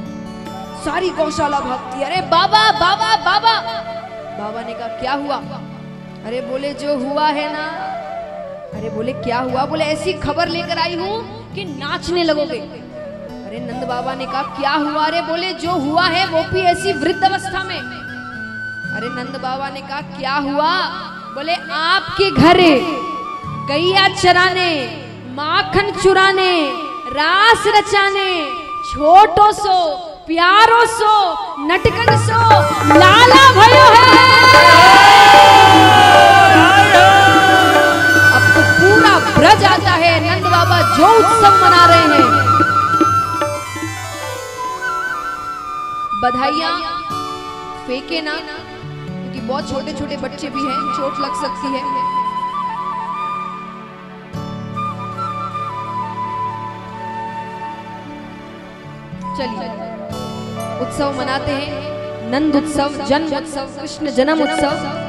सारी गौशाला भागती है। अरे बाबा बाबा बाबा! बाबा ने कहा, क्या हुआ? अरे बोले, जो हुआ है ना। अरे बोले, क्या हुआ? बोले, ऐसी खबर लेकर आई हूँ कि नाचने लगोगे। अरे नंद बाबा ने कहा, क्या हुआ अरे बोले, जो हुआ है, वो भी ऐसी वृद्ध अवस्था में। अरे नंद बाबा ने कहा, क्या हुआ? बोले, आपके घर गैया चराने, माखन चुराने, रास रचाने, छोटो सो, प्यारो सो नटकन सो, लाला भयो है। जो उत्सव मना रहे हैं। बधाइयाँ, फेंके ना, क्योंकि बहुत छोटे छोटे बच्चे भी हैं, चोट लग सकती है। चलिए, उत्सव मनाते हैं। नंद उत्सव, जन्म उत्सव, कृष्ण जन्म उत्सव।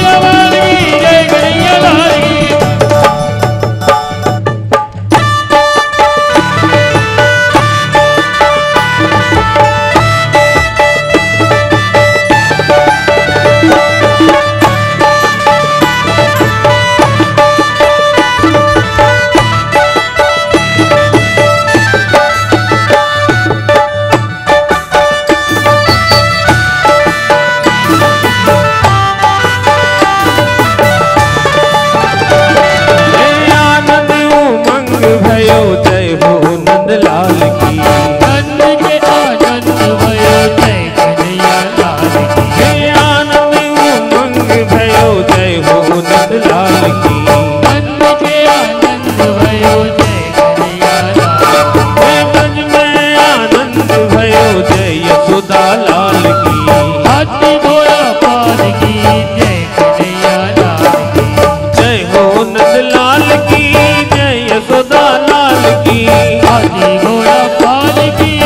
की हरी घोड़ा पाल की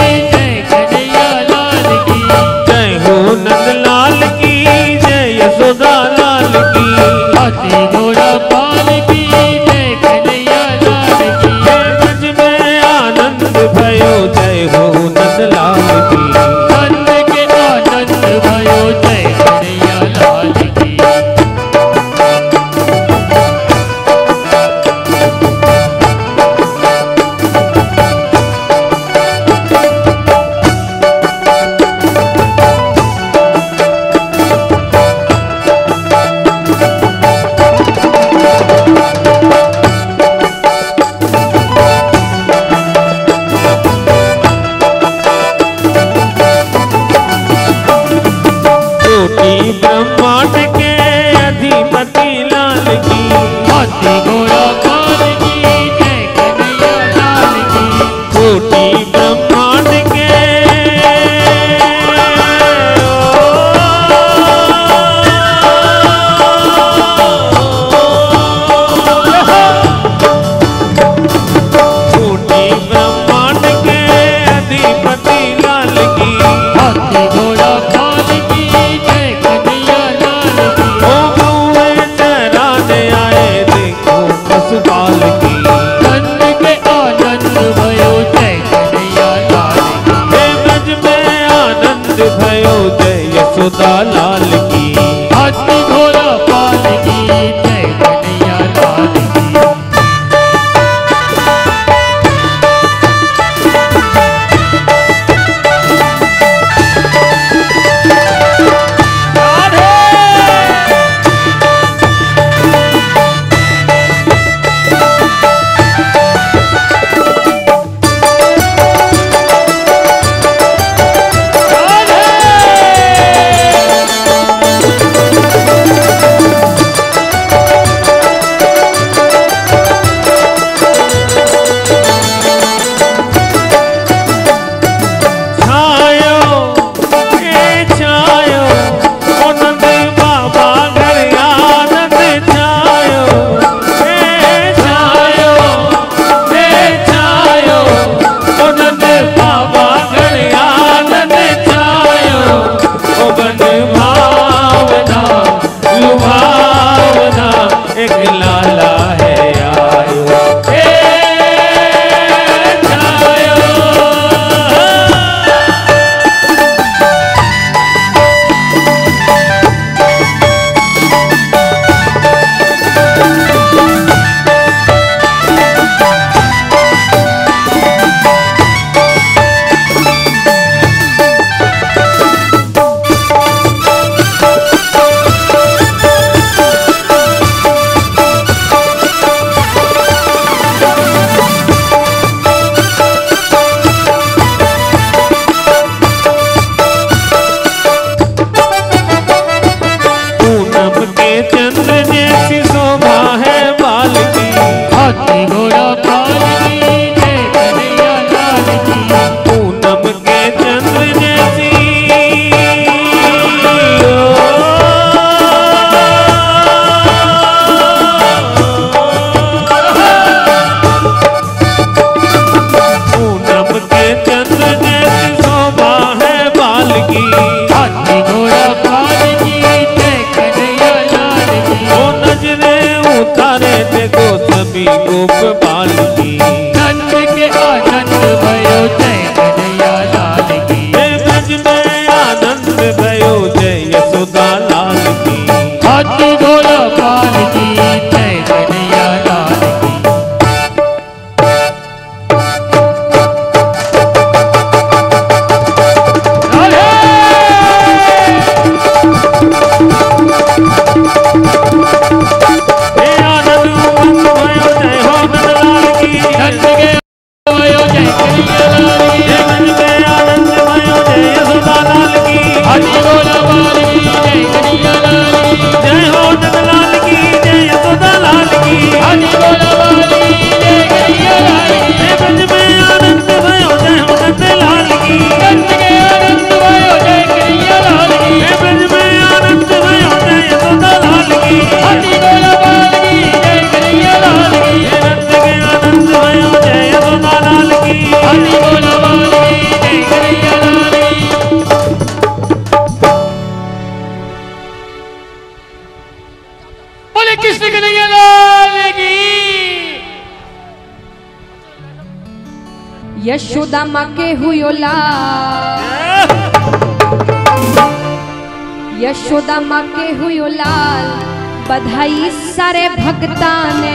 भक्ता ने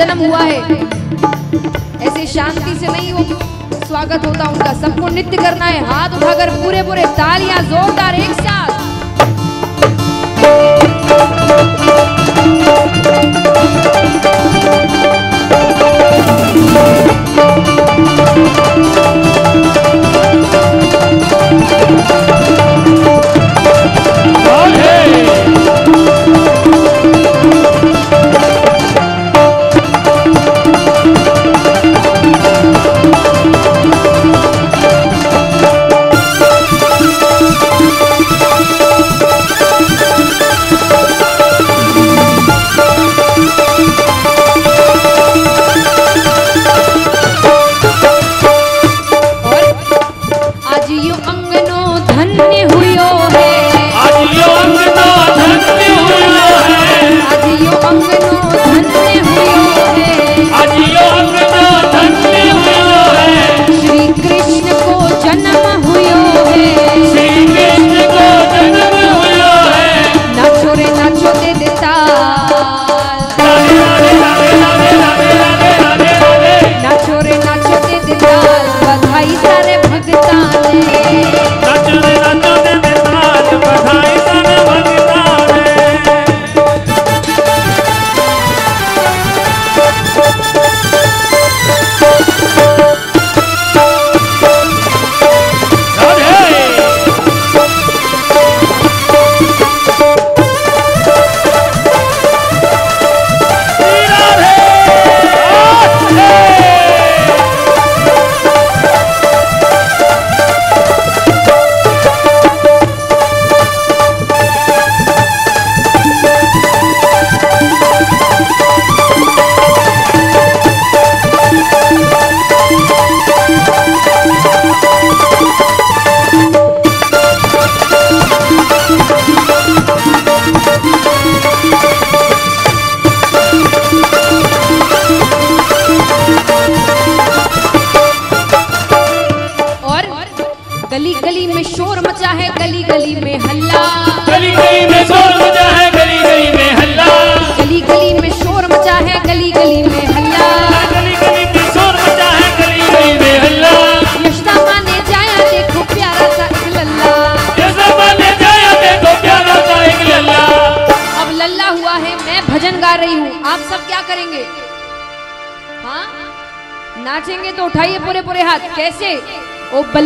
जन्म हुआ है। ऐसे शांति से नहीं वो स्वागत होता उनका। सबको नृत्य करना है। हाथ उठाकर पूरे पूरे तालियाँ जोरदार एक साथ।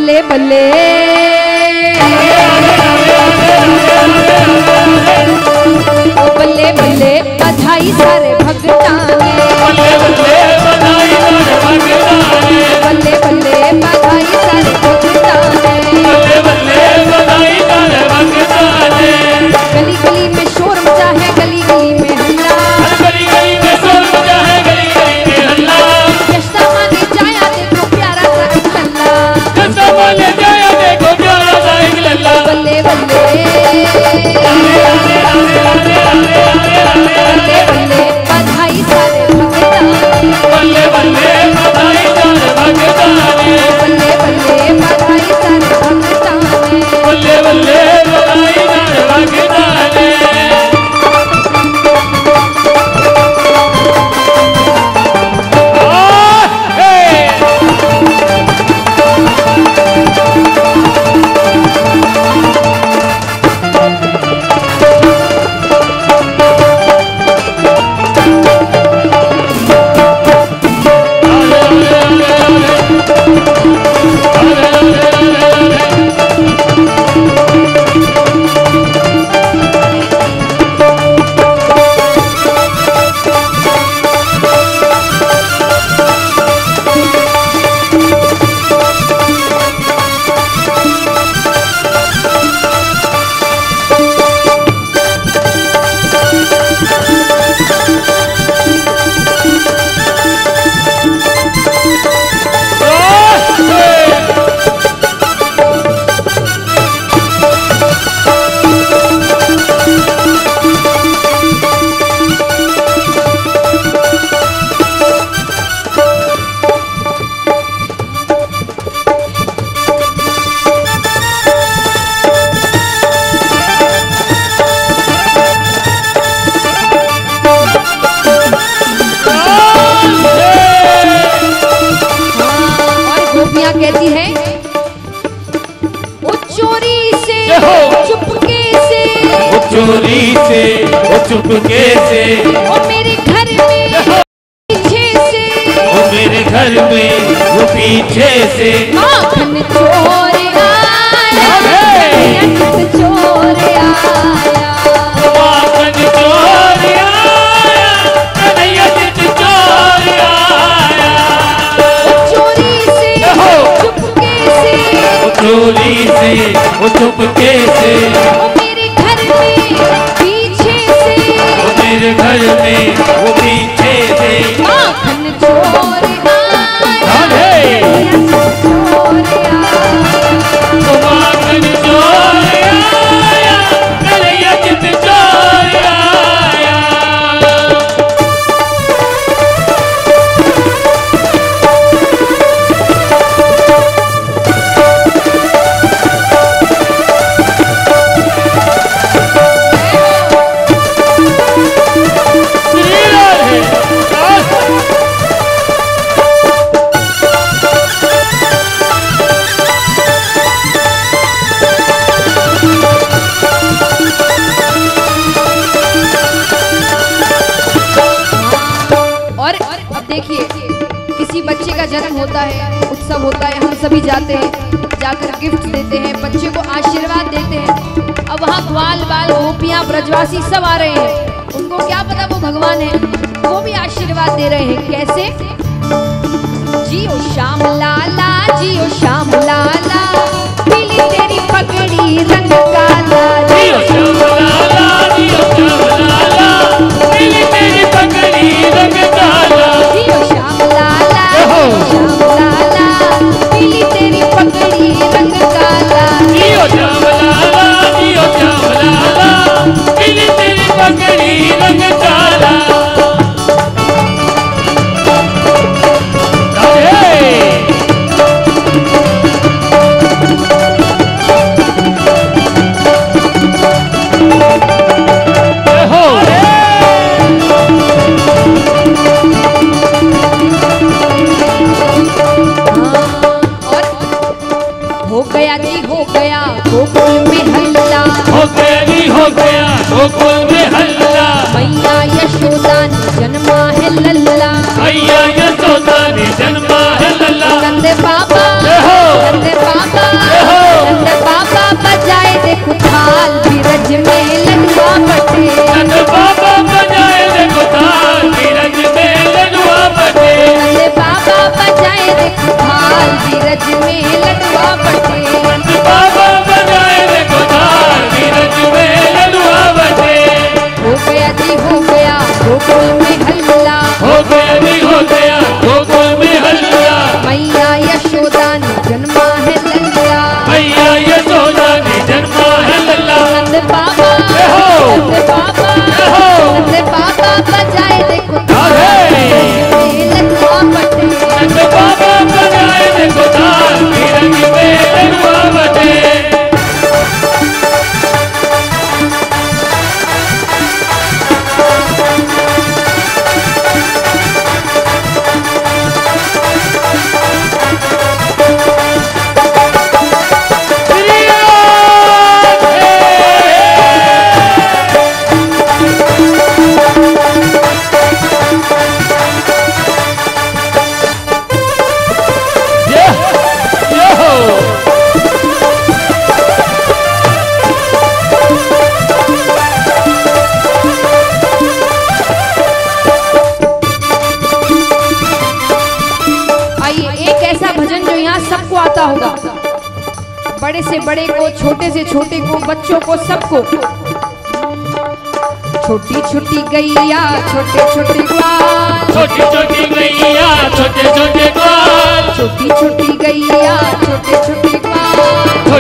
ਬੱਲੇ ਬੱਲੇ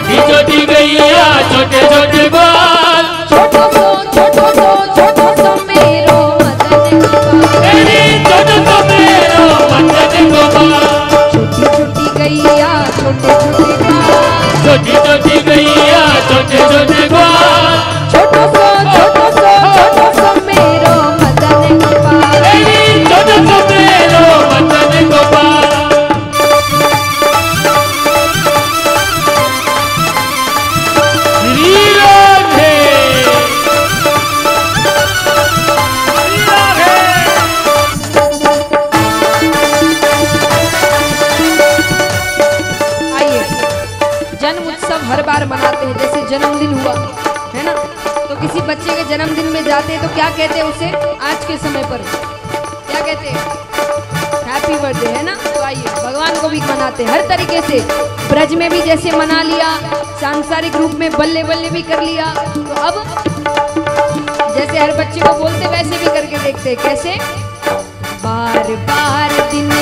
ग्वाल छोटी सांसारिक रूप में बल्ले बल्ले भी कर लिया। तो अब जैसे हर बच्चे को बोलते, वैसे भी करके देखते कैसे? बार बार दिन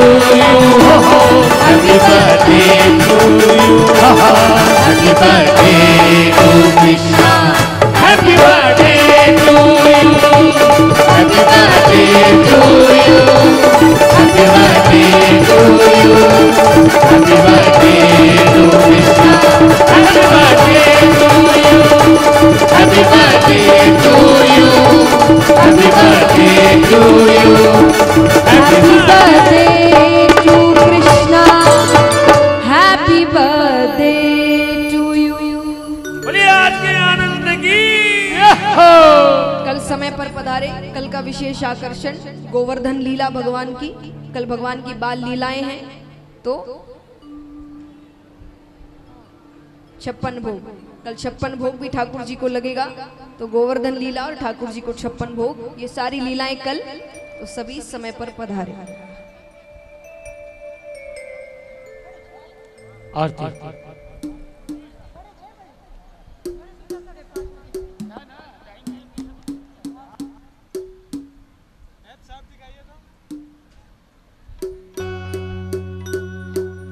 Happy birthday to you. Happy birthday to Krishna. Happy birthday to you. Happy birthday to you. Happy birthday to you. Happy birthday to Krishna. Happy birthday to you. Happy birthday विशेष आकर्षण गोवर्धन लीला भगवान की कल भगवान की बाल लीलाएँ हैं तो छप्पन भोग कल छप्पन भोग भी ठाकुर जी को लगेगा। तो गोवर्धन लीला और ठाकुर जी को छप्पन भोग ये सारी लीलाएँ कल तो सभी समय पर पधारे। आरती।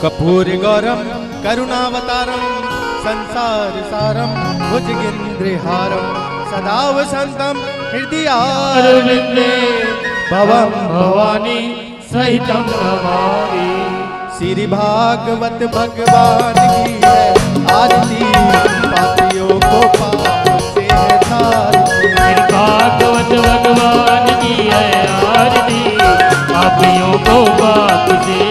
कपूर गौरम करुणावतारम संसार सारम भुजगेन्द्रहारम सदा वसन्तं हृदयारविन्दे भवम भवानी सहितं श्री भागवत भगवान की है। आरती पापियों को पाप से है। श्री भागवत भगवान की है आरती पापियों को पाप से